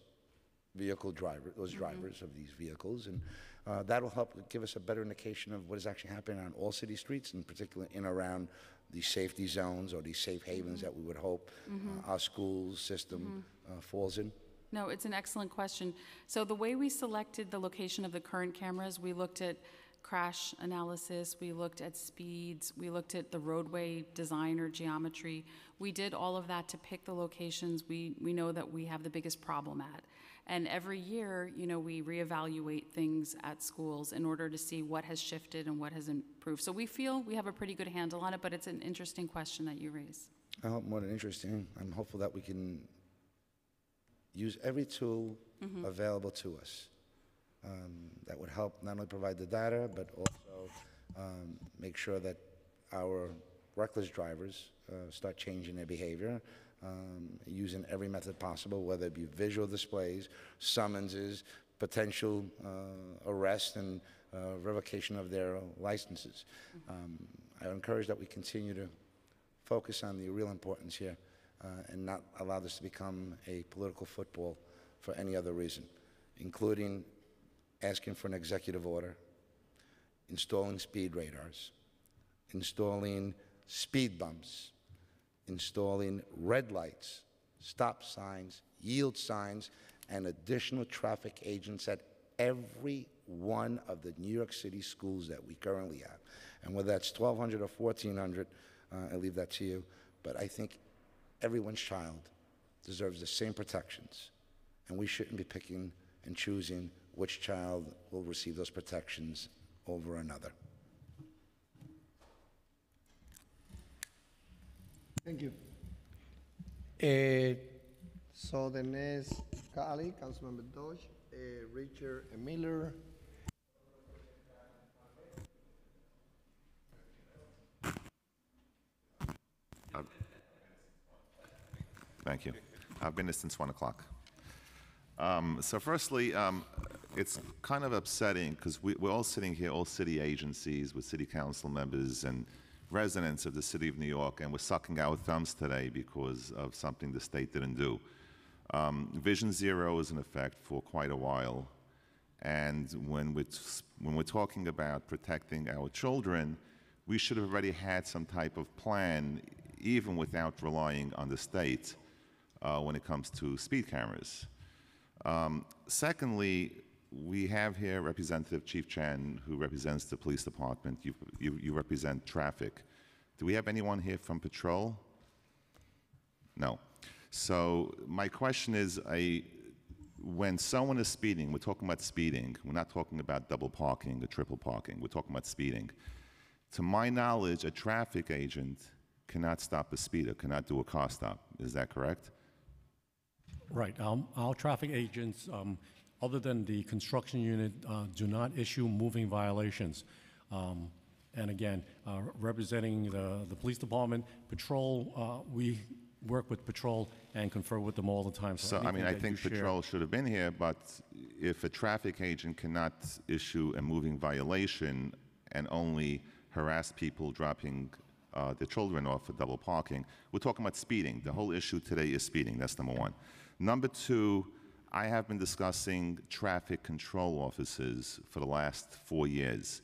vehicle driver, those Mm-hmm. drivers of these vehicles? And uh, that'll help give us a better indication of what is actually happening on all city streets, in particular in around these safety zones or these safe Mm-hmm. havens that we would hope uh, our school system uh, falls in. No, it's an excellent question. So the way we selected the location of the current cameras, we looked at crash analysis, we looked at speeds, we looked at the roadway design or geometry. We did all of that to pick the locations we, we know that we have the biggest problem at. And every year, you know, we reevaluate things at schools in order to see what has shifted and what has improved. So we feel we have a pretty good handle on it, but it's an interesting question that you raise. I hope more than interesting. I'm hopeful that we can use every tool available to us um, that would help not only provide the data, but also um, make sure that our reckless drivers uh, start changing their behavior, um, using every method possible, whether it be visual displays, summonses, potential uh, arrest and uh, revocation of their licenses. Um, I encourage that we continue to focus on the real importance here uh, and not allow this to become a political football for any other reason, including asking for an executive order, installing speed radars, installing speed bumps, installing red lights, stop signs, yield signs, and additional traffic agents at every one of the New York City schools that we currently have. And whether that's 1,200 or 1,400, uh, I leave that to you. But I think everyone's child deserves the same protections, and we shouldn't be picking and choosing which child will receive those protections over another. Thank you. Eh, so the next, Ali, Councilmember Deutsch, eh, Richard Miller. Thank you. I've been here since 1 o'clock. Um, So firstly, um, it's kind of upsetting because we, we're all sitting here, all city agencies with city council members and residents of the city of New York, and we're sucking our thumbs today because of something the state didn't do. Um, Vision Zero is in effect for quite a while, and when we're, when we're talking about protecting our children, we should have already had some type of plan, even without relying on the state uh, when it comes to speed cameras. Um, secondly, we have here Representative Chief Chan, who represents the police department. You, you, you represent traffic. Do we have anyone here from patrol? No. So my question is, a, when someone is speeding, we're talking about speeding. We're not talking about double parking or triple parking. We're talking about speeding. To my knowledge, a traffic agent cannot stop a speeder, cannot do a car stop. Is that correct? Right. Um, Our traffic agents, um, other than the construction unit, uh, do not issue moving violations. Um, And again, uh, representing the the police department, patrol, uh, we work with patrol and confer with them all the time. So, I mean, I think share- patrol should have been here, but if a traffic agent cannot issue a moving violation and only harass people dropping uh, their children off for double parking, we're talking about speeding. The whole issue today is speeding. That's number one. Number two, I have been discussing traffic control officers for the last four years.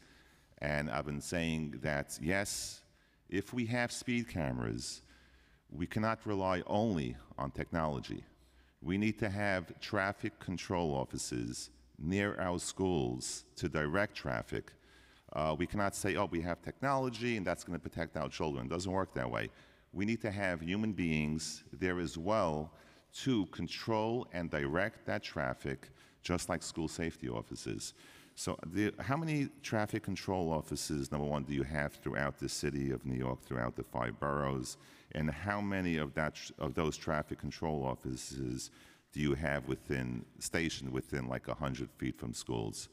And I've been saying that, yes, if we have speed cameras, we cannot rely only on technology. We need to have traffic control offices near our schools to direct traffic. Uh, we cannot say, oh, we have technology and that's going to protect our children. It doesn't work that way. We need to have human beings there as well to control and direct that traffic, just like school safety officers. So, the, how many traffic control offices, number one, do you have throughout the city of New York, throughout the five boroughs? And how many of, that, of those traffic control offices do you have within, stationed within like 100 feet from schools?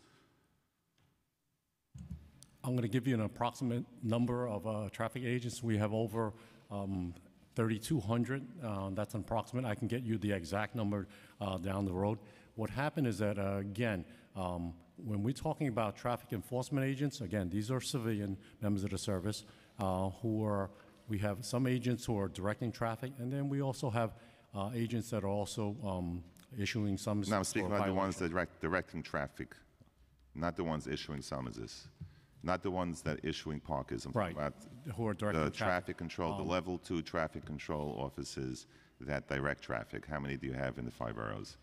I'm going to give you an approximate number of uh, traffic agents. We have over um, 3,200. Uh, That's an approximate. I can get you the exact number uh, down the road. What happened is that, uh, again, um, when we're talking about traffic enforcement agents, again, these are civilian members of the service uh, who are, we have some agents who are directing traffic, and then we also have uh, agents that are also um, issuing summonses. No, I'm speaking about the ones that direct, directing traffic, not the ones issuing summonses, not the ones that issuing parkers. I'm Right, about who are directing the traffic. traffic control, the Um, level two traffic control officers that direct traffic. How many do you have in the five boroughs?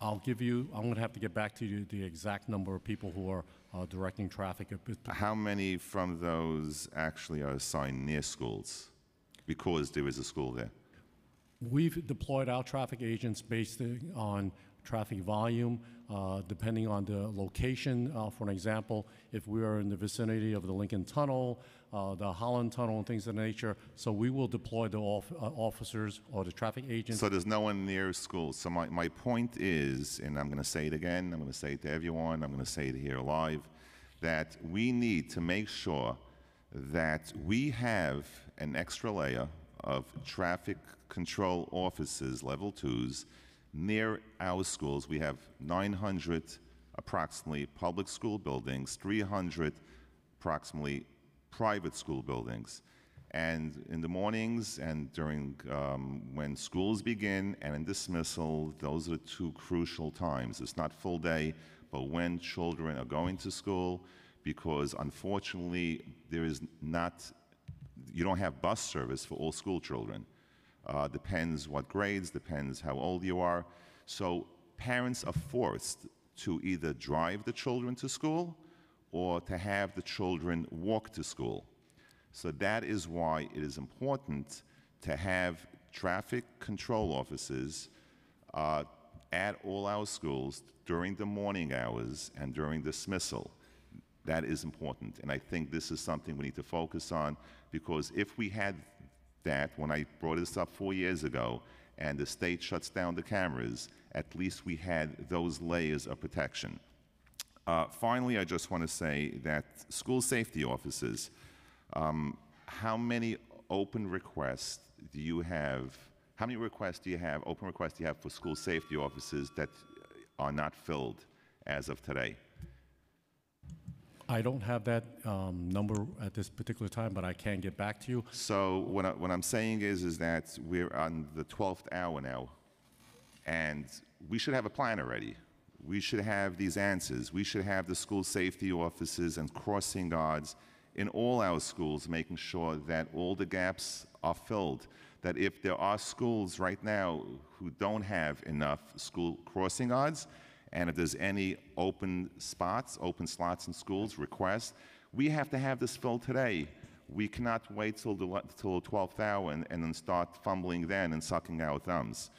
I'll give you, I'm going to have to get back to you the exact number of people who are uh, directing traffic. It- it- How many from those actually are assigned near schools? Because there is a school there. We've deployed our traffic agents based on traffic volume, uh, depending on the location. Uh, For an example, if we are in the vicinity of the Lincoln Tunnel, uh, the Holland Tunnel, and things of that nature, so we will deploy the off- uh, officers or the traffic agents. So there's no one near schools. So my, my point is, and I'm going to say it again, I'm going to say it to everyone, I'm going to say it here live, that we need to make sure that we have an extra layer of traffic control officers, level twos, near our schools. We have 900 approximately public school buildings, 300 approximately private school buildings. And in the mornings and during um, when schools begin and in dismissal, those are the two crucial times. It's not full day, but when children are going to school, because unfortunately there is not, you don't have bus service for all school children. Uh, depends what grades, depends how old you are. So parents are forced to either drive the children to school or to have the children walk to school. So that is why it is important to have traffic control officers uh, at all our schools during the morning hours and during dismissal. That is important. And I think this is something we need to focus on because if we had that when I brought this up four years ago and the state shuts down the cameras, at least we had those layers of protection. Uh, finally, I just want to say that school safety officers, um, how many open requests do you have? How many requests do you have, open requests do you have for school safety officers that are not filled as of today? I don't have that um, number at this particular time, but I can get back to you. So what, I, what I'm saying is, is that we're on the 12th hour now, and we should have a plan already. We should have these answers. We should have the school safety officers and crossing guards in all our schools, making sure that all the gaps are filled. That if there are schools right now who don't have enough school crossing guards, and if there's any open spots, open slots in schools, requests, we have to have this filled today. We cannot wait till the, till the 12th hour and, and then start fumbling then and sucking our thumbs.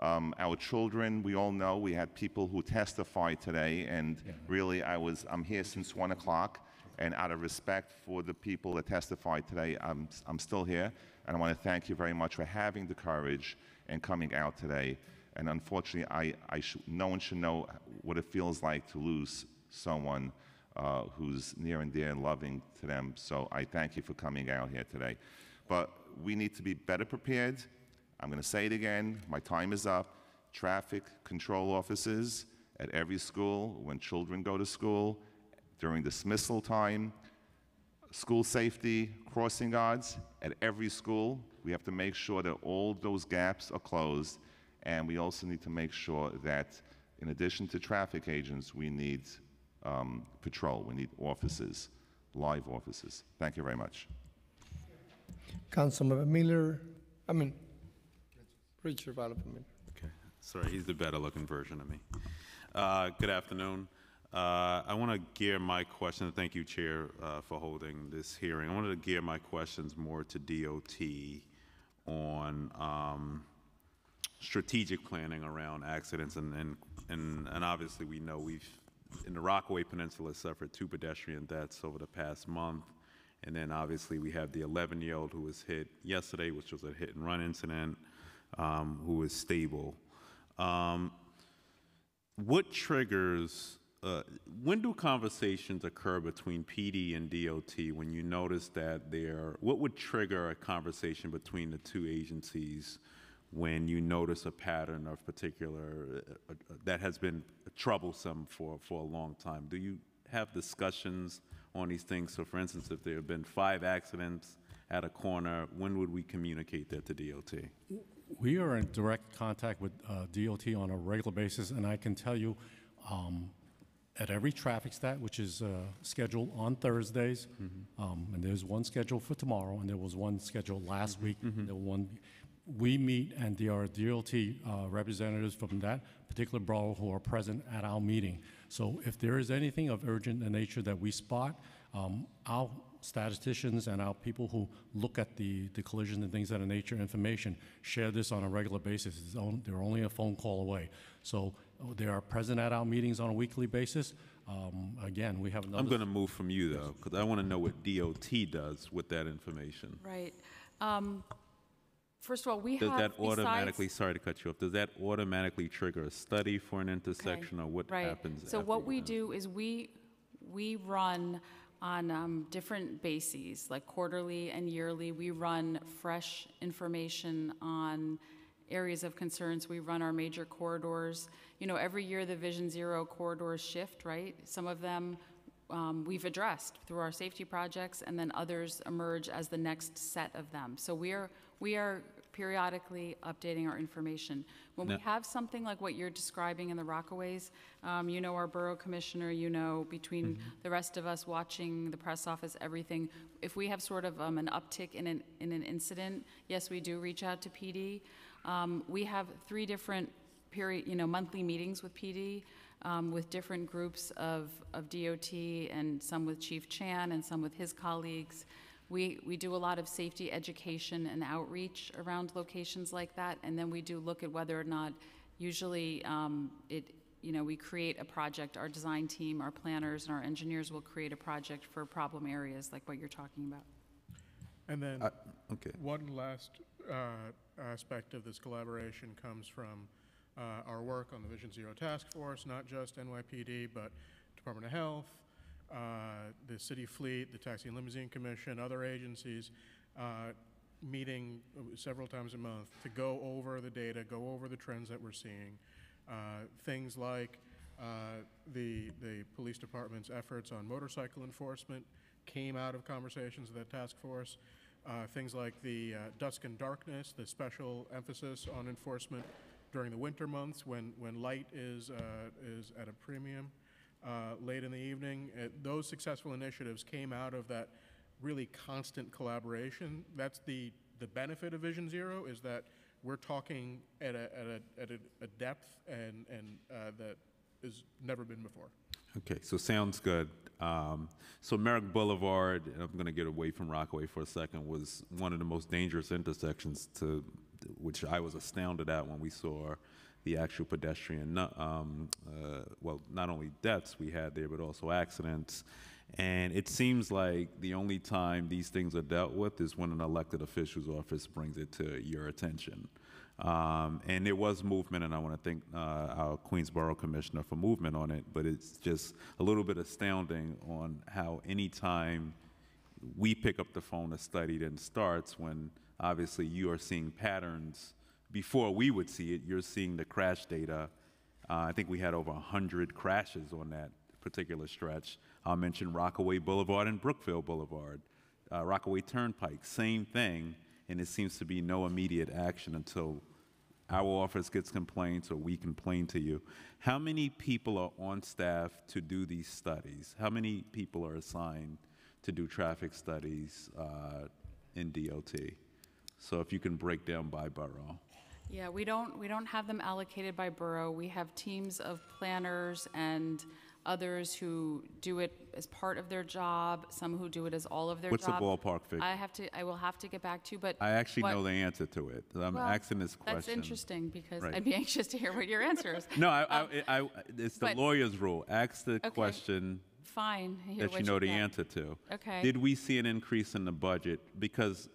Um, our children, we all know, we had people who testified today, and really, I was, I'm here since 1 o'clock, and out of respect for the people that testified today, I'm, I'm still here, and I want to thank you very much for having the courage and coming out today. And unfortunately, I, I sh- no one should know what it feels like to lose someone uh, who's near and dear and loving to them. So I thank you for coming out here today. But we need to be better prepared. I'm going to say it again. My time is up. Traffic control officers at every school when children go to school, during dismissal time, school safety, crossing guards at every school. We have to make sure that all those gaps are closed. And we also need to make sure that, in addition to traffic agents, we need um, patrol. We need officers, live officers. Thank you very much. Councilmember Miller, I mean, Richard Ballard Miller. Okay, sorry, he's the better looking version of me. Uh, Good afternoon. Uh, I want to gear my question, thank you, Chair, uh, for holding this hearing. I wanted to gear my questions more to DOT on um, strategic planning around accidents, and, and, and and obviously, we know we've, in the Rockaway Peninsula, suffered two pedestrian deaths over the past month, and then obviously, we have the 11-year-old who was hit yesterday, which was a hit-and-run incident, um, who is stable. Um, what triggers, uh, when do conversations occur between PD and DOT when you notice that there, what would trigger a conversation between the two agencies when you notice a pattern of particular, uh, uh, that has been troublesome for, for a long time? Do you have discussions on these things? So for instance, if there have been five accidents at a corner, when would we communicate that to DOT? We are in direct contact with uh, DOT on a regular basis, and I can tell you, um, at every traffic stat, which is uh, scheduled on Thursdays, um, and there's one scheduled for tomorrow, and there was one scheduled last week, there were one, we meet, and there are DOT uh, representatives from that particular borough who are present at our meeting. So if there is anything of urgent nature that we spot, um, our statisticians and our people who look at the, the collisions and things of that nature information share this on a regular basis. It's on, they're only a phone call away. So uh, they are present at our meetings on a weekly basis. Um, again, we have another. I'm going to move from you, though, because I want to know what DOT does with that information. Right. Um, First of all, we Does have that automatically, besides- sorry to cut you off, does that automatically trigger a study for an intersection, or what Right. happens? So what we do is we, we run on um, different bases, like quarterly and yearly. We run fresh information on areas of concerns. We run our major corridors. You know, every year the Vision Zero corridors shift, right? Some of them um, we've addressed through our safety projects, and then others emerge as the next set of them. So we are, we are periodically updating our information. When we have something like what you're describing in the Rockaways, um, you know our borough commissioner, you know, between Mm-hmm. the rest of us watching the press office, everything, if we have sort of um, an uptick in an, in an incident, yes, we do reach out to PD. Um, We have three different period, you know, monthly meetings with PD, um, with different groups of, of DOT, and some with Chief Chan and some with his colleagues. We, we do a lot of safety education and outreach around locations like that, and then we do look at whether or not, usually, um, it, you know, we create a project, our design team, our planners, and our engineers will create a project for problem areas like what you're talking about. And then, Uh, okay. one last uh, aspect of this collaboration comes from uh, our work on the Vision Zero Task Force, not just NYPD, but Department of Health, uh, the City Fleet, the Taxi and Limousine Commission, other agencies, uh, meeting several times a month to go over the data, go over the trends that we're seeing. Uh, Things like uh, the, the police department's efforts on motorcycle enforcement came out of conversations with that task force. Uh, Things like the dusk and darkness, the special emphasis on enforcement during the winter months when, when light is, uh, is at a premium uh, late in the evening. Uh, Those successful initiatives came out of that really constant collaboration. That's the, the benefit of Vision Zero, is that we're talking at a, at a, at a, a depth and, and uh, that has never been before. Okay, so sounds good. Um, so Merrick Boulevard, and I'm going to get away from Rockaway for a second, was one of the most dangerous intersections to, which I was astounded at when we saw the actual pedestrian, um, uh, well, not only deaths we had there, but also accidents. And it seems like the only time these things are dealt with is when an elected official's office brings it to your attention. Um, and there was movement, and I want to thank uh, our Queensborough Commissioner for movement on it, but it's just a little bit astounding on how anytime we pick up the phone, a study then starts when obviously you are seeing patterns before we would see it. You're seeing the crash data. Uh, I think we had over 100 crashes on that particular stretch. I'll mention Rockaway Boulevard and Brookville Boulevard. Uh, Rockaway Turnpike, same thing, and it seems to be no immediate action until our office gets complaints or we complain to you. How many people are on staff to do these studies? How many people are assigned to do traffic studies uh, in DOT? So if you can break down by borough. Yeah, we don't, we don't have them allocated by borough. We have teams of planners and others who do it as part of their job, some who do it as all of their What's the job. ballpark figure? I have to, I will have to get back to you, but. I actually what- know the answer to it. I'm Well, asking this question. That's interesting, because Right. I'd be [LAUGHS] anxious to hear what your answer is. No, I, Um, I, I, it's the but- lawyer's rule. Ask the question Fine, I hear that what you know the get. answer to. Okay. Did we see an increase in the budget? Because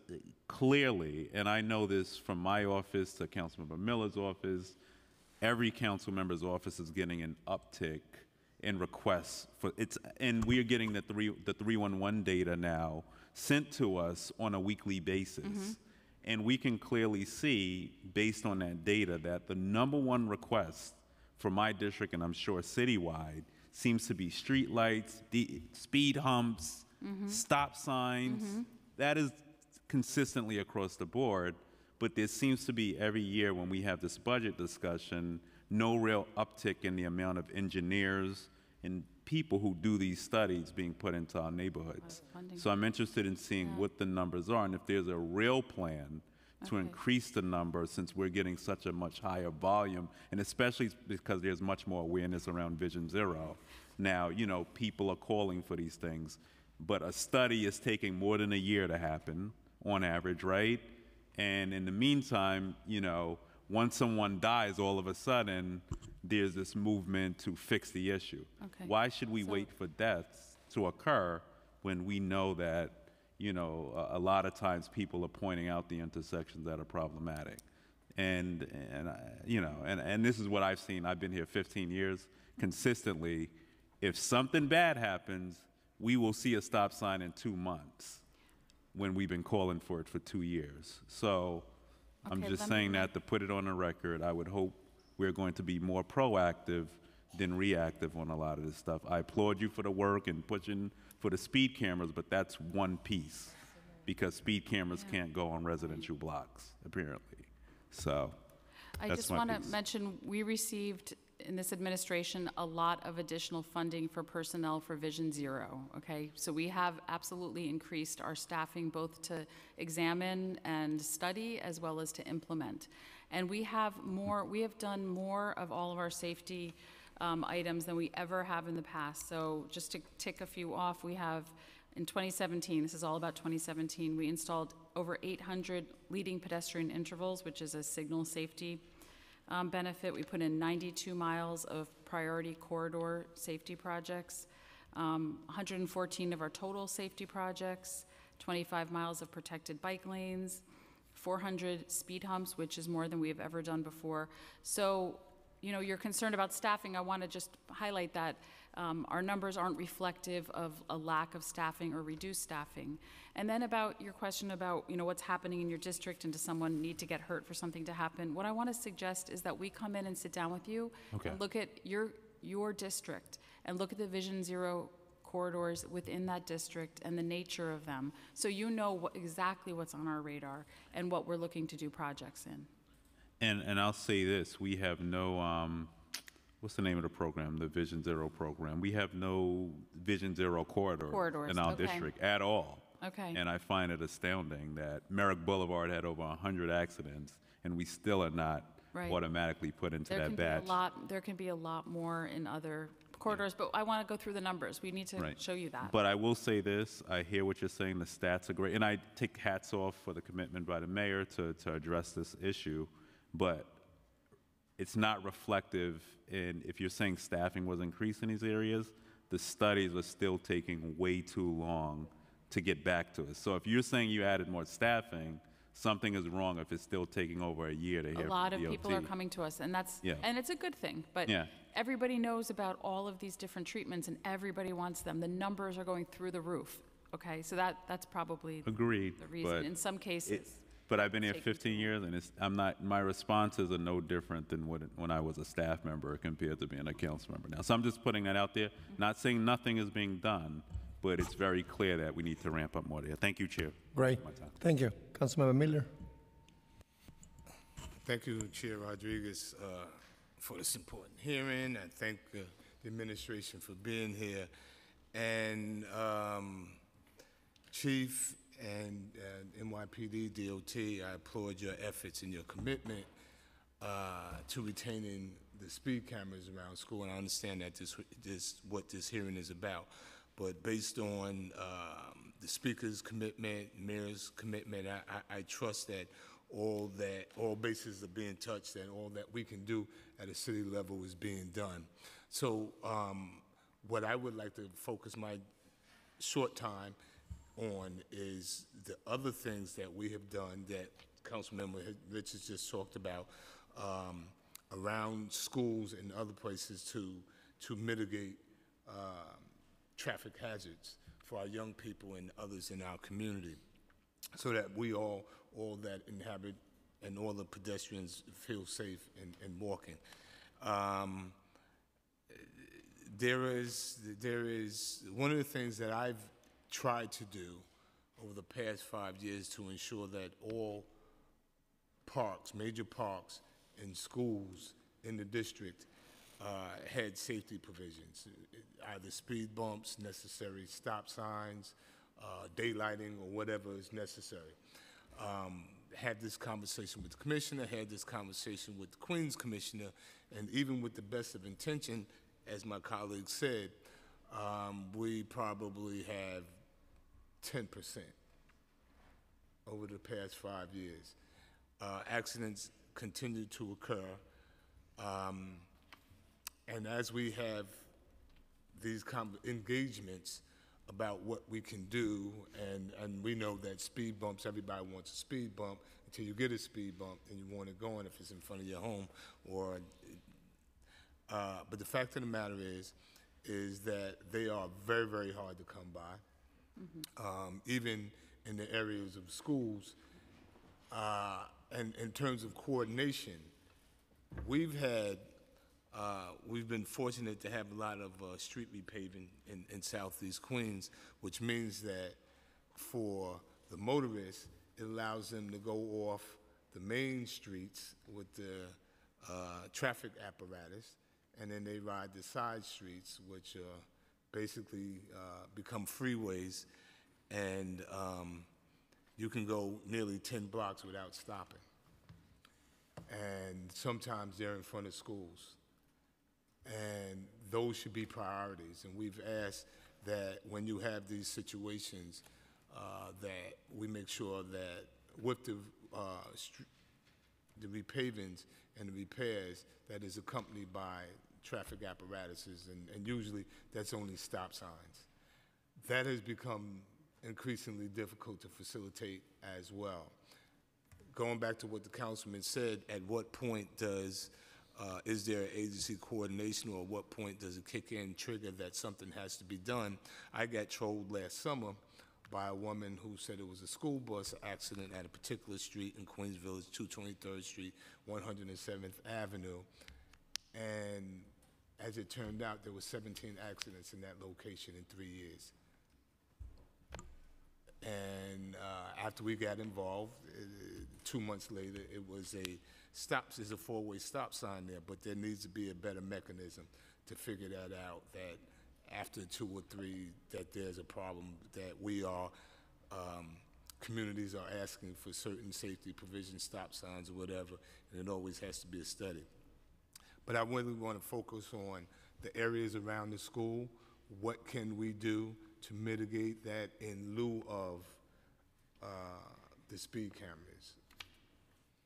clearly, and I know this from my office to Councilmember Miller's office, every council member's office is getting an uptick in requests for it's, and we are getting the three the 311 data now sent to us on a weekly basis. Mm-hmm. And we can clearly see, based on that data, that the number one request for my district, and I'm sure citywide, seems to be streetlights, the speed humps, Mm-hmm. stop signs. That is consistently across the board, but there seems to be every year when we have this budget discussion, no real uptick in the amount of engineers and people who do these studies being put into our neighborhoods. So I'm interested in seeing what the numbers are and if there's a real plan to Okay. increase the number since we're getting such a much higher volume, and especially because there's much more awareness around Vision Zero. Now, you know, people are calling for these things, but a study is taking more than a year to happen on average, right? And in the meantime, you know, once someone dies, all of a sudden, there's this movement to fix the issue. Okay. Why should we So- wait for deaths to occur when we know that, you know, a, a lot of times people are pointing out the intersections that are problematic? And, and I- you know, and, and this is what I've seen. I've been here 15 years consistently. If something bad happens, we will see a stop sign in two months when we've been calling for it for two years. So I'm Okay, just let me- saying that to put it on the record. I would hope we're going to be more proactive than reactive on a lot of this stuff. I applaud you for the work and pushing for the speed cameras, but that's one piece because speed cameras can't go on residential blocks, apparently. So I that's just my want to piece. mention, we received in this administration a lot of additional funding for personnel for Vision Zero, okay? So we have absolutely increased our staffing both to examine and study as well as to implement. And we have more, we have done more of all of our safety um, items than we ever have in the past. So just to tick a few off, we have in 2017, this is all about 2017, we installed over 800 leading pedestrian intervals, which is a signal safety um, benefit. We put in 92 miles of priority corridor safety projects, um, 114 of our total safety projects, 25 miles of protected bike lanes, 400 speed humps, which is more than we have ever done before. So, you know, you're concerned about staffing. I want to just highlight that um, our numbers aren't reflective of a lack of staffing or reduced staffing. And then about your question about, you know, what's happening in your district and does someone need to get hurt for something to happen? What I want to suggest is that we come in and sit down with you Okay. and look at your, your district and look at the Vision Zero corridors within that district and the nature of them, so you know what, exactly what's on our radar and what we're looking to do projects in. And, and I'll say this, we have no, um, what's the name of the program, the Vision Zero program? We have no Vision Zero corridor Corridors, in our okay. district at all. Okay. And I find it astounding that Merrick Boulevard had over 100 accidents, and we still are not Right. automatically put into There that can be batch. a lot, there can be a lot more in other corridors, but I want to go through the numbers. We need to Right. show you that. But I will say this, I hear what you're saying, the stats are great, and I take hats off for the commitment by the mayor to, to address this issue, but it's not reflective in, if you're saying staffing was increased in these areas, the studies are still taking way too long to get back to us. So if you're saying you added more staffing, something is wrong if it's still taking over a year to hear A lot of people are coming to us, and that's, Yeah. and it's a good thing, but Yeah. everybody knows about all of these different treatments, and everybody wants them. The numbers are going through the roof, okay? So that, that's probably Agreed, the reason, in some it- cases. But I've been here 15 years, and it's, I'm not, my responses are no different than what, when I was a staff member compared to being a council member now. So I'm just putting that out there, not saying nothing is being done, but it's very clear that we need to ramp up more there. Thank you, Chair. Great. Thank you. Councilmember Miller. Thank you, Chair Rodriguez, uh, for this important hearing. I thank uh, the administration for being here. And um, Chief and uh, NYPD DOT, I applaud your efforts and your commitment uh, to retaining the speed cameras around school. And I understand that this, this what this hearing is about. But based on um, the speaker's commitment, mayor's commitment, I, I, I trust that all that all bases are being touched and all that we can do at a city level is being done. So um, what I would like to focus my short time on is the other things that we have done that Councilmember Richards just talked about um, around schools and other places to to mitigate um, traffic hazards for our young people and others in our community, so that we all all that inhabit and all the pedestrians feel safe in, in walking. Um, there is there is one of the things that I've tried to do over the past five years to ensure that all parks, major parks, and schools in the district uh, had safety provisions, either speed bumps, necessary stop signs, uh, daylighting, or whatever is necessary. Um, had this conversation with the commissioner, had this conversation with the Queens commissioner, and even with the best of intention, as my colleague said, um, we probably have 10% over the past five years. Uh, accidents continue to occur. Um, and as we have these engagements about what we can do, and, and we know that speed bumps, everybody wants a speed bump until you get a speed bump and you want it going if it's in front of your home or uh, but the fact of the matter is, is that they are very, very hard to come by. Um, even in the areas of schools, uh, and in terms of coordination, we've had, uh, we've been fortunate to have a lot of uh, street repaving in, in southeast Queens, which means that for the motorists, it allows them to go off the main streets with the uh, traffic apparatus, and then they ride the side streets, which uh, basically uh, become freeways, and um, you can go nearly 10 blocks without stopping. And sometimes they're in front of schools. And those should be priorities. And we've asked that when you have these situations, uh, that we make sure that with the, uh, the repavings and the repairs, that is accompanied by traffic apparatuses, and, and usually that's only stop signs. That has become increasingly difficult to facilitate as well. Going back to what the councilman said, at what point does, uh, is there agency coordination, or at what point does it kick in, trigger that something has to be done? I got trolled last summer by a woman who said it was a school bus accident at a particular street in Queens Village, 223rd Street, 107th Avenue. And as it turned out, there were 17 accidents in that location in three years. And uh, after we got involved, uh, two months later, it was a stops, there's a four-way stop sign there, but there needs to be a better mechanism to figure that out, that after two or three, that there's a problem, that we are, um, communities are asking for certain safety provisions, stop signs or whatever, and it always has to be a study. But I really want to focus on the areas around the school. What can we do to mitigate that in lieu of uh, the speed cameras?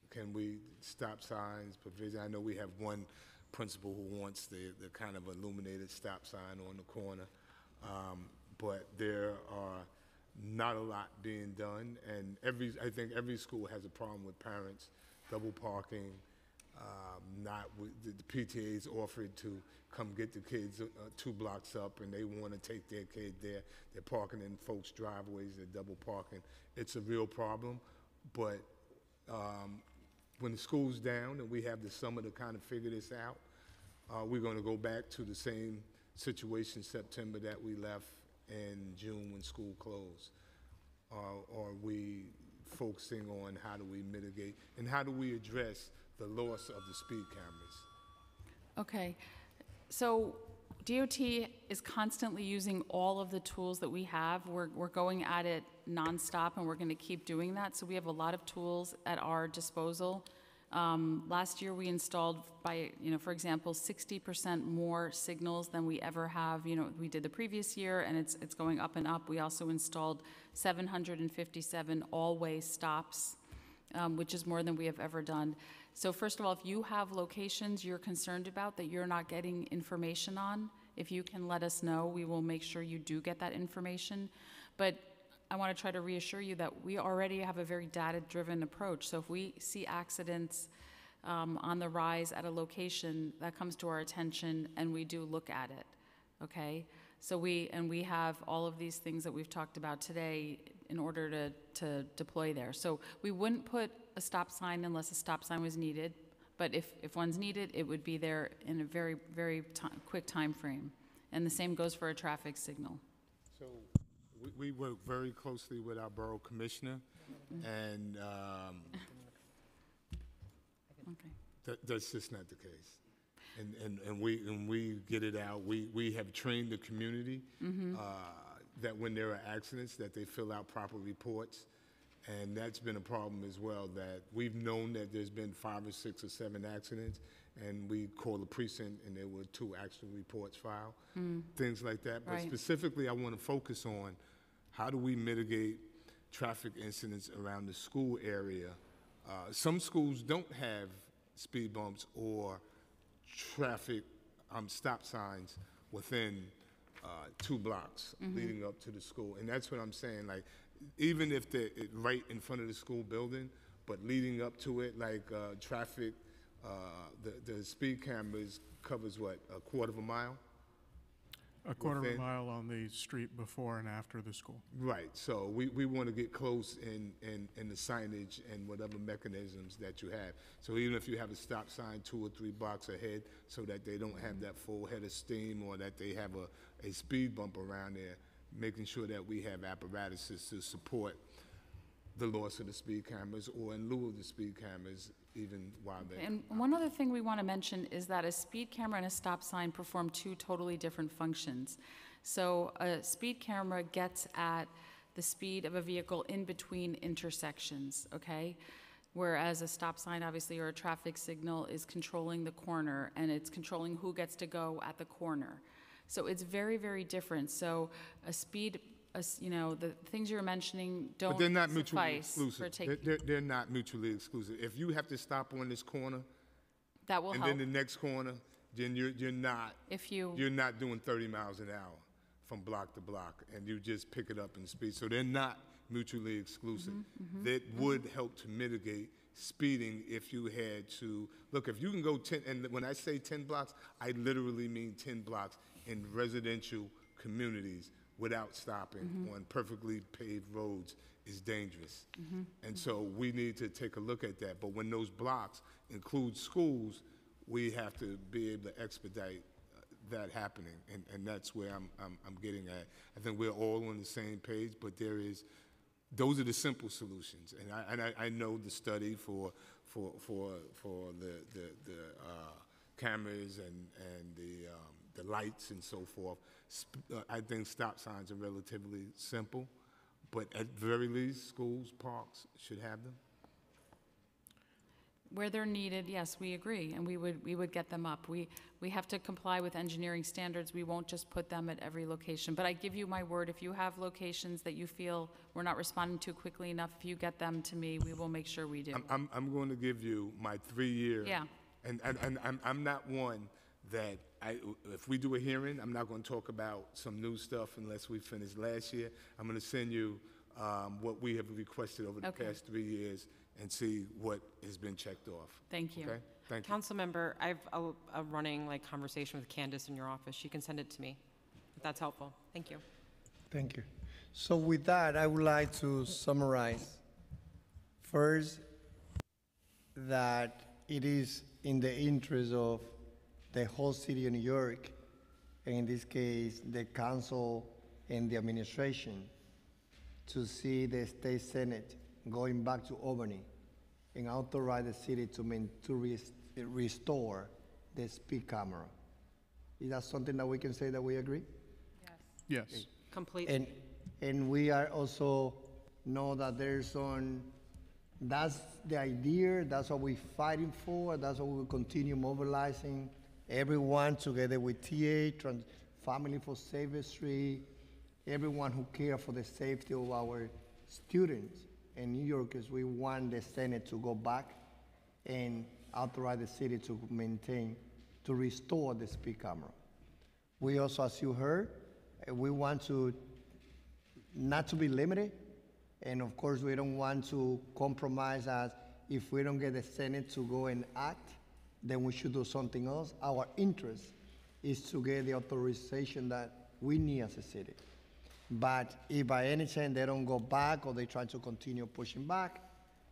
Can we, stop signs, provision, I know we have one principal who wants the, the kind of illuminated stop sign on the corner. Um, But there are not a lot being done, and every, I think every school has a problem with parents, double parking, um, not, with- the the PTA's offered to come get the kids uh, two blocks up, and they want to take their kid there. They're parking in folks' driveways, they're double parking. It's a real problem, but um, when the school's down and we have the summer to kind of figure this out, uh, we're going to go back to the same situation September that we left in June when school closed. Uh, are we focusing on how do we mitigate, and how do we address the loss of the speed cameras? Okay, so DOT is constantly using all of the tools that we have. We're, we're going at it nonstop, and we're going to keep doing that. So we have a lot of tools at our disposal. Um, Last year, we installed by, you know, for example, 60% more signals than we ever have, you know, we did the previous year, and it's, it's going up and up. We also installed 757 all-way stops um, which is more than we have ever done. So first of all, if you have locations you're concerned about that you're not getting information on, if you can let us know, we will make sure you do get that information. But I want to try to reassure you that we already have a very data-driven approach. So if we see accidents um, on the rise at a location, that comes to our attention, and we do look at it, okay? So we, and we have all of these things that we've talked about today in order to, to deploy there. So we wouldn't put a stop sign unless a stop sign was needed, but if, if one's needed, it would be there in a very, very ti- quick time frame. And the same goes for a traffic signal. So we, we work very closely with our borough commissioner, and um, Okay. that, that's just not the case. And, and, and we, and we get it out, we, we have trained the community uh, that when there are accidents, that they fill out proper reports. And that's been a problem as well, that we've known that there's been five or six or seven accidents, and we call the precinct, and there were two accident reports filed, things like that. But Right. specifically, I want to focus on how do we mitigate traffic incidents around the school area? Uh, Some schools don't have speed bumps or traffic um, stop signs within uh, two blocks leading up to the school. And that's what I'm saying, like, even if they're right in front of the school building, but leading up to it, like, uh, traffic, uh, the, the speed cameras covers what, a quarter of a mile? A quarter of a mile on the street before and after the school. Right, so we, we want to get close in, in, in the signage and whatever mechanisms that you have. So even if you have a stop sign two or three blocks ahead, so that they don't have that full head of steam or that they have a, a speed bump around there, making sure that we have apparatuses to support the loss of the speed cameras or in lieu of the speed cameras, even while they. And one other thing we want to mention is that a speed camera and a stop sign perform two totally different functions. So a speed camera gets at the speed of a vehicle in between intersections, okay? Whereas a stop sign, obviously, or a traffic signal is controlling the corner, and it's controlling who gets to go at the corner. So it's very, very different. So a speed, a s- you know, the things you're mentioning don't But they're not mutually suffice for exclusive. They're, taking, they're, they're not mutually exclusive. If you have to stop on this corner, that will and help then the next corner, then you're, you're not if you. you're not doing 30 miles an hour from block to block, and you just pick it up in speed. So they're not mutually exclusive. Mm-hmm, mm-hmm, that mm-hmm. would help to mitigate speeding if you had to, look, if you can go 10, and when I say 10 blocks, I literally mean 10 blocks in residential communities without stopping on perfectly paved roads is dangerous. And so we need to take a look at that. But when those blocks include schools, we have to be able to expedite uh, that happening, and, and that's where I'm, I'm, I'm getting at. I think we're all on the same page, but there is, those are the simple solutions. And I, and I, I know the study for, for, for, for the, the, the uh, cameras and, and the, um, the lights and so forth. Sp- uh, I think stop signs are relatively simple, but at very least, schools, parks should have them. Where they're needed, yes, we agree, and we would, we would get them up. We, we have to comply with engineering standards. We won't just put them at every location. But I give you my word, if you have locations that you feel we're not responding to quickly enough, if you get them to me, we will make sure we do. I'm, I'm, I'm going to give you my three-year. Yeah. And, and, and I'm, I'm not one that, I, if we do a hearing, I'm not going to talk about some new stuff unless we finish last year. I'm going to send you um, what we have requested over the Okay. past three years and see what has been checked off. Thank you. Okay? Thank you. Councilmember, I have a, a running like conversation with Candace in your office. She can send it to me. If that's helpful. Thank you. Thank you. So with that, I would like to summarize. First, that it is in the interest of the whole city of New York, and in this case, the council and the administration, to see the state senate going back to Albany and authorize the city to main, to res- restore the speed camera. Is that something that we can say that we agree? Yes. Yes. Completely. And, and we are also know that there's some, that's the idea, that's what we're fighting for, that's what we will continue mobilizing everyone together with TA, Trans, Family for Safe Street, everyone who care for the safety of our students and New Yorkers. We want the Senate to go back and authorize the city to maintain, to restore the speed camera. We also, as you heard, uh, we want to not to be limited, and of course, we don't want to compromise as if we don't get the Senate to go and act, then we should do something else. Our interest is to get the authorization that we need as a city. But if by any chance they don't go back or they try to continue pushing back,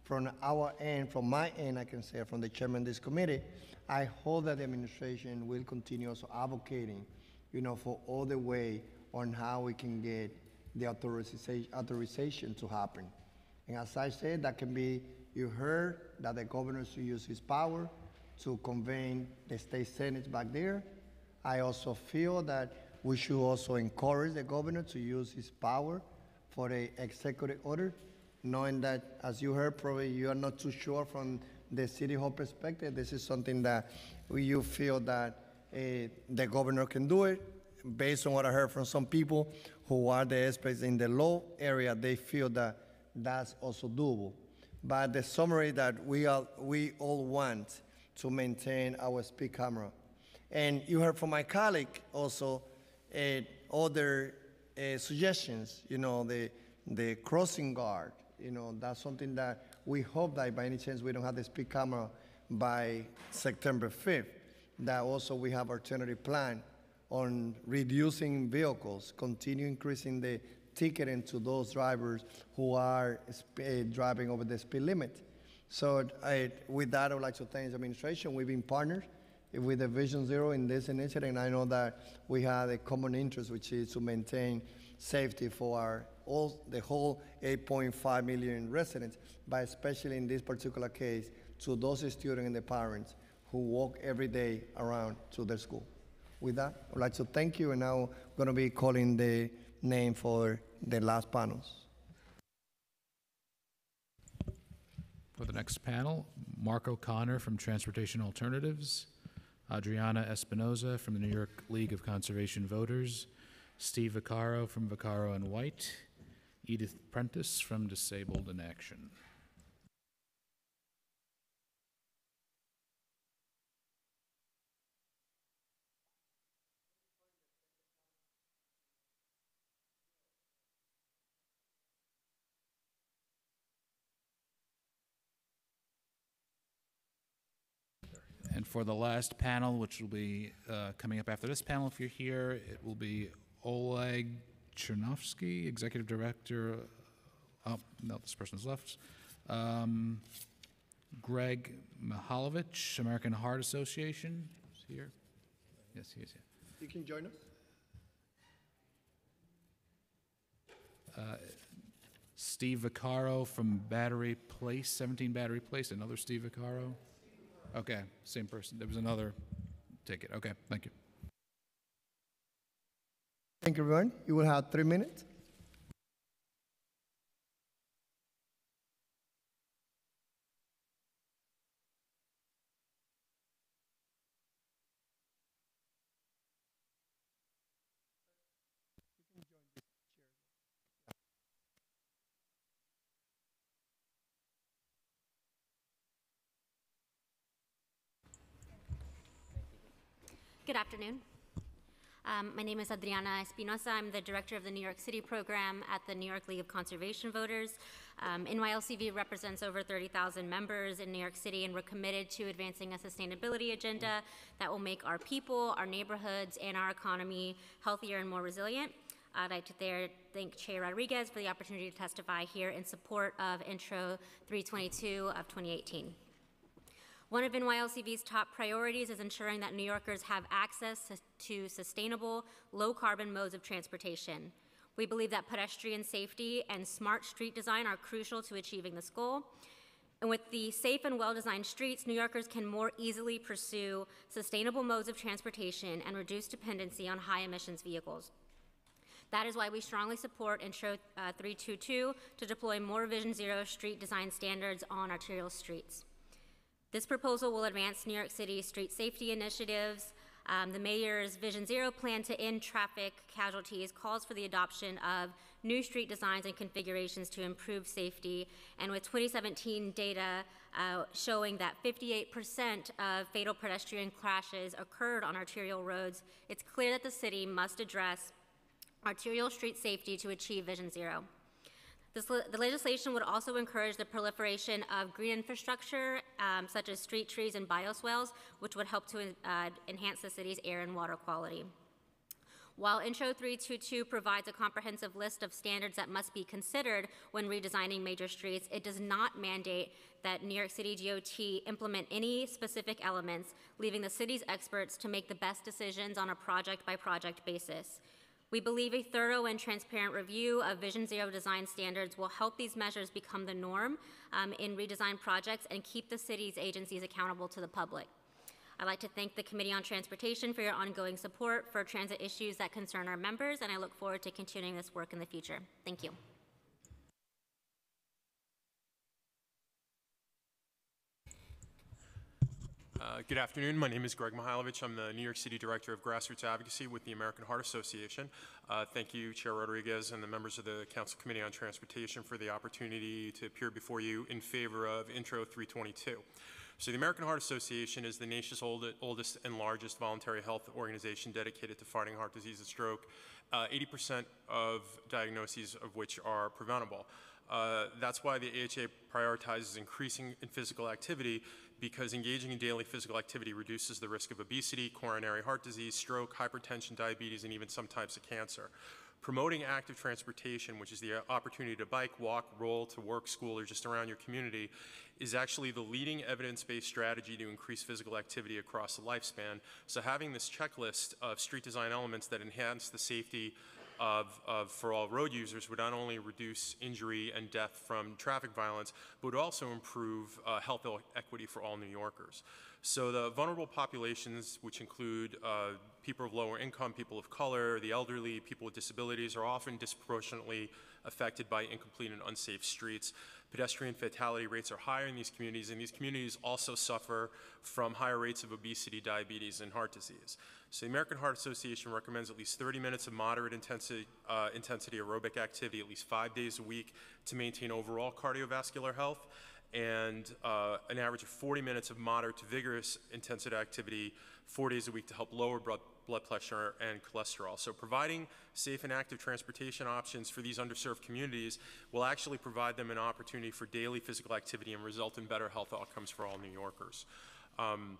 from our end, from my end, I can say, from the chairman of this committee, I hope that the administration will continue also advocating, you know, for all the way on how we can get the authorization, authorization to happen. And as I said, that can be, you heard that the governor should use his power to convene the state senate back there. I also feel that we should also encourage the governor to use his power for a executive order, knowing that, as you heard, probably you are not too sure from the city hall perspective. This is something that we- you feel that eh, the governor can do it. Based on what I heard from some people who are the experts in the law area, they feel that that's also doable. But the summary that we all, we all want to maintain our speed camera. And you heard from my colleague also uh, other uh, suggestions, you know, the, the crossing guard, you know, that's something that we hope that by any chance we don't have the speed camera by September 5th, that also we have alternative plan on reducing vehicles, continue increasing the ticketing to those drivers who are uh, driving over the speed limit. So I, with that, I would like to thank the administration. We've been partners with the Vision Zero in this initiative, and I know that we have a common interest, which is to maintain safety for our, all, the whole 8.5 million residents, but especially in this particular case, to those students and the parents who walk every day around to their school. With that, I'd like to thank you, and now I'm going to be calling the name for the last panels. For the next panel, Mark O'Connor from Transportation Alternatives, Adriana Espinoza from the New York League of Conservation Voters, Steve Vaccaro from Vaccaro and White, Edith Prentice from Disabled in Action. And for the last panel, which will be uh, coming up after this panel, if you're here, it will be Oleg Chernovsky, Executive Director. Oh, no, this person's left. Um, Greg Mihalovich, American Heart Association, is he here. Yes, he is here. You can join us. Uh, Steve Vaccaro from Battery Place, 17 Battery Place, another Steve Vaccaro. Okay, same person. There was another ticket. Okay, thank you. Thank you, everyone. You will have three minutes. Good afternoon. Um, my name is Adriana Espinoza. I'm the director of the New York City program at the New York League of Conservation Voters. Um, NYLCV represents over 30,000 members in New York City, and we're committed to advancing a sustainability agenda that will make our people, our neighborhoods, and our economy healthier and more resilient. I'd like to there thank Chair Rodriguez for the opportunity to testify here in support of Intro 322 of 2018. One of NYLCV's top priorities is ensuring that New Yorkers have access to sustainable, low carbon modes of transportation. We believe that pedestrian safety and smart street design are crucial to achieving this goal. And with the safe and well designed streets, New Yorkers can more easily pursue sustainable modes of transportation and reduce dependency on high emissions vehicles. That is why we strongly support Intro uh, 322 to deploy more Vision Zero street design standards on arterial streets. This proposal will advance New York City street safety initiatives. Um, the mayor's Vision Zero plan to end traffic casualties calls for the adoption of new street designs and configurations to improve safety. And with 2017 data uh, showing that 58% of fatal pedestrian crashes occurred on arterial roads, it's clear that the city must address arterial street safety to achieve Vision Zero. This, the legislation would also encourage the proliferation of green infrastructure, um, such as street trees and bioswales, which would help to uh, enhance the city's air and water quality. While Intro 322 provides a comprehensive list of standards that must be considered when redesigning major streets, it does not mandate that New York City DOT implement any specific elements, leaving the city's experts to make the best decisions on a project by project basis. We believe a thorough and transparent review of Vision Zero design standards will help these measures become the norm um, in redesign projects and keep the city's agencies accountable to the public. I'd like to thank the Committee on Transportation for your ongoing support for transit issues that concern our members, and I look forward to continuing this work in the future. Thank you. Uh, good afternoon. My name is Greg Mihailovich. I'm the New York City Director of Grassroots Advocacy with the American Heart Association. Uh, thank you, Chair Rodriguez, and the members of the Council Committee on Transportation for the opportunity to appear before you in favor of Intro 322. So the American Heart Association is the nation's old, oldest and largest voluntary health organization dedicated to fighting heart disease and stroke, 80% uh, of diagnoses of which are preventable. Uh, that's why the AHA prioritizes increasing in physical activity because engaging in daily physical activity reduces the risk of obesity, coronary heart disease, stroke, hypertension, diabetes, and even some types of cancer. Promoting active transportation, which is the uh, opportunity to bike, walk, roll to work, school, or just around your community, is actually the leading evidence-based strategy to increase physical activity across the lifespan. So having this checklist of street design elements that enhance the safety of, of, for all road users would not only reduce injury and death from traffic violence, but would also improve uh, health equity for all New Yorkers. So the vulnerable populations, which include uh, people of lower income, people of color, the elderly, people with disabilities, are often disproportionately affected by incomplete and unsafe streets. Pedestrian fatality rates are higher in these communities, and these communities also suffer from higher rates of obesity, diabetes, and heart disease. So the American Heart Association recommends at least 30 minutes of moderate intensity, uh, intensity aerobic activity at least five days a week to maintain overall cardiovascular health and uh, an average of 40 minutes of moderate to vigorous intensity activity four days a week to help lower blood, blood pressure and cholesterol. So providing safe and active transportation options for these underserved communities will actually provide them an opportunity for daily physical activity and result in better health outcomes for all New Yorkers. Um,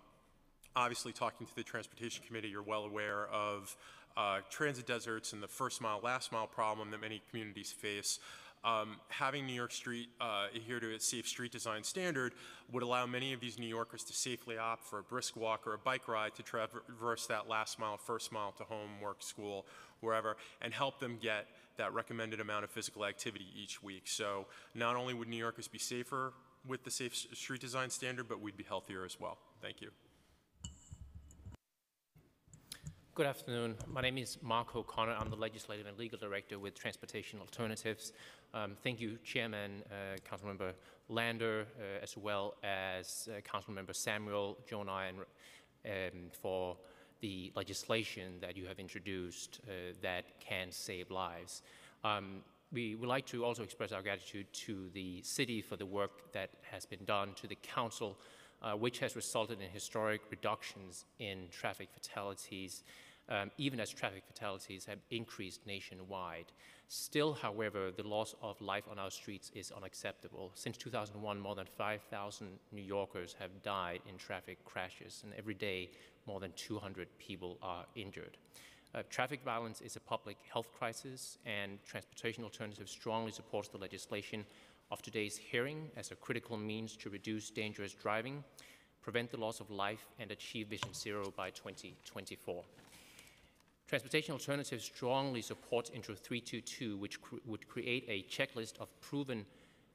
obviously, talking to the Transportation Committee, you're well aware of uh, transit deserts and the first mile, last mile problem that many communities face. Um, having New York Street uh, adhere to its safe street design standard would allow many of these New Yorkers to safely opt for a brisk walk or a bike ride to traverse that last mile, first mile to home, work, school, wherever, and help them get that recommended amount of physical activity each week. So not only would New Yorkers be safer with the safe street design standard, but we'd be healthier as well. Thank you. Good afternoon. My name is Mark O'Connor. I'm the Legislative and Legal Director with Transportation Alternatives. Um, thank you, Chairman, uh, Councilmember Lander, uh, as well as uh, Councilmember Samuel, Gjonaj, and um, for the legislation that you have introduced uh, that can save lives. Um, we would like to also express our gratitude to the city for the work that has been done, to the council uh, which has resulted in historic reductions in traffic fatalities, um, even as traffic fatalities have increased nationwide. Still, however, the loss of life on our streets is unacceptable. Since 2001, more than 5,000 New Yorkers have died in traffic crashes, and every day, more than 200 people are injured. Uh, traffic violence is a public health crisis, and Transportation Alternatives strongly supports the legislation of today's hearing as a critical means to reduce dangerous driving, prevent the loss of life, and achieve Vision Zero by 2024. Transportation Alternatives strongly supports Intro 322, which cr would create a checklist of proven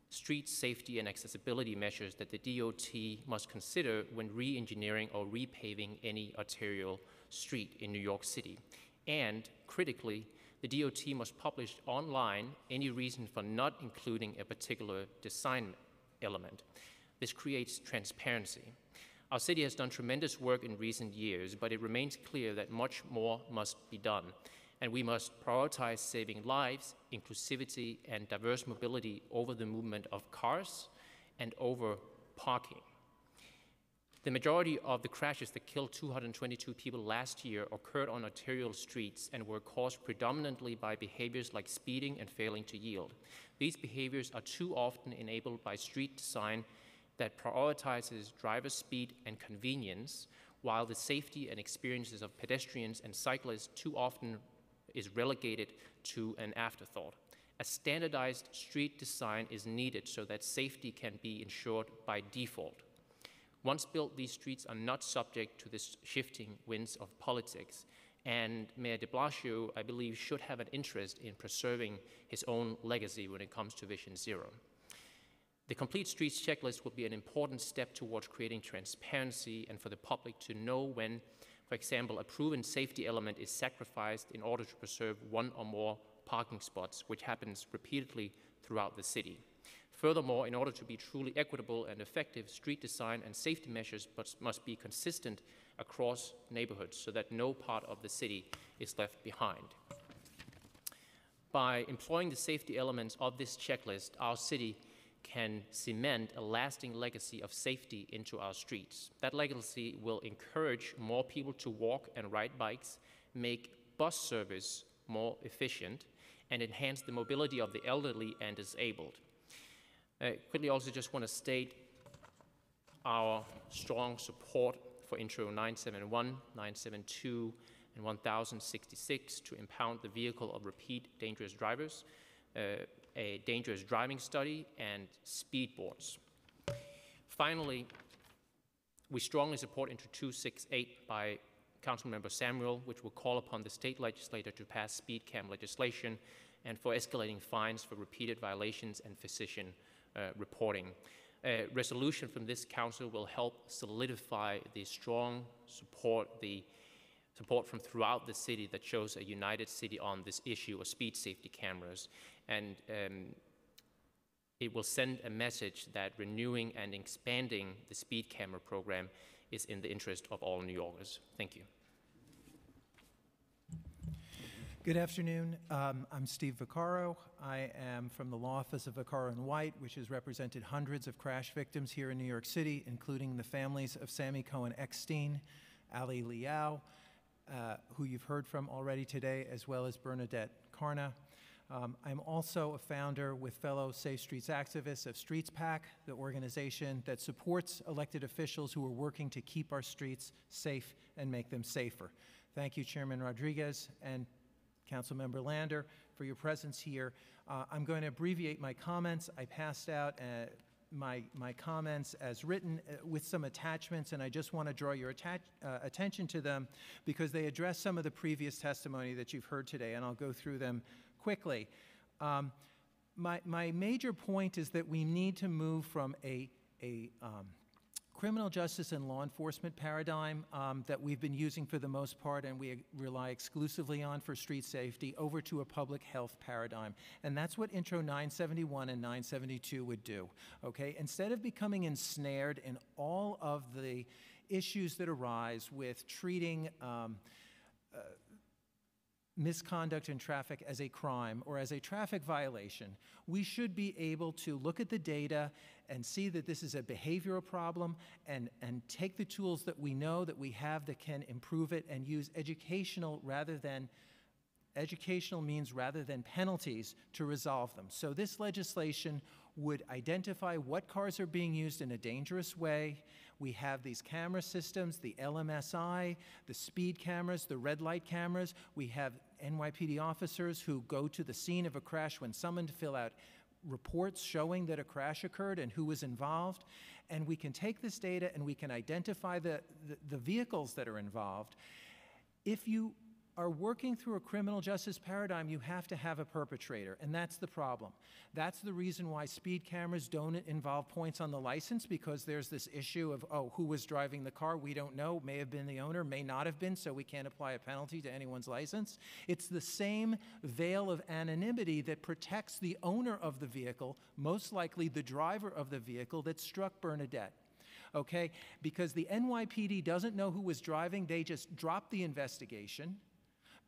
street safety and accessibility measures that the DOT must consider when re-engineering or repaving any arterial street in New York City. And critically, the DOT must publish online any reason for not including a particular design element. This creates transparency. Our city has done tremendous work in recent years, but it remains clear that much more must be done. And we must prioritize saving lives, inclusivity, and diverse mobility over the movement of cars and over parking. The majority of the crashes that killed 222 people last year occurred on arterial streets and were caused predominantly by behaviors like speeding and failing to yield. These behaviors are too often enabled by street design that prioritizes driver speed and convenience, while the safety and experiences of pedestrians and cyclists too often is relegated to an afterthought. A standardized street design is needed so that safety can be ensured by default. Once built, these streets are not subject to the shifting winds of politics, and Mayor de Blasio, I believe, should have an interest in preserving his own legacy when it comes to Vision Zero. The Complete Streets checklist will be an important step towards creating transparency and for the public to know when, for example, a proven safety element is sacrificed in order to preserve one or more parking spots, which happens repeatedly throughout the city. Furthermore, in order to be truly equitable and effective, street design and safety measures must be consistent across neighborhoods so that no part of the city is left behind. By employing the safety elements of this checklist, our city can cement a lasting legacy of safety into our streets. That legacy will encourage more people to walk and ride bikes, make bus service more efficient, and enhance the mobility of the elderly and disabled. I quickly also just want to state our strong support for Intro 971, 972, and 1066 to impound the vehicle of repeat dangerous drivers. Uh, a dangerous driving study, and speed boards. Finally, we strongly support Intro 268 by Councilmember Samuel, which will call upon the state legislature to pass speed cam legislation and for escalating fines for repeated violations and physician reporting. A resolution from this council will help solidify the strong support, the support from throughout the city that shows a united city on this issue of speed safety cameras and um, it will send a message that renewing and expanding the speed camera program is in the interest of all New Yorkers. Thank you. Good afternoon. Um, I'm Steve Vaccaro. I am from the law office of Vaccaro and White, which has represented hundreds of crash victims here in New York City, including the families of Sammy Cohen Eckstein, Ali Liao, uh, who you've heard from already today, as well as Bernadette Karna. Um, I'm also a founder with fellow Safe Streets activists of Streets PAC, the organization that supports elected officials who are working to keep our streets safe and make them safer. Thank you, Chairman Rodriguez and Councilmember Lander, for your presence here. Uh, I'm going to abbreviate my comments. I passed out uh, my, my comments as written uh, with some attachments, and I just want to draw your uh, attention to them because they address some of the previous testimony that you've heard today, and I'll go through them quickly. Um, my, my major point is that we need to move from a, a um, criminal justice and law enforcement paradigm um, that we've been using for the most part and we rely exclusively on for street safety over to a public health paradigm. And that's what Intro 971 and 972 would do. Okay? Instead of becoming ensnared in all of the issues that arise with treating um, uh, misconduct in traffic as a crime or as a traffic violation, we should be able to look at the data and see that this is a behavioral problem and, and take the tools that we know that we have that can improve it and use educational rather than educational means rather than penalties to resolve them. So this legislation would identify what cars are being used in a dangerous way. We have these camera systems, the LMSI, the speed cameras, the red light cameras. We have NYPD officers who go to the scene of a crash when summoned to fill out reports showing that a crash occurred and who was involved. And we can take this data and we can identify the, the, the vehicles that are involved. If you are working through a criminal justice paradigm, you have to have a perpetrator, and that's the problem. That's the reason why speed cameras don't involve points on the license because there's this issue of, oh, who was driving the car? We don't know. May have been the owner, may not have been, so we can't apply a penalty to anyone's license. It's the same veil of anonymity that protects the owner of the vehicle, most likely the driver of the vehicle that struck Bernadette okay? Because the NYPD doesn't know who was driving, they just drop the investigation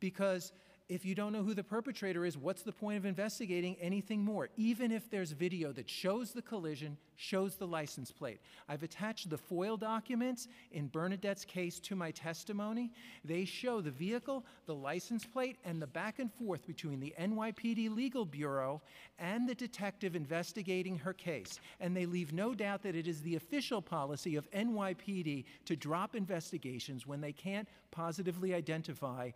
because if you don't know who the perpetrator is, what's the point of investigating anything more? Even if there's video that shows the collision, shows the license plate. I've attached the FOIL documents in Bernadette's case to my testimony. They show the vehicle, the license plate, and the back and forth between the NYPD Legal Bureau and the detective investigating her case. And they leave no doubt that it is the official policy of NYPD to drop investigations when they can't positively identify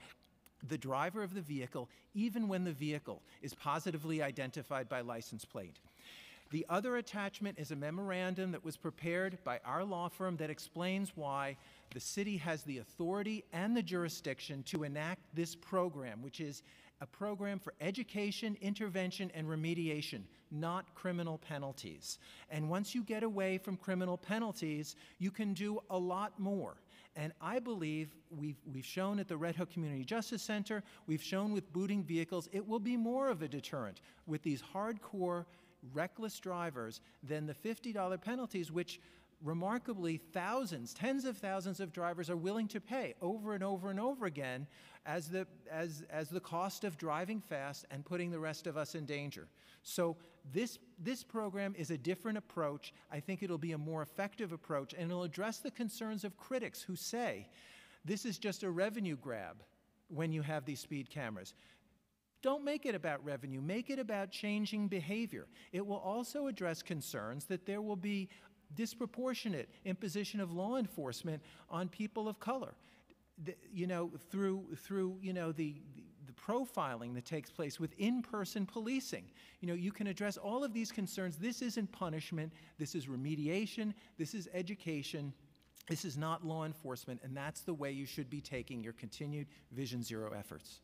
the driver of the vehicle, even when the vehicle is positively identified by license plate. The other attachment is a memorandum that was prepared by our law firm that explains why the city has the authority and the jurisdiction to enact this program, which is a program for education, intervention, and remediation, not criminal penalties. And once you get away from criminal penalties, you can do a lot more. And I believe we've, we've shown at the Red Hook Community Justice Center, we've shown with booting vehicles, it will be more of a deterrent with these hardcore, reckless drivers than the $50 penalties, which remarkably thousands, tens of thousands of drivers are willing to pay over and over and over again as the, as, as the cost of driving fast and putting the rest of us in danger. So this, this program is a different approach. I think it'll be a more effective approach, and it'll address the concerns of critics who say this is just a revenue grab when you have these speed cameras. Don't make it about revenue, make it about changing behavior. It will also address concerns that there will be disproportionate imposition of law enforcement on people of color. The, you know, through, through you know, the, the the profiling that takes place with in-person policing. You know, you can address all of these concerns. This isn't punishment. This is remediation. This is education. This is not law enforcement, and that's the way you should be taking your continued Vision Zero efforts.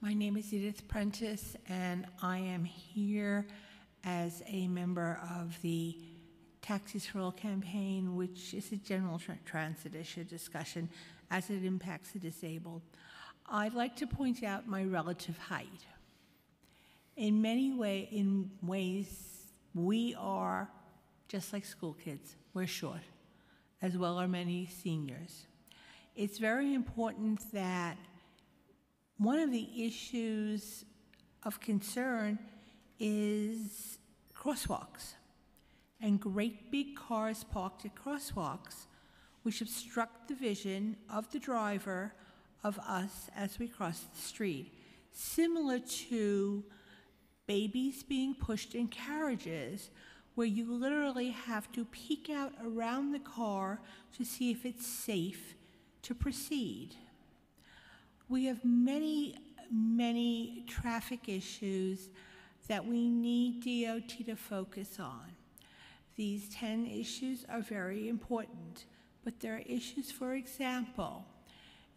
My name is Edith Prentice, and I am here as a member of the Taxis for All campaign, which is a general tra- transit issue discussion as it impacts the disabled. I'd like to point out my relative height. In many way, in ways, we are just like school kids. We're short, as well are many seniors. It's very important that one of the issues of concern is crosswalks and great big cars parked at crosswalks, which obstruct the vision of the driver of us as we cross the street, similar to babies being pushed in carriages, where you literally have to peek out around the car to see if it's safe to proceed. We have many, many traffic issues that we need DOT to focus on. These 10 issues are very important, but there are issues, for example,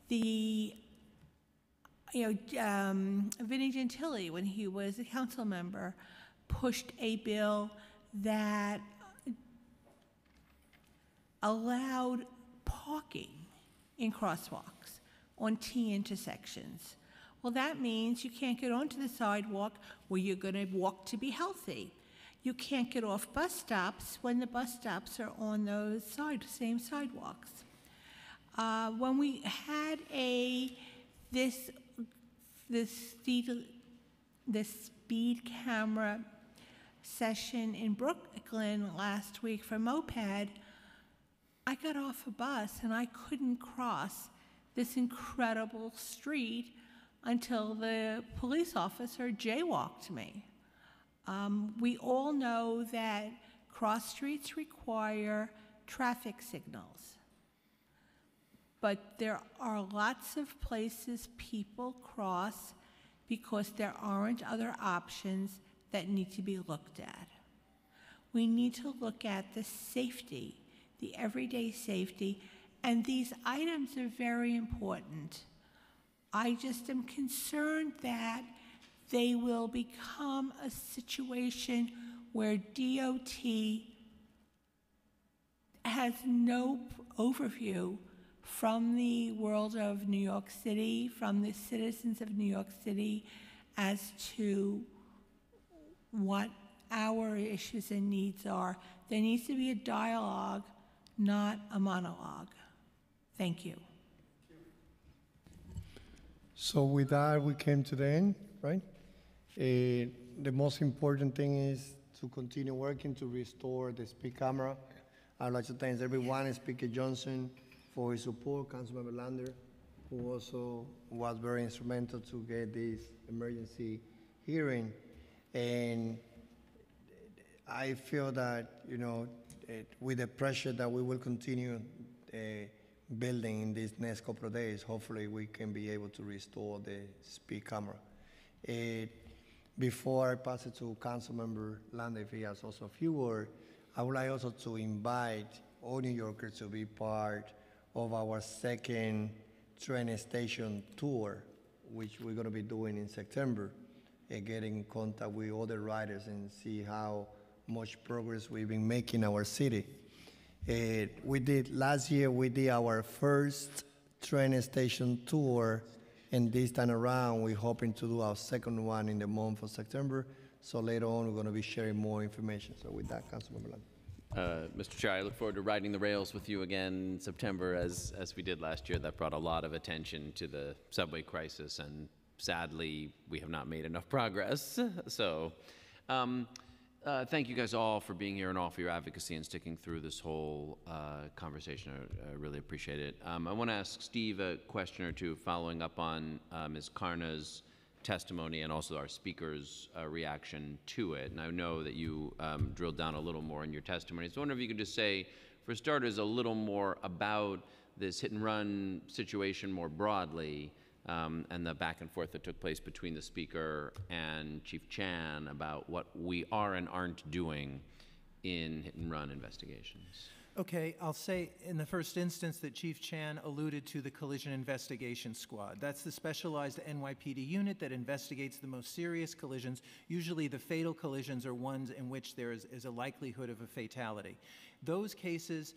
the you know, um, Vinnie Gentile, when he was a council member, pushed a bill that allowed parking in crosswalks on T intersections. Well, that means you can't get onto the sidewalk where you're going to walk to be healthy. You can't get off bus stops when the bus stops are on those side, same sidewalks. Uh, when we had a this this speed the speed camera session in Brooklyn last week for moped, I got off a bus and I couldn't cross this incredible street until the police officer jaywalked me. Um, we all know that cross streets require traffic signals. But there are lots of places people cross because there aren't other options that need to be looked at. We need to look at the safety, the everyday safety, and these items are very important. I just am concerned that they will become a situation where DOT has no overview from the world of New York City, from the citizens of New York City, as to what our issues and needs are. There needs to be a dialogue, not a monologue. Thank you. So with that, we came to the end, right? Eh, the most important thing is to continue working to restore the speed camera. I'd like to thank everyone, Speaker Johnson, for his support, Councilmember Lander, who also was very instrumental to get this emergency hearing. And I feel that, you know, eh, with the pressure that we will continue uh, building in these next couple of days, hopefully we can be able to restore the speed camera. Eh, before I pass it to Councilmember Lander, if he has also a few words, I would like also to invite all New Yorkers to be part of our second train station tour, which we're going to be doing in September, and getting in contact with other riders and see how much progress we've been making in our city. Uh, we did last year. We did our first train station tour, and this time around, we're hoping to do our second one in the month of September. So later on, we're going to be sharing more information. So with that, Councilmember Land. Uh, Mr. Chair, I look forward to riding the rails with you again in September, as, as we did last year. That brought a lot of attention to the subway crisis, and sadly, we have not made enough progress. [LAUGHS] So, um, uh, thank you guys all for being here and all for your advocacy and sticking through this whole uh, conversation. I, I really appreciate it. Um, I want to ask Steve a question or two following up on uh, Ms. Karna's testimony and also our speaker's uh, reaction to it. And I know that you um, drilled down a little more in your testimony. So I wonder if you could just say, for starters, a little more about this hit and run situation more broadly um, and the back and forth that took place between the speaker and Chief Chan about what we are and aren't doing in hit and run investigations. Okay, I'll say in the first instance that Chief Chan alluded to the Collision Investigation Squad. That's the specialized NYPD unit that investigates the most serious collisions. Usually the fatal collisions are ones in which there is, is a likelihood of a fatality. Those cases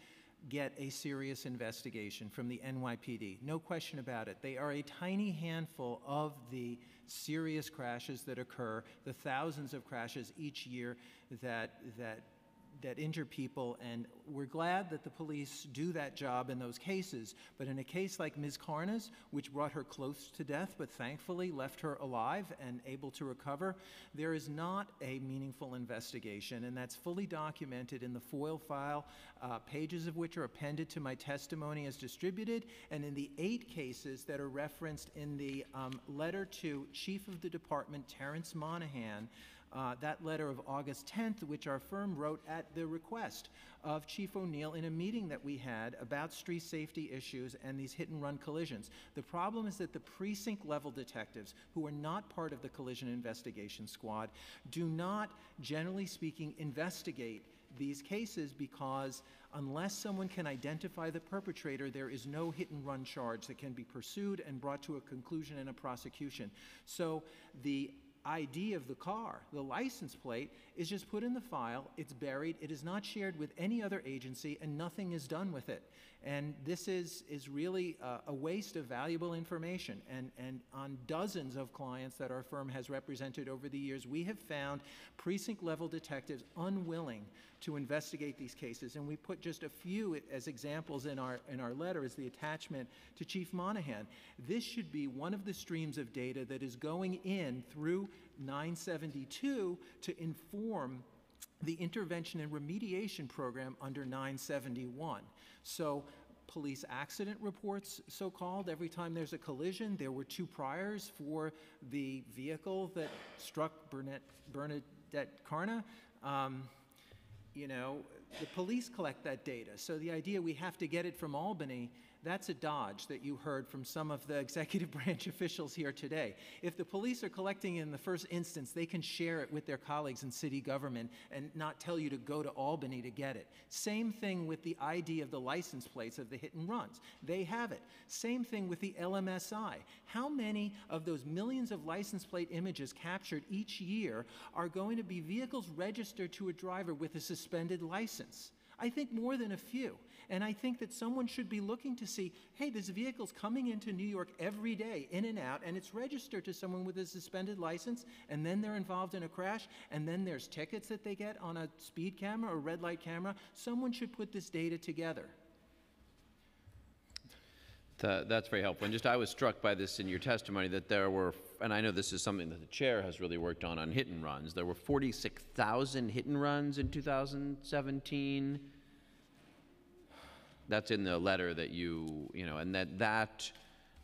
get a serious investigation from the NYPD. No question about it. They are a tiny handful of the serious crashes that occur, the thousands of crashes each year that, that that injure people, and we're glad that the police do that job in those cases. But in a case like Ms. Karna's, which brought her close to death, but thankfully left her alive and able to recover, there is not a meaningful investigation, and that's fully documented in the FOIL file, uh, pages of which are appended to my testimony as distributed, and in the eight cases that are referenced in the um, letter to Chief of the Department, Terrence Monahan, uh, that letter of August 10th, which our firm wrote at the request of Chief O'Neill in a meeting that we had about street safety issues and these hit and run collisions. The problem is that the precinct level detectives, who are not part of the collision investigation squad, do not, generally speaking, investigate these cases because unless someone can identify the perpetrator, there is no hit and run charge that can be pursued and brought to a conclusion in a prosecution. So the ID of the car, the license plate, is just put in the file, it's buried, it is not shared with any other agency, and nothing is done with it. And this is, is really uh, a waste of valuable information. And, and on dozens of clients that our firm has represented over the years, we have found precinct level detectives unwilling to investigate these cases. And we put just a few as examples in our, in our letter as the attachment to Chief Monahan. This should be one of the streams of data that is going in through 972 to inform the intervention and remediation program under 971. So police accident reports, so-called, every time there's a collision, there were two priors for the vehicle that struck Burnett, Bernadette Carna. Um, you know, the police collect that data. So the idea we have to get it from Albany that's a dodge that you heard from some of the [LAUGHS] executive branch officials here today. If the police are collecting in the first instance, they can share it with their colleagues in city government and not tell you to go to Albany to get it. Same thing with the ID of the license plates of the hit and runs. They have it. Same thing with the LMSI. How many of those millions of license plate images captured each year are going to be vehicles registered to a driver with a suspended license? I think more than a few. And I think that someone should be looking to see, hey, this vehicle's coming into New York every day, in and out, and it's registered to someone with a suspended license, and then they're involved in a crash, and then there's tickets that they get on a speed camera or red light camera. Someone should put this data together. Th- That's very helpful. And just, I was struck by this in your testimony, that there were, and I know this is something that the chair has really worked on, on hit and runs. There were 46,000 hit and runs in 2017. That's in the letter that you, you know, and that, that,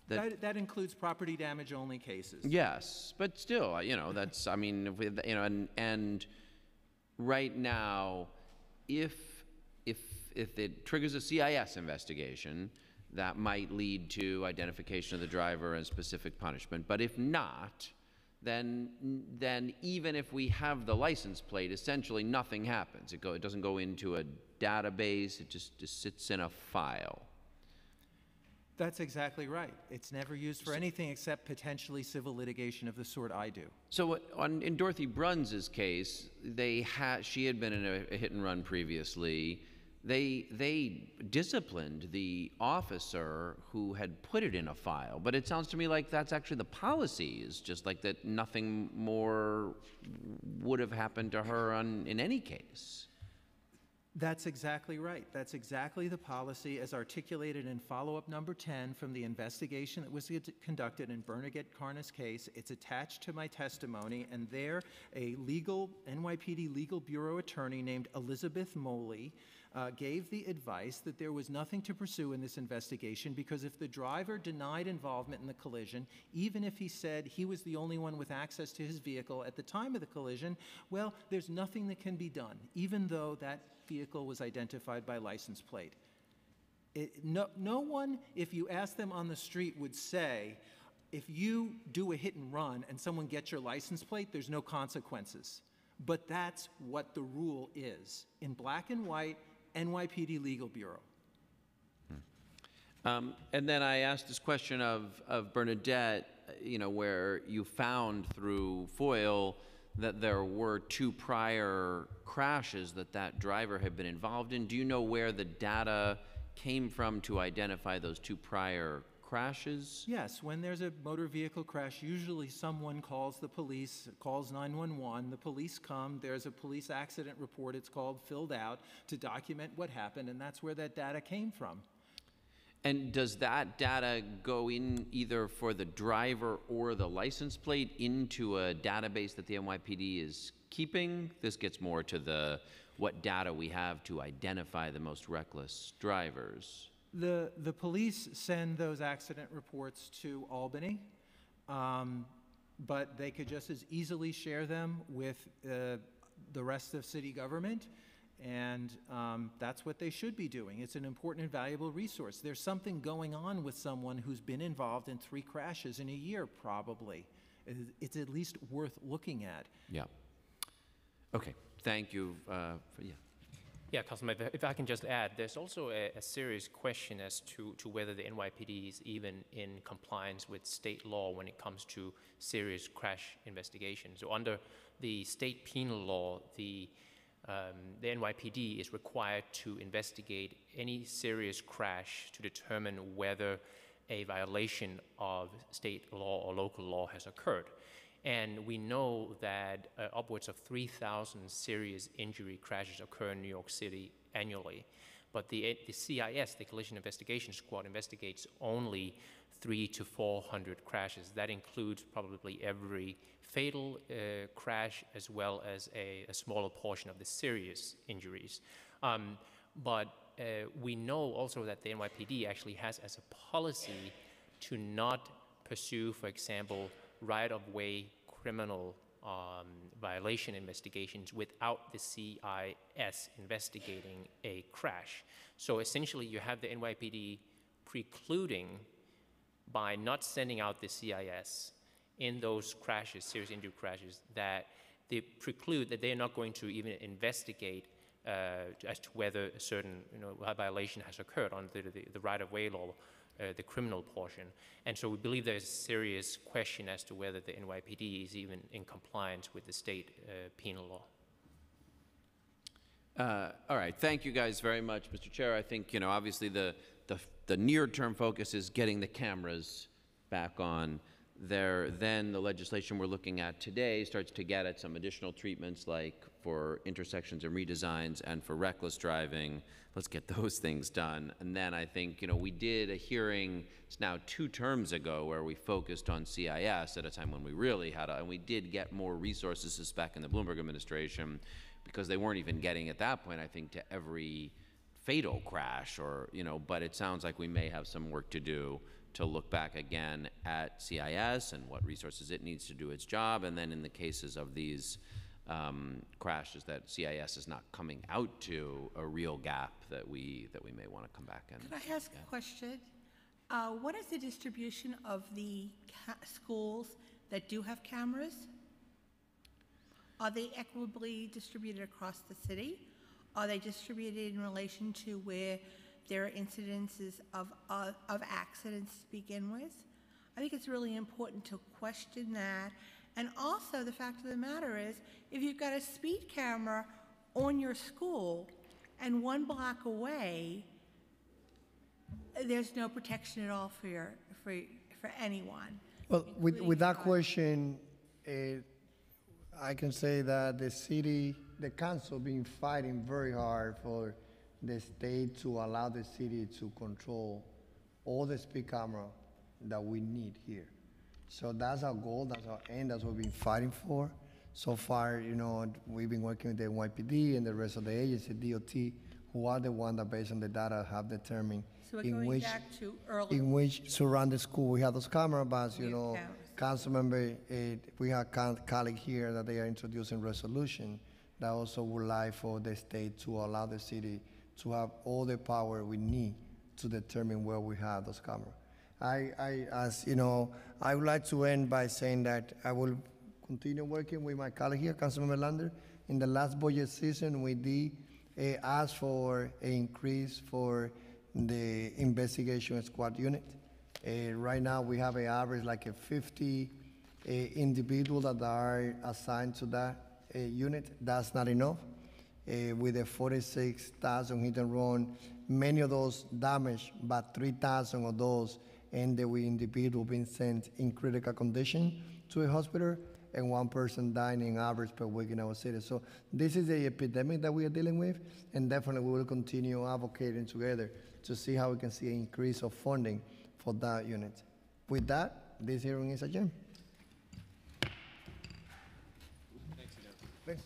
that, That, that includes property damage only cases. yes, but still, you know, that's, I mean, if we, you know, and, and right now, if, if, if it triggers a CIS investigation, that might lead to identification of the driver and specific punishment. But if not, then, then even if we have the license plate, essentially nothing happens. It, go, it doesn't go into a database, it just, just sits in a file. That's exactly right. It's never used for anything except potentially civil litigation of the sort I do. So on, in Dorothy Bruns's case, they had, she had been in a, a hit and run previously. They, they disciplined the officer who had put it in a file, but it sounds to me like that's actually the policy, is just like that nothing more would have happened to her on, in any case. That's exactly right. That's exactly the policy as articulated in follow-up number 10 from the investigation that was conducted in Bernadette Carna's case. It's attached to my testimony, and there, a legal, NYPD Legal Bureau attorney named Elizabeth Moley uh, gave the advice that there was nothing to pursue in this investigation because if the driver denied involvement in the collision, even if he said he was the only one with access to his vehicle at the time of the collision, well, there's nothing that can be done, even though that vehicle was identified by license plate. It, no, no one, if you ask them on the street, would say, if you do a hit and run and someone gets your license plate, there's no consequences. But that's what the rule is. In black and white, NYPD Legal Bureau. Um, and then I asked this question of, of Bernadette, you know, where you found through FOIL that there were two prior crashes that that driver had been involved in. Do you know where the data came from to identify those two prior crashes? Yes, when there's a motor vehicle crash, usually someone calls the police, calls 911. The police come, there's a police accident report, it's called, filled out to document what happened, and that's where that data came from. And does that data go in either for the driver or the license plate into a database that the NYPD is keeping? This gets more to the what data we have to identify the most reckless drivers. The, the police send those accident reports to Albany, um, but they could just as easily share them with uh, the rest of city government, and um, that's what they should be doing. It's an important and valuable resource. There's something going on with someone who's been involved in three crashes in a year, probably. It's at least worth looking at. Yeah. Okay. Thank you. Uh, for, yeah. Yeah, Councilman, if- I can just add, there's also a, a serious question as to, to whether the NYPD is even in compliance with state law when it comes to serious crash investigations. So under the state penal law, the, um, the NYPD is required to investigate any serious crash to determine whether a violation of state law or local law has occurred. And we know that uh, upwards of 3,000 serious injury crashes occur in New York City annually. But the, the CIS, the Collision Investigation Squad, investigates only three to 400 crashes. That includes probably every fatal uh, crash as well as a, a smaller portion of the serious injuries. Um, but uh, we know also that the NYPD actually has as a policy to not pursue, for example, right-of-way criminal um, violation investigations without the CIS investigating a crash. So essentially, you have the NYPD precluding by not sending out the CIS in those crashes, serious injury crashes, that they preclude that they're not going to even investigate uh, as to whether a certain you know, violation has occurred under the, the right-of-way law, the criminal portion. And so we believe there's a serious question as to whether the NYPD is even in compliance with the state uh, penal law. Uh, All right, thank you guys very much, Mr. Chair. I think, you know, obviously the, the, the near-term focus is getting the cameras back on there. Then the legislation we're looking at today starts to get at some additional treatments like for intersections and redesigns and for reckless driving. Let's get those [LAUGHS] things done. And then I think, you know, we did a hearing, it's now two terms ago, where we focused on CIS at a time when we really had, a, and we did get more resources this back in the Bloomberg administration because they weren't even getting at that point, I think, to every fatal crash or, you know, but it sounds like we may have some work to do to look back again at CIS and what resources it needs to do its job. And then in the cases of these um, crashes that CIS is not coming out to, a real gap that we, that we may want to come back and. Could I ask a question? Uh, What is the distribution of the ca- schools that do have cameras? Are they equitably distributed across the city? Are they distributed in relation to where there are incidences of, of of accidents to begin with? I think it's really important to question that. And also, the fact of the matter is, if you've got a speed camera on your school and one block away, there's no protection at all for your, for, for anyone. Well, with, with that question, eh, I can say that the city, the council been fighting very hard for the state to allow the city to control all the speed camera that we need here. So that's our goal, that's our aim, that's what we've been fighting for. So far, you know, we've been working with the NYPD and the rest of the agency, DOT, who are the one that based on the data have determined So we're in going which back to early. in which surrounding school we have those camera but you know cameras. council member uh, we have con- colleague here that they are introducing resolution that also would like for the state to allow the city to have all the power we need to determine where we have those cameras I, I as you know i would like to end by saying that i will continue working with my colleague here councilmember lander in the last budget season we did uh, ask for an increase for the investigation squad unit. Uh, right now, we have an average like a 50 uh, individuals that are assigned to that uh, unit. That's not enough. Uh, with the 46,000 hit and run, many of those damaged, but 3,000 of those ended with individual being sent in critical condition to a hospital and one person dying in average per week in our city. So this is a epidemic that we are dealing with, and definitely we will continue advocating together to see how we can see an increase of funding for that unit. With that, this hearing is adjourned. Thanks.